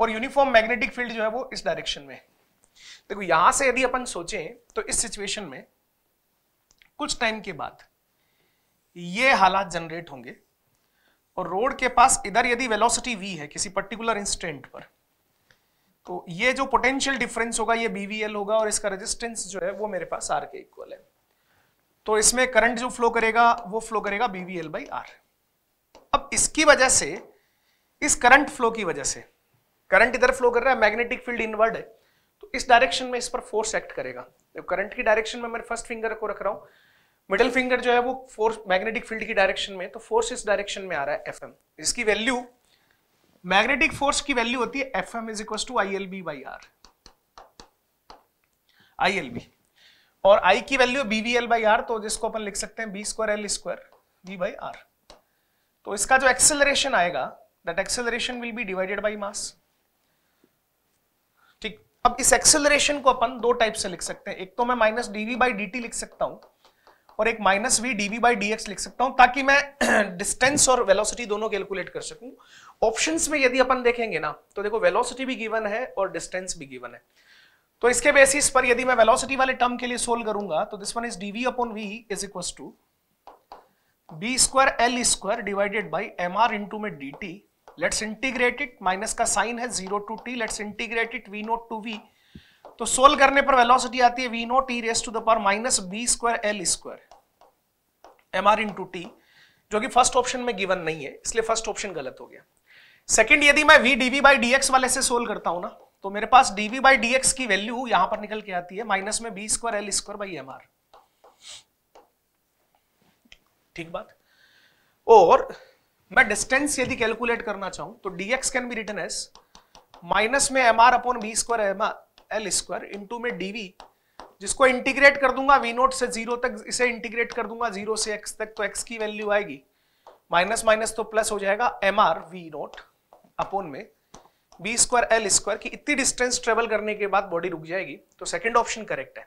और यूनिफॉर्म मैग्नेटिक फ़ील्ड जो है वो इस डायरेक्शन में देखो, यहाँ से यदि अपन सोचें तो इस सिचुएशन में कुछ टाइम के बाद ये हालात जनरेट होंगे और रोड के पास इधर यदि वेलोसिटी वी है किसी पर्टिकुलर इंस्टेंट पर तो ये जो पोटेंशियल डिफरेंस होगा, ये बीवीएल होगा और इसका रेजिस्टेंस जो है वो मेरे पास आर के इक्वल है। तो इसमें करंट जो फ्लो करेगा, वो फ्लो करेगा बीवीएल बाई आर अब इसकी वजह से, इस करंट फ्लो की वजह से करंट इधर फ्लो कर रहा है मैग्नेटिक फ़ील्ड इनवर्ड है तो इस डायरेक्शन में इस पर फोर्स एक्ट करेगा। तो करंट की डायरेक्शन में मैं फ़र्स्ट फिंगर को रख रहा हूँ मिडिल फिंगर जो है वो फोर्स मैग्नेटिक फ़ील्ड की डायरेक्शन में तो फोर्स इस डायरेक्शन में आ रहा है एफएम इसकी वैल्यू मैग्नेटिक फोर्स की वैल्यू होती है F M is equal to I L B by R I L B और आई की value B V L by R तो जिसको अपन लिख सकते हैं B square L square V by R तो इसका जो एक्सेलरेशन आएगा that acceleration will be divided by mass ठीक, अब इस एक्सेलरेशन को अपन दो टाइप से लिख सकते हैं। एक तो मैं माइनस डीवी बाई डी लिख सकता हूँ और एक minus V D V by D X लिख सकता हूँ ताकि मैं (clears throat) डिस्टेंस और वेलोसिटी दोनों कैलकुलेट कर सकूँ। ऑप्शंस में यदि अपन देखेंगे ना तो देखो वेलोसिटी भी गिवन है और डिस्टेंस भी गिवन है। तो इसके बेसिस पर यदि मैं वेलोसिटी वाले टर्म के लिए सोल्व करूँगा तो this one is D V upon V is equal to B square L square divided by M R into में D T let's integrate it minus का साइन है zero to T let's integrate it V naught to V तो solve करने पर velocity आती है V naught E raise to the power minus B square L square M R into T जो कि first option में given नहीं है, इसलिए फ़र्स्ट ऑप्शन गलत हो गया. सेकंड यदि मैं वी डीवी बाई डी वाले से सोल्व करता हूँ ना तो मेरे पास डीवी बाई डी की वैल्यू यहाँ पर निकल के आती है माइनस में B square L square by M R ठीक बात? और मैं डिस्टेंस यदि कैलकुलेट करना चाहूँ तो dx can be written as minus में M R upon B square M L square into में डीवी जिसको इंटीग्रेट कर दूँगा वी नोट से ज़ीरो तक इसे इंटीग्रेट कर दूँगा ज़ीरो से एक्स तक तो एक्स की वैल्यू आएगी। माइनस माइनस तो प्लस हो जाएगा M R V naught upon में। बी स्क्वायर एल स्क्वायर की इतनी डिस्टेंस ट्रेवल करने के बाद बॉडी रुक जाएगी तो सेकंड ऑप्शन करेक्ट है।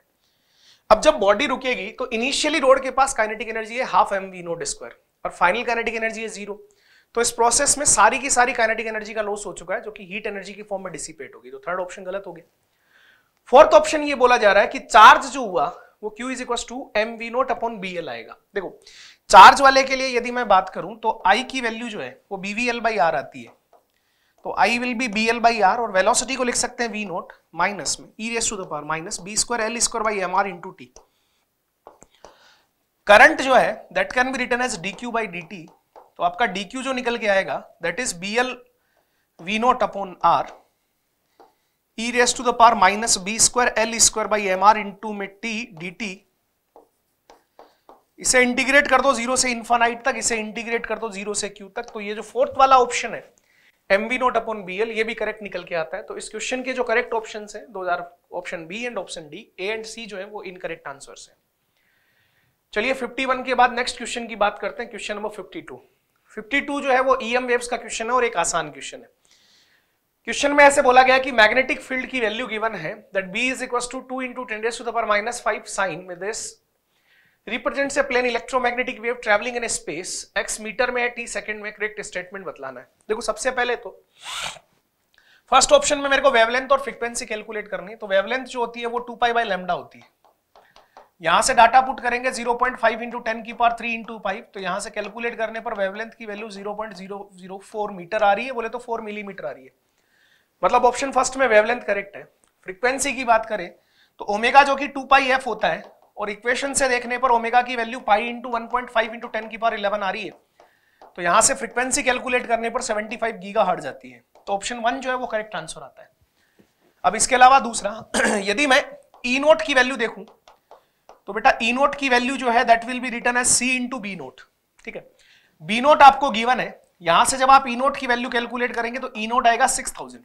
अब जब बॉडी रुकेगी तो इनिशियली रोड के पास काइनेटिक एनर्जी है half M V naught square और फाइनल काइनेटिक एनर्जी है ज़ीरो तो इस प्रोसेस में सारी की सारी काइनेटिक एनर्जी का लॉस हो चुका है, जो कि हीट एनर्जी की फॉर्म में डिसिपेट होगी। तो थर्ड ऑप्शन गलत हो गया। फोर्थ ऑप्शन ये बोला जा रहा है कि चार्ज जो हुआ, वो Q is equal to M V naught upon B L आएगा। देखो, चार्ज वाले के लिए यदि मैं बात करूँ तो I की वैल्यू जो है, वो B V L by R आती है। तो I will be B L by R और वेलोसिटी को लिख सकते हैं वी नोट माइनस में। E raise to the power minus B square L square by M R into T current जो है that can be written as D Q by D T तो आपका डी क्यू जो निकल के आएगा that is B L V naught upon R E raise to the power minus B square L square by M R into में T D T इसे integrate कर दो ज़ीरो से इन्फानाइट तक, इसे इंटीग्रेट कर दो ज़ीरो से क्यू तक। तो ये जो फोर्थ वाला ऑप्शन है M V naught upon B L ये भी करेक्ट निकल के आता है। तो इस क्वेश्चन के जो करेक्ट ऑप्शन है दो हज़ार option B and option D A and C जो है, वो इनकरेक्ट आंसर है। चलिए 51 के बाद नेक्स्ट क्वेश्चन की बात करते हैं क्वेश्चन नंबर 52 52 जो है, वो ई एम वेव्स का क्वेश्चन है और एक आसान क्वेश्चन है। क्वेश्चन में ऐसे बोला गया कि मैग्नेटिक फ़ील्ड की वैल्यू गिवन है that B is equal to two into ten to the power minus five sine में this represents a plane electromagnetic wave travelling in space X metre में टी सेकंड में correct statement बतलाना है। देखो सबसे पहले तो फ़र्स्ट ऑप्शन में मेरे को वेवलेंथ और फ्रीक्वेंसी कैलकुलेट करनी है तो वेवलेंथ जो होती है वो टू पाई बाई लेमडा होती है। यहाँ से डाटा पुट करेंगे 0.5 पॉइंट फाइव इंटू टेन की पार थ्री इंटू फाइव तो यहाँ से कैलकुलेट करने पर वेवलेंथ की वैल्यू 0.004 मीटर आ रही है, बोले तो 4 मिलीमीटर आ रही है। मतलब ऑप्शन फ़र्स्ट में वेवलेंथ करेक्ट है। फ्रीक्वेंसी की बात करें तो ओमेगा जो कि टू पाई एफ़ होता है, और इक्वेशन से देखने पर ओमेगा की value pi into one point five into ten की पावर इलेवन आ रही है। तो यहाँ से फ्रीक्वेंसी कैलकुलेट करने पर 75 गीगा हट जाती है। तो ऑप्शन वन जो है वो करेक्ट आंसर आता है। अब इसके अलावा दूसरा, (clears throat) यदि मैं ई e नोट की वैल्यू देखूँ तो बेटा ई e नोट की वैल्यू जो है that will be written as C into B naught ठीक है? बी नोट आपको गिवन है। यहाँ से जब आप ई e नोट की वैल्यू कैलकुलेट करेंगे तो ई नोट आएगा सिक्स थाउज़ेंड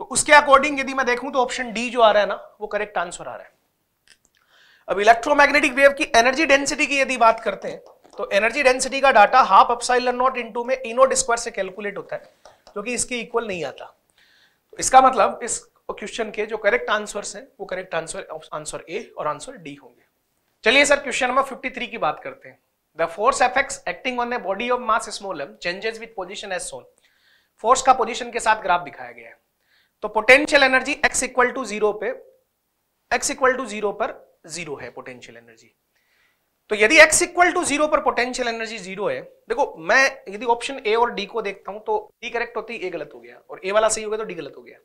तो उसके अकॉर्डिंग यदि मैं देखूँ तो ऑप्शन डी जो आ रहा है ना, वो करेक्ट आंसर आ रहा है। अब इलेक्ट्रोमैग्नेटिक वेव की एनर्जी डेंसिटी की यदि बात करते हैं तो एनर्जी डेंसिटी का data half epsilon naught into में नोट स्क्वायर से कैलकुलेट होता है, जो कि इसके इक्वल नहीं आता। तो इसका मतलब इस क्वेश्चन के जो करेक्ट आंसर्स हैं, वो करेक्ट आंसर आंसर ए और आंसर डी होंगे। चलिए सर क्वेश्चन नंबर 53 की बात करते हैं। The force effects acting on a body of mass small M changes with position as shown force का पोजीशन के साथ ग्राफ दिखाया गया है। तो potential energy x equal to zero पे, x इक्वल टू ज़ीरो पर ज़ीरो है पोटेंशियल एनर्जी तो यदि x इक्वल टू ज़ीरो पर पोटेंशियल एनर्जी ज़ीरो है, देखो, मैं यदि ऑप्शन ए और डी को देखता हूँ तो डी करेक्ट होती ए गलत हो गया, और ए वाला सही हो गया तो डी गलत हो गया।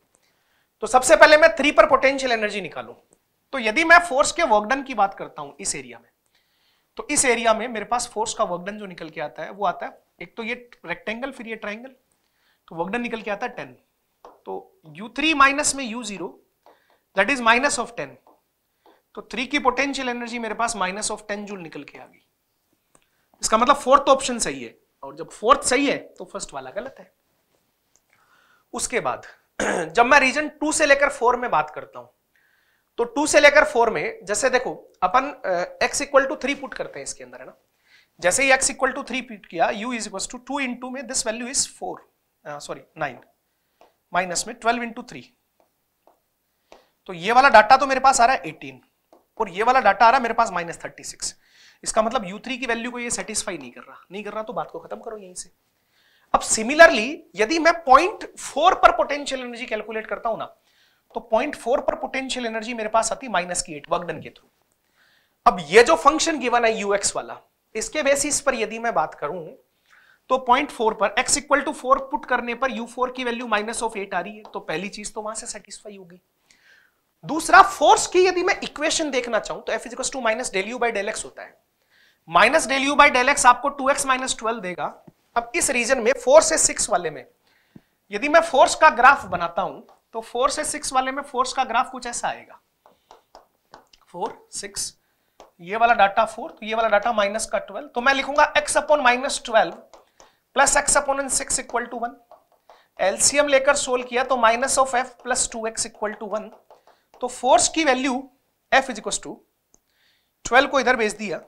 तो सबसे पहले मैं थ्री पर पोटेंशियल एनर्जी निकालू। तो यदि मैं फोर्स के वर्कडन की बात करता हूँ इस एरिया में तो इस एरिया में मेरे पास फोर्स का वर्कडन जो निकल के आता है, वो आता है, एक तो ये रेक्टेंगल फिर ये ट्राइंगल तो वर्कडन निकल के आता है टेन तो यू थ्री माइनस में U zero that is minus of ten तो थ्री की पोटेंशियल एनर्जी मेरे पास माइनस ऑफ़ टेन जूल निकल के आ गई। इसका मतलब फोर्थ ऑप्शन सही है, और जब फोर्थ सही है तो फ़र्स्ट वाला गलत है। उसके बाद, (clears throat) जब मैं रीजन टू से लेकर फोर में बात करता हूँ तो टू से लेकर फोर में, जैसे देखो, अपन X equal to three put करते हैं इसके अंदर, है ना? जैसे ही X equal to three put किया U is equal to two into में this value is four sorry nine minus में ट्वेल्व इंटू थ्री तो ये वाला डाटा तो मेरे पास आ रहा है एटीन और ये वाला डाटा आ रहा है मेरे पास माइनस थर्टी सिक्स इसका मतलब यू थ्री की वैल्यू को ये सेटिस्फाई नहीं कर रहा. नहीं कर रहा तो बात को खत्म करो यहीं से. अब सिमिलरली यदि मैं पॉइंट फोर पर पोटेंशियल एनर्जी कैलकुलेट करता हूँ ना तो पॉइंट फोर पर पोटेंशियल एनर्जी मेरे पास आती माइनस की एट वर्कडन के थ्रू अब ये जो फ़ंक्शन गिवन है यूएक्स वाला, इसके बेसिस पर यदि मैं बात करूँ तो पॉइंट फोर पर X equal to four put करने पर यू फोर की वैल्यू माइनस ऑफ़ एट आ रही है। तो पहली चीज़ तो वहाँ से सेटिस्फाई होगी। दूसरा फोर्स की यदि मैं इक्वेशन देखना चाहूँ तो F is to minus del U by del X होता है। Minus del U by del X आपको टू एक्स माइनस ट्वेल्व देगा। अब इस रीजन में फोर से सिक्स वाले में, यदि मैं फोर्स का ग्राफ बनाता हूँ तो फोर से सिक्स वाले में फोर्स का ग्राफ कुछ ऐसा आएगा। फोर सिक्स ये वाला डाटा फोर तो ये वाला डाटा माइनस का ट्वेल्व तो मैं लिखूँगा X upon minus twelve plus X upon six equal to one LCM लेकर सोल्व किया तो minus of F plus two X equal to one तो फोर्स की value F is equal to twelve को इधर भेज दिया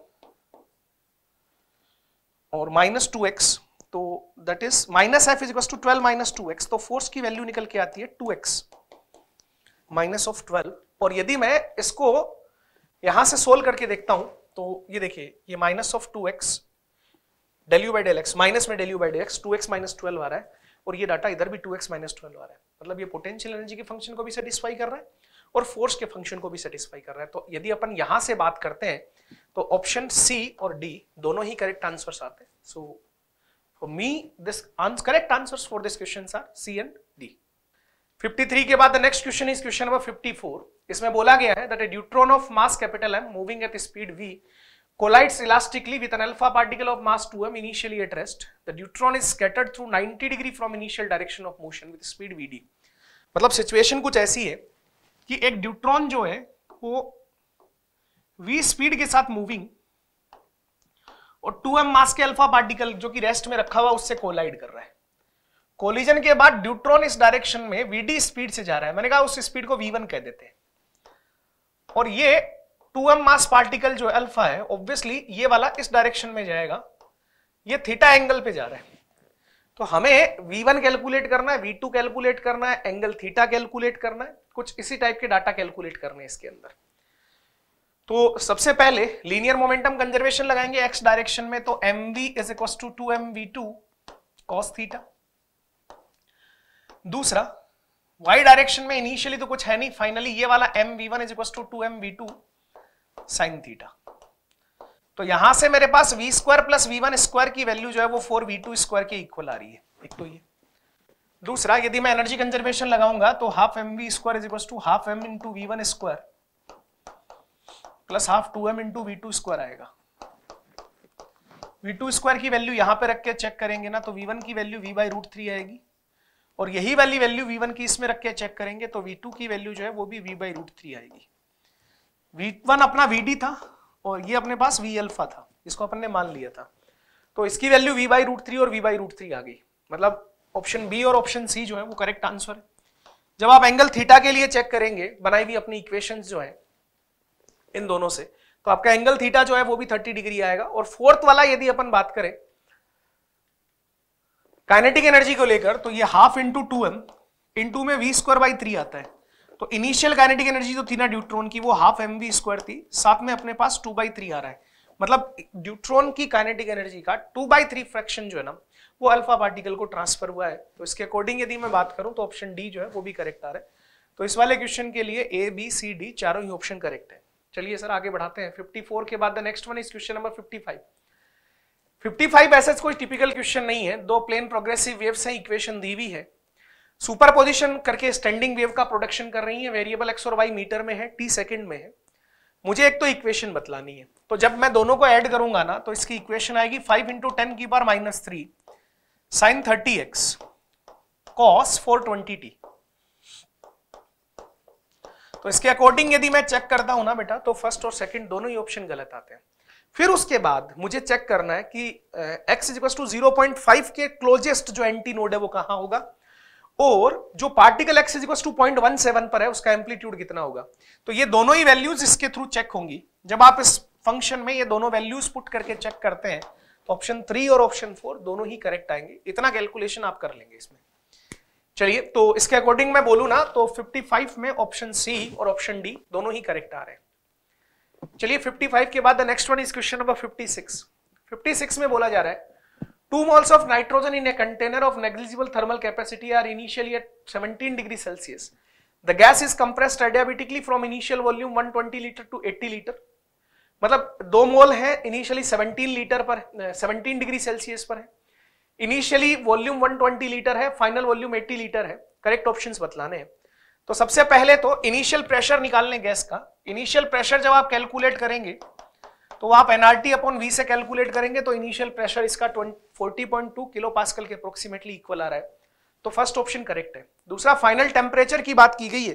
और माइनस टू एक्स तो that is minus F is equal to twelve minus two X तो फोर्स की वैल्यू निकल के आती है two X minus of twelve और यदि मैं इसको यहाँ से सोल्व करके देखता हूँ तो ये देखिए, ये minus of two X del U by del X minus में del U by del X two X minus twelve आ रहा है, और ये डाटा इधर भी टू एक्स माइनस ट्वेल्व आ रहा है। मतलब ये पोटेंशियल एनर्जी के फ़ंक्शन को भी सेटिस्फाई कर रहा है और फोर्स के फ़ंक्शन को भी सेटिस्फाई कर रहा है। तो यदि अपन यहाँ से बात करते हैं तो ऑप्शन सी और डी दोनों ही करेक्ट आंसर्स आते हैं। So for me this correct answers for this question are C and D 53 के बाद next question is question number 54 इसमें बोला गया है that a deuteron of mass capital M moving at speed v collides elastically with an alpha particle of mass 2m initially at rest the neutron is scattered through 90 degree from initial direction of motion with speed vd मतलब situation कुछ ऐसी है कि एक deuteron जो है वो v speed के साथ मूविंग और 2m मास के अल्फ़ा पार्टिकल जो कि रेस्ट में रखा हुआ उससे कोलाइड कर रहा है कोलिजन के बाद ड्यूट्रॉन इस डायरेक्शन में vd स्पीड से जा रहा है मैंने कहा उस स्पीड को v1 कह देते हैं और ये 2m मास पार्टिकल जो अल्फ़ा है ऑब्वियसली ये वाला इस डायरेक्शन में जाएगा। ये थीटा एंगल पे जा रहा है। तो हमें v1 कैलकुलेट करना है v2 कैलकुलेट करना है एंगल थीटा कैलकुलेट करना है, कुछ इसी टाइप के डाटा कैलकुलेट करने हैं इसके अंदर। तो सबसे पहले लीनियर मोमेंटम कंजर्वेशन लगाएँगे एक्स डायरेक्शन में तो M V is equal to two M V two cos theta दूसरा वाई डायरेक्शन में इनिशियली तो कुछ है नहीं फाइनली ये वाला M V one is equal to two M V two sine theta तो यहाँ से मेरे पास V square plus V one square की वैल्यू जो है वो फोर वी टू स्क्वायर के इक्वल आ रही है। एक तो ये। दूसरा, यदि मैं एनर्जी कंजर्वेशन लगाऊँगा तो half M V square is equal to half M into V one square plus half two M into V two square आएगा। वी टू स्क्वायर की वैल्यू यहाँ पे रख के चेक करेंगे ना तो वी वन की value V by root three आएगी। और यही वाली वैल्यू वी वन की इसमें रख के चेक करेंगे तो वी टू की वैल्यू जो है वो भी वी बाई रूट थ्री आएगी। वन अपना वी डी था और ये अपने पास वी अल्फ़ा था। इसको अपन ने मान लिया था। तो इसकी value V by root three और वी बाई रूट थ्री आ गई। मतलब ऑप्शन बी और ऑप्शन सी जो है वो करेक्ट आंसर है। जब आप एंगल थीटा के लिए चेक करेंगे, बनाई हुई अपनी इक्वेशन जो है, इन दोनों से तो आपका एंगल थीटा जो है वो भी 30 डिग्री आएगा। और फोर्थ वाला यदि अपन बात करें काइनेटिक एनर्जी को लेकर तो ये half into two M into में वी स्क्वायर बाई थ्री आता है। तो इनिशियल काइनेटिक एनर्जी जो थी ना ड्यूट्रॉन की, वो हाफ़ एम वी स्क्वायर थी, साथ में अपने पास टू बाई थ्री आ रहा है। मतलब ड्यूट्रॉन की काइनेटिक एनर्जी का टू बाई थ्री फ्रैक्शन जो है ना, वो अल्फ़ा पार्टिकल को ट्रांसफ़र हुआ है। तो इसके अकॉर्डिंग यदि मैं बात करूँ तो ऑप्शन डी जो है, वो भी करेक्ट आ रहा है। तो इस वाले क्वेश्चन के लिए ए बी सी डी चारों ही ऑप्शन करेक्ट है। चलिए सर, आगे बढ़ाते हैं। 54 के बाद the next one is question number 55 55 ऐसा कोई टिपिकल क्वेश्चन नहीं है। दो प्लेन प्रोग्रेसिव वेव्स हैं इक्वेशन दी हुई है। सुपरपोजिशन करके स्टैंडिंग वेव का प्रोडक्शन कर रही है वेरिएबल एक्स और वाई मीटर में है टी सेकंड में है। मुझे एक तो इक्वेशन बतलानी है। तो जब मैं दोनों को ऐड करूँगा ना तो इसकी इक्वेशन आएगी फाइव इंटू टेन की बार minus three sine thirty X cos four twenty T तो इसके अकॉर्डिंग यदि मैं चेक करता हूँ ना बेटा तो फ़र्स्ट और सेकंड दोनों ही ऑप्शन गलत आते हैं। फिर उसके बाद मुझे चेक करना है कि x is to zero point five के क्लोजेस्ट जो एंटी नोड है वो कहाँ होगा? और जो particle x is to point one seven पर है, उसका एम्पलीट्यूड कितना होगा? तो ये दोनों ही वैल्यूज़ इसके थ्रू चेक होंगी। जब आप इस फ़ंक्शन में ये दोनों वैल्यूज़ पुट करके चेक करते हैं तो ऑप्शन थ्री और ऑप्शन फोर दोनों ही करेक्ट आएँगे। इतना कैलकुलेशन आप कर लेंगे इसमें। चलिए तो इसके अकॉर्डिंग मैं बोलू ना तो 55 में ऑप्शन सी और ऑप्शन डी दोनों ही करेक्ट आ रहे हैं। चलिए 55 के बाद the next one is question number 56 56 में बोला जा रहा है two moles of nitrogen in a container of negligible thermal capacity are initially at 17 degree Celsius the gas is compressed adiabatically from initial volume 120 litre to 80 litre मतलब दो मोल है initially 17 litre पर 17 degree Celsius पर है। Initially volume 120 litre है final volume 80 litre है। Correct options बतलाने हैं। तो सबसे पहले तो इनिशियल प्रेशर निकालने गैस का। इनिशियल प्रेशर जब आप कैलकुलेट करेंगे तो आप एनआरटी अपॉन वी से कैलकुलेट करेंगे तो इनिशियल प्रेशर इसका 40.2 किलो पास्कल के अप्रोक्सीमेटली इक्वल आ रहा है। तो फ़र्स्ट ऑप्शन करेक्ट है। दूसरा फाइनल टेम्परेचर की बात की गई है।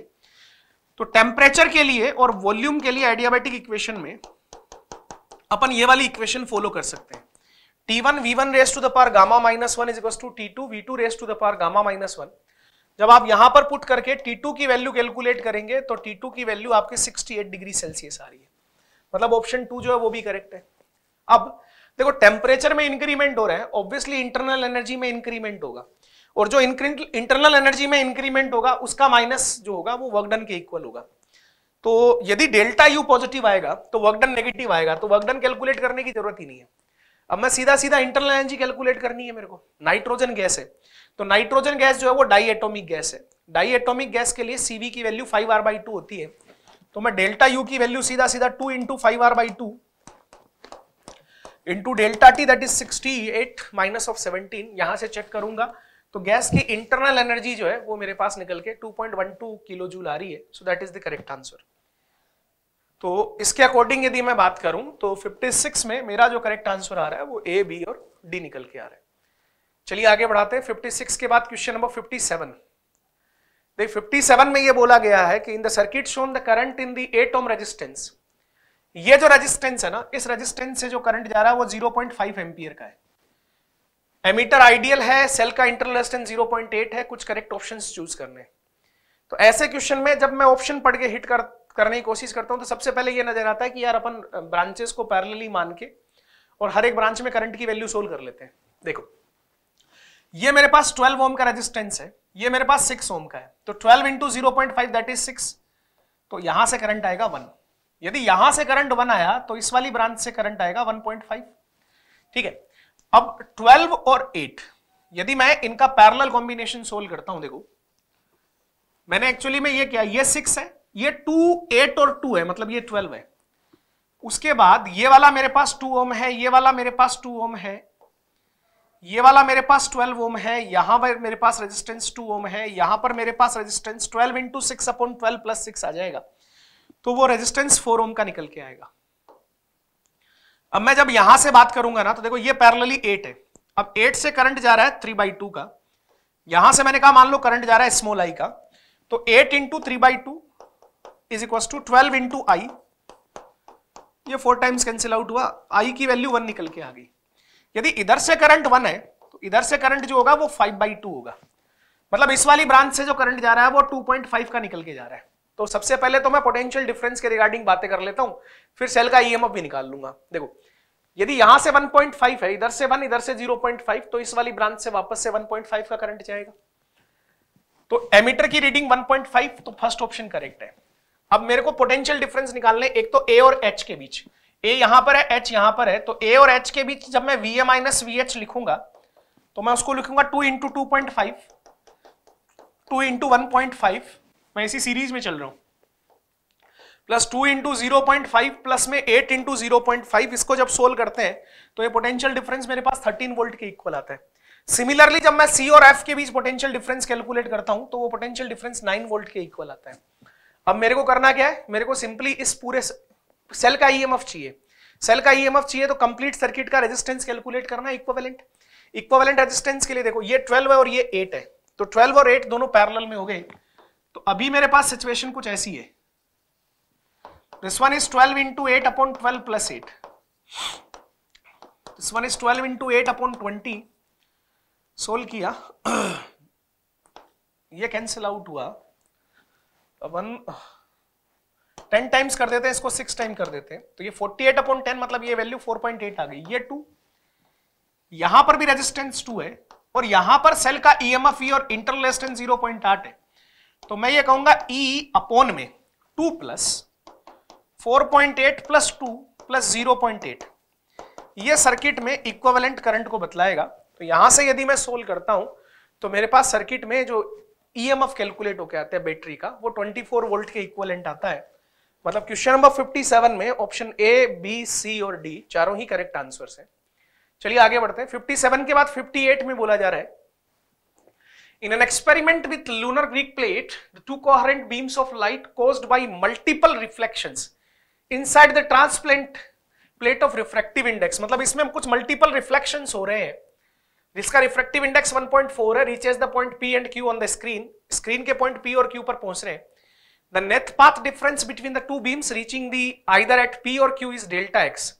तो टेम्परेचर के लिए और वॉल्यूम के लिए आइडियाबैटिक इक्वेशन में अपन ये वाली इक्वेशन फॉलो कर सकते हैं। T1 V1 raise to the power gamma minus one is equal to T2 V2 raise to the power gamma minus one जब आप यहाँ पर पुट करके T2 की वैल्यू कैलकुलेट करेंगे तो T2 की वैल्यू आपके 68 डिग्री सेल्सियस आ रही है। मतलब ऑप्शन टू जो है वो भी करेक्ट है। अब, देखो टेम्परेचर में इंक्रीमेंट हो रहा है ऑब्वियसली इंटरनल एनर्जी में इंक्रीमेंट होगा। और जो इंटरनल एनर्जी में इंक्रीमेंट होगा, उसका माइनस जो होगा, वो वर्क डन के इक्वल होगा। तो यदि डेल्टा यू पॉजिटिव आएगा तो वर्क डन नेगेटिव आएगा तो वर्क डन कैलकुलेट करने की ज़रूरत ही नहीं है। अब मैं सीधा सीधा इंटरनल एनर्जी कैलकुलेट करनी है मेरे को। नाइट्रोजन गैस है। तो नाइट्रोजन गैस जो है वो डाई एटोमिक गैस है। डाई एटोमिक गैस के लिए सीवी की value five R by two होती है। तो मैं डेल्टा यू की वैल्यू सीधा सीधा two into five R by two into delta T that is sixty eight minus of seventeen यहाँ से चेक करूँगा। तो गैस की इंटरनल एनर्जी जो है, वो मेरे पास निकल के 2.12 किलो जूल आ रही है। So that is the correct answer तो इसके अकॉर्डिंग यदि मैं बात करूँ तो 56 में मेरा जो करेक्ट आंसर आ रहा है, वो ए बी और डी निकल के आ रहा है। चलिए आगे बढ़ाते हैं। 56 के बाद क्वेश्चन नंबर 57 देख 57 में ये बोला गया है कि in the circuit shown the current in the eight ohm resistance ये जो रेजिस्टेंस है ना, इस रेजिस्टेंस से जो करंट जा रहा है, वो 0.5 एम्पियर का है. एमीटर आइडियल है सेल का इंटरनल रेजिस्टेंस 0.8 है, कुछ करेक्ट ऑप्शंस चूज़ करने. तो ऐसे क्वेश्चन में जब मैं ऑप्शन पढ़ के हिट कर, करने की कोशिश करता हूँ तो सबसे पहले ये नज़र आता है कि यार अपन ब्रांचेस को पैरेलली मान के और हर एक ब्रांच में करंट की वैल्यू सोल्व कर लेते हैं. देखो, ये मेरे पास 12 ओम का रेजिस्टेंस है. ये मेरे पास 6 ओम का है। तो 12 into zero point five that is 6 तो यहाँ से करंट आएगा 1 यदि यहाँ से करंट 1 आया तो इस वाली ब्रांच से करंट आएगा 1.5 ठीक है? अब 12 और 8 यदि मैं इनका पैरेलल कॉम्बिनेशन सोल्व करता हूँ, देखो। मैंने एक्चुअली में ये क्या, ये सिक्स है, ये 2 8 और टू है मतलब ये 12 है। उसके बाद ये वाला मेरे पास टू ओम है, ये वाला मेरे पास टू ओम है। ये वाला मेरे पास 12 ओम है, यहाँ पर मेरे पास रेजिस्टेंस 2 ओम है, यहाँ पर मेरे पास resistance 12 into six upon twelve plus six आ जाएगा। तो वो रेजिस्टेंस 4 ओम का निकल के आएगा। अब मैं जब यहाँ से बात करूँगा ना तो देखो ये पैरेलली 8 है। अब 8 से करंट जा रहा है 3 बाई टू का। यहाँ से मैंने कहा मान लो करंट जा रहा है स्मॉल आई का। तो 8 into three by two is equal to twelve into I ये फोर टाइम्स कैंसिल आउट हुआ। आई की वैल्यू वन निकल के आ गई। यदि इधर से करंट वन है तो इधर से करंट जो होगा वो फाइव बाई टू होगा। मतलब इस वाली ब्रांच से जो करंट जा रहा है, वो टू पॉइंट फाइव का निकल के जा रहा है। तो सबसे पहले तो मैं पोटेंशियल डिफरेंस के रिगार्डिंग बातें कर लेता हूँ, फिर सेल का ईएमएफ भी निकाल लूँगा। देखो, यदि यहाँ से 1.5 है, इधर से 1 इधर से 0.5 तो इस वाली ब्रांच से वापस से 1.5 का करंट जाएगा। तो एमीटर की रीडिंग 1.5 तो फ़र्स्ट ऑप्शन करेक्ट है। अब मेरे को पोटेंशियल डिफरेंस निकालने, एक तो ए और एच के बीच। ए यहाँ पर है एच यहाँ पर है तो ए और एच के बीच जब मैं V A minus V H लिखूँगा तो मैं उसको लिखूँगा two into two point five two into one point five मैं इसी सीरीज़ में चल रहा हूँ। Plus two into zero point five plus में eight into zero point five इसको जब सोल्व करते हैं तो ये पोटेंशियल डिफरेंस मेरे पास थर्टीन वोल्ट के इक्वल आता है। सिमिलरली जब मैं सी और एफ़ के बीच पोटेंशियल डिफरेंस कैलकुलेट करता हूँ तो वो पोटेंशियल डिफरेंस नाइन वोल्ट के इक्वल आता है। अब मेरे को करना क्या है? मेरे को सिंपली इस पूरे सेल का ईएमएफ चाहिए। सेल का ईएमएफ चाहिए तो कंप्लीट सर्किट का रेजिस्टेंस कैलकुलेट करना इक्विवेलेंट इक्विवेलेंट रेजिस्टेंस के लिए देखो, ये 12 है और ये 8 है। तो 12 और 8 दोनों पैरेलल में हो गए। तो अभी मेरे पास सिचुएशन कुछ ऐसी है। This (clears throat) one is 12 into eight upon twelve plus eight this one is 12 into eight upon twenty solve किया। ये कैंसिल आउट हुआ। वन टेन टाइम्स कर देते हैं, इसको सिक्स टाइम कर देते हैं। तो ये फोर्टी एट अपॉन टेन मतलब ये वैल्यू फोर पॉइंट एट आ गई। ये टू यहाँ पर भी रेजिस्टेंस टू है और यहाँ पर सेल का ई e और इंटरनल रेजिस्टेंस ज़ीरो पॉइंट आठ है। तो मैं ये कहूँगा ई e अपॉन में two plus four point eight plus two plus zero point eight ये सर्किट में इक्विवेलेंट करंट को बतलाएगा। तो यहाँ से यदि मैं सोल्व करता हूँ तो मेरे पास सर्किट में जो ईएमएफ कैलकुलेट होकर आता है बैटरी का, वो 24 वोल्ट के इक्विवेलेंट आता है। मतलब क्वेश्चन नंबर 57 में ऑप्शन ए बी सी और डी चारों ही करेक्ट आंसर है। चलिए आगे बढ़ते हैं। 57 के बाद 58 में बोला जा रहा है। In an experiment with Lummer Gehrcke plate the two coherent beams of light caused by multiple reflections inside the transparent plate of refractive index मतलब इसमें कुछ मल्टीपल रिफ्लेक्शन हो रहे हैं। जिसका रिफ्रेक्टिव इंडेक्स 1.4 है reaches the point P and Q on the screen screen के point P और क्यू पर पहुँच रहे हैं। The net path difference between the two beams reaching the either at P or Q is delta x.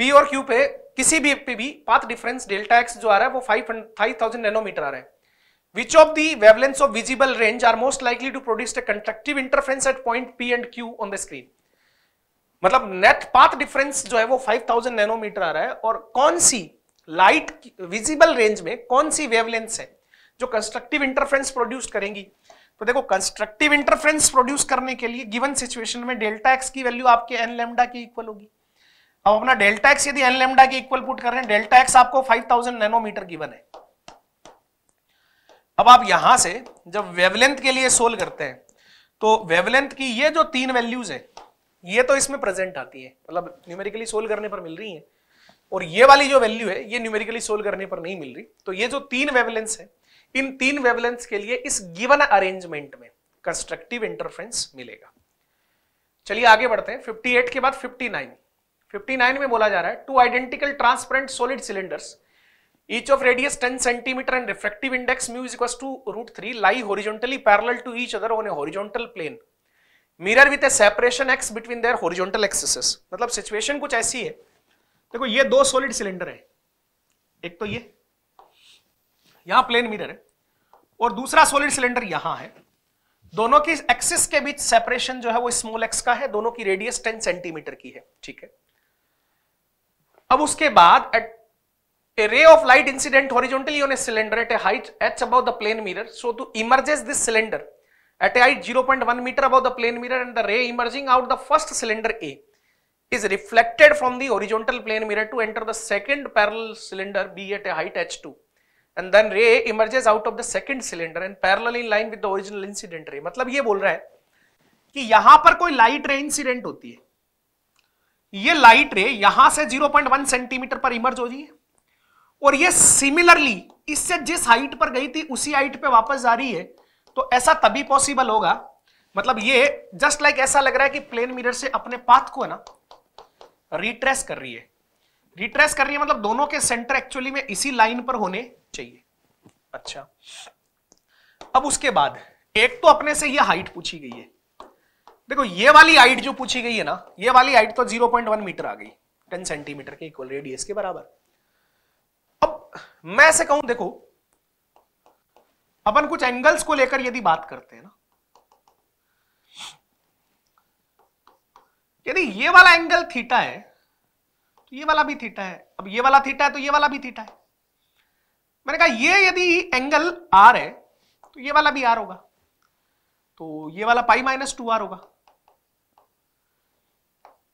P और Q पे किसी भी पे भी path difference delta x जो आ रहा है वो 5000 नैनोमीटर आ रहा है Which of the wavelengths of visible range are most likely to produce a conductive interference at point P and Q on the screen? मतलब नेट पाथ डिफरेंस जो है वो 5000 नैनोमीटर आ रहा है और कौन सी लाइट विजिबल रेंज में कौन सी वेवलेंथ है जो कंस्ट्रक्टिव इंटरफ्रेंस प्रोड्यूस करेंगी तो देखो कंस्ट्रक्टिव इंटरफ्रेंस प्रोड्यूस करने के लिए गिवन सिचुएशन में डेल्टा एक्स की वैल्यू आपके एन लेमडा की इक्वल होगी। अब अपना डेल्टा एक्स यदि एन लेमडा की इक्वल पुट कर रहे हैं डेल्टा एक्स आपको 5000 नैनोमीटर गिवन है। अब आप यहाँ से जब वेवलेंथ के लिए सोल्व करते हैं तो वेवलेंथ की ये जो तीन वैल्यूज़ है, ये तो इसमें प्रेजेंट आती है। मतलब न्यूमेरिकली सोल्व करने पर मिल रही है। और ये वाली जो वैल्यू है, ये न्यूमेरिकली सोल्व करने पर नहीं मिल रही। तो ये जो तीन वेवलेंस है इन तीन वेवलेंथ के लिए इस गिवन अरेंजमेंट में कंस्ट्रक्टिव इंटरफ्रेंस मिलेगा। चलिए आगे बढ़ते हैं। 58 के बाद 59 59 में बोला जा रहा है two identical transparent solid cylinders each of radius 10 centimetre and refractive index mu is two root three lie horizontally parallel to each other on a plane mirror with a separation X between their horizontal axes मतलब situation कुछ ऐसी है। देखो, ये दो solid cylinder है। एक तो ये यहाँ प्लेन मिरर है, और दूसरा सोलिड सिलेंडर यहाँ है। दोनों की एक्सिस के बीच सेपरेशन जो है वो स्मॉल एक्स का है, दोनों की रेडियस 10 सेंटीमीटर की है, ठीक है? अब उसके बाद a ray of light incident horizontally on a cylinder at a height H above the plane mirror so to emerges this cylinder at a height 0.1 metre above the plane mirror and the ray emerging out the first cylinder A is reflected from the horizontal plane mirror to enter the second parallel cylinder B at a height H two and then ray emerges out of the second cylinder and parallel in line with the original incident, ray. मतलब ये बोल रहा है कि यहाँ पर कोई light ray incident होती है। ये लाइट रे यहाँ से 0.1 सेंटीमीटर पर इमर्ज हो रही है। और ये सिमिलरली इससे जिस हाइट पर गई थी, उसी हाइट पे वापस जा रही है। तो ऐसा तभी पॉसिबल होगा। मतलब ये जस्ट लाइक like ऐसा लग रहा है कि प्लेन मिरर से अपने पाथ को है ना रिट्रेस कर रही है। रिट्रेस कर रही है मतलब दोनों के सेंटर एक्चुअली में इसी लाइन पर होने चाहिए। अच्छा। अब उसके बाद, एक तो अपने से ये हाइट पूछी गई है। देखो, ये वाली हाइट जो पूछी गई है ना, ये वाली हाइट तो 0.1 मीटर आ गई 10 सेंटीमीटर के इक्वल रेडियस के बराबर। अब मैं ऐसे कहूँ, देखो, अपन कुछ एंगल्स को लेकर यदि बात करते हैं ना, यदि ये वाला एंगल थीटा है तो ये वाला भी थीटा है, अब ये वाला थीटा है तो ये वाला भी थीटा है। मैंने कहा, ये यदि एंगल आर है तो ये वाला भी आर होगा। तो ये वाला पाई माइनस टू आर होगा।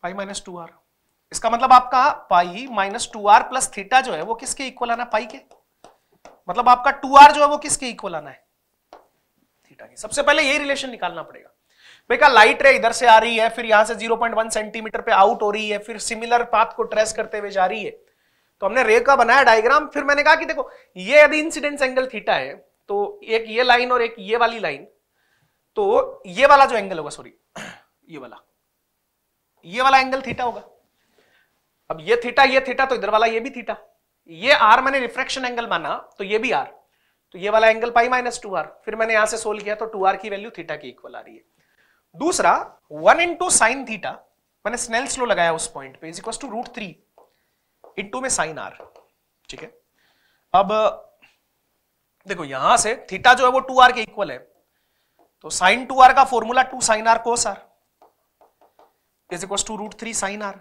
पाई माइनस टू आर इसका मतलब आपका pi minus two R plus theta जो है, वो किसके इक्वल आना पाई के। मतलब आपका टू आर जो है, वो किसके इक्वल आना है? थीटा के। सबसे पहले यही रिलेशन निकालना पड़ेगा। का लाइट रे इधर से आ रही है, फिर यहाँ से 0.1 सेंटीमीटर पे आउट हो रही है, फिर सिमिलर पाथ को ट्रेस करते हुए जा रही है। तो हमने रे का बनाया डायग्राम फिर मैंने कहा कि देखो, ये यदि इंसिडेंस एंगल थीटा है तो एक ये लाइन और एक ये वाली लाइन तो ये वाला जो एंगल होगा सॉरी (clears throat) ये वाला ये वाला एंगल थीटा होगा। अब ये थीटा ये थीटा तो इधर वाला ये भी थीटा ये आर मैंने रिफ्रेक्शन एंगल माना तो ये भी आर तो ये वाला angle pi minus two R फिर मैंने यहाँ से सोल्व किया तो टू आर की वैल्यू थीटा की इक्वल आ रही है। दूसरा वन इंटू साइन थीटा मैंने स्नेल स्लो लगाया उस पॉइंट पे is equal to root three into में साइन आर ठीक है? अब, देखो यहाँ से थीटा जो है वो टू आर के इक्वल है। तो साइन टू आर का formula two sine R cos R is equal to root three sine R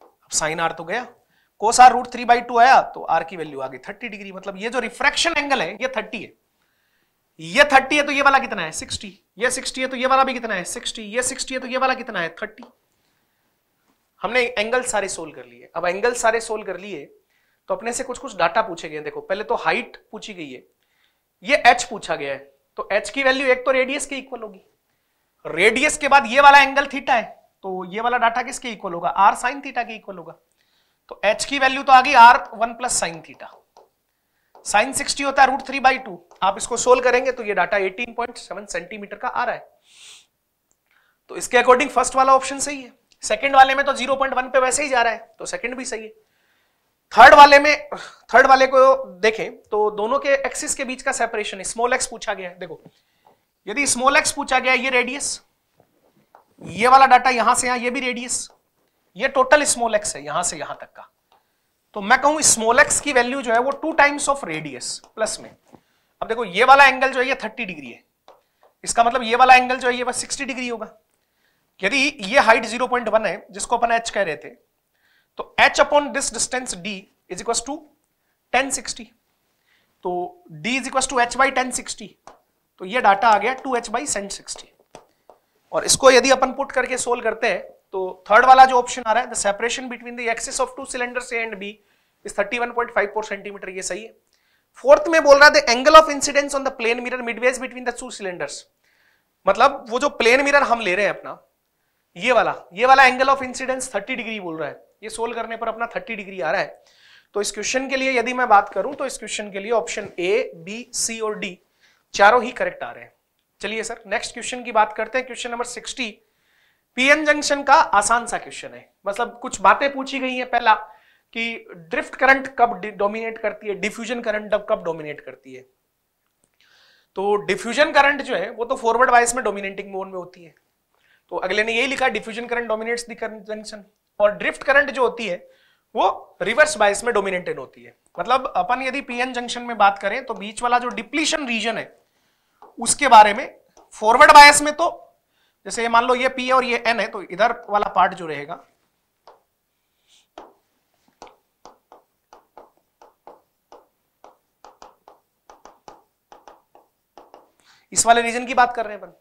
अब साइन आर तो गया। Cos R root three by two आया तो आर की वैल्यू आ गई थर्टी डिग्री मतलब ये जो रिफ्रैक्शन एंगल है, ये थर्टी है। ये थर्टी है तो ये वाला कितना है? सिक्सटी ये सिक्सटी है तो ये वाला भी कितना है? सिक्सटी ये सिक्सटी है तो ये वाला कितना है? थर्टी हमने एंगल सारे सोल्व कर लिए। अब एंगल सारे सोल्व कर लिए तो अपने से कुछ कुछ डाटा पूछे गए देखो, पहले तो हाइट पूछी गई है। ये एच पूछा गया है। तो एच की वैल्यू एक तो रेडियस के इक्वल होगी। रेडियस के बाद ये वाला एंगल थीटा है तो ये वाला डाटा किसके इक्वल होगा? आर साइन थीटा के इक्वल होगा। तो एच की वैल्यू तो आ गई R one plus sine theta sine sixty होता है रूट थ्री बाई टू आप इसको सोल्व करेंगे तो ये data eighteen point seven centimetre का आ रहा है। तो इसके अकॉर्डिंग फ़र्स्ट वाला ऑप्शन सही है। सेकंड वाले में तो ज़ीरो पॉइंट वन पे वैसे ही जा रहा है तो सेकंड भी सही है। थर्ड वाले में थर्ड वाले को देखें तो दोनों के एक्सिस के बीच का सेपरेशन स्मॉल एक्स पूछा गया है। देखो, यदि स्मॉल एक्स पूछा गया ये रेडियस ये वाला डाटा यहाँ से यहाँ, ये भी रेडियस ये टोटल स्मॉल एक्स है, यहाँ से यहाँ तक का। तो मैं कहूँ स्मॉल एक्स की वैल्यू जो है, वो two times of radius plus में। अब देखो, ये वाला एंगल जो है, ये थर्टी डिग्री है। इसका मतलब ये वाला एंगल जो है, ये बस सिक्सटी डिग्री होगा। यदि ये हाइट 0.1 है, जिसको अपन h कह रहे थे तो h upon this distance d is equal to 1060 तो d is equal to H by ten तो ये डाटा आ गया 2h बाई सेंट सिक्सटी और इसको यदि अपन पुट करके सोल्व करते हैं तो थर्ड वाला जो ऑप्शन आ रहा है the separation between the axis of two cylinder A and B is 31.54 centimetre ये सही है। फोर्थ में बोल रहा है the angle of incidence on the plane mirror midways between the two cylinders मतलब वो जो प्लेन मिरर हम ले रहे हैं अपना ये वाला ये वाला एंगल ऑफ़ इंसिडेंस 30 डिग्री बोल रहा है। ये सोल्व करने पर अपना 30 डिग्री आ रहा है। तो इस क्वेश्चन के लिए यदि मैं बात करूँ तो इस क्वेश्चन के लिए ऑप्शन ए बी सी और डी चारों ही करेक्ट आ रहे हैं। चलिए सर नेक्स्ट क्वेश्चन की बात करते हैं। Question number sixty PN junction का आसान सा क्वेश्चन है। मतलब कुछ बातें पूछी गई हैं पहला कि ड्रिफ्ट करंट कब डोमिनेट करती है डिफ्यूजन करंट कब डोमिनेट करती है। तो डिफ्यूजन करंट जो है, वो तो फॉरवर्ड वाइस में डोमिनेटिंग मोड में होती है। तो अगले ने यही लिखा diffusion current dominates the junction और ड्रिफ्ट करंट जो होती है, वो रिवर्स बाइस में डोमिनेटेड होती है। मतलब अपन यदि पीएन जंक्शन में बात करें तो बीच वाला जो डिप्लीशन रीजन है, उसके बारे में फॉरवर्ड बायस में तो जैसे ये मान लो ये पी और ये एन है तो इधर वाला पार्ट जो रहेगा, इस वाले रीजन की बात कर रहे हैं अपन।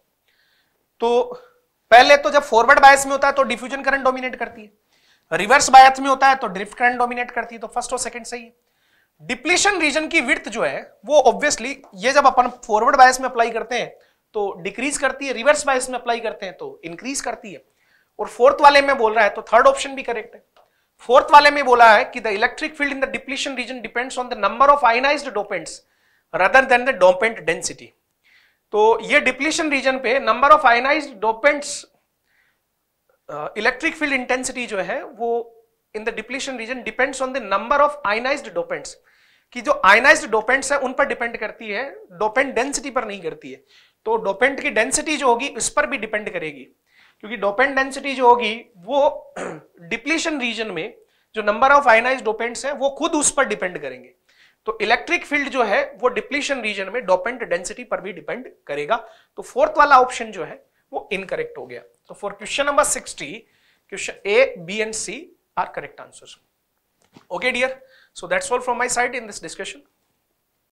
तो पहले तो जब फॉरवर्ड बायस में होता है तो डिफ्यूजन करंट डोमिनेट करती है। रिवर्स बायस में होता है तो ड्रिफ्ट करंट डोमिनेट करती है तो फ़र्स्ट और सेकंड सही है। डिप्लीशन रीजन की विर्थ जो है, वो ऑब्वियसली ये जब अपन फॉरवर्ड बायस में अप्लाई करते हैं तो डिक्रीज करती है रिवर्स बायस में अप्लाई करते हैं तो इंक्रीज करती है। और फोर्थ वाले में बोल रहा है तो थर्ड ऑप्शन भी करेक्ट है। फोर्थ वाले में बोला है कि the electric field in the depletion region depends on the number of ionized dopants rather than the dopant density तो ये डिप्लीशन रीजन पे number of ionized dopants electric field intensity जो है, वो in the depletion region depends on the number of ionized dopants कि जो ionised dopants है, उन पर डिपेंड करती है डोपेंट डेंसिटी पर नहीं करती है। तो डोपेंट की डेंसिटी जो होगी, इस पर भी डिपेंड करेगी। क्योंकि डोपेंट डेंसिटी जो होगी, वो (clears throat) डिप्लीशन रीजन में जो नंबर ऑफ़ आयनाइज डोपेंट्स है, वो खुद उस पर डिपेंड करेंगे। तो इलेक्ट्रिक फ़ील्ड जो है, वो डिप्लीशन रीजन में डोपेंट डेंसिटी पर भी डिपेंड करेगा। तो फोर्थ वाला ऑप्शन जो है, वो इनकरेक्ट हो गया। तो for question number sixty question A B and C are correct answer okay dear so that's all from my side in this discussion.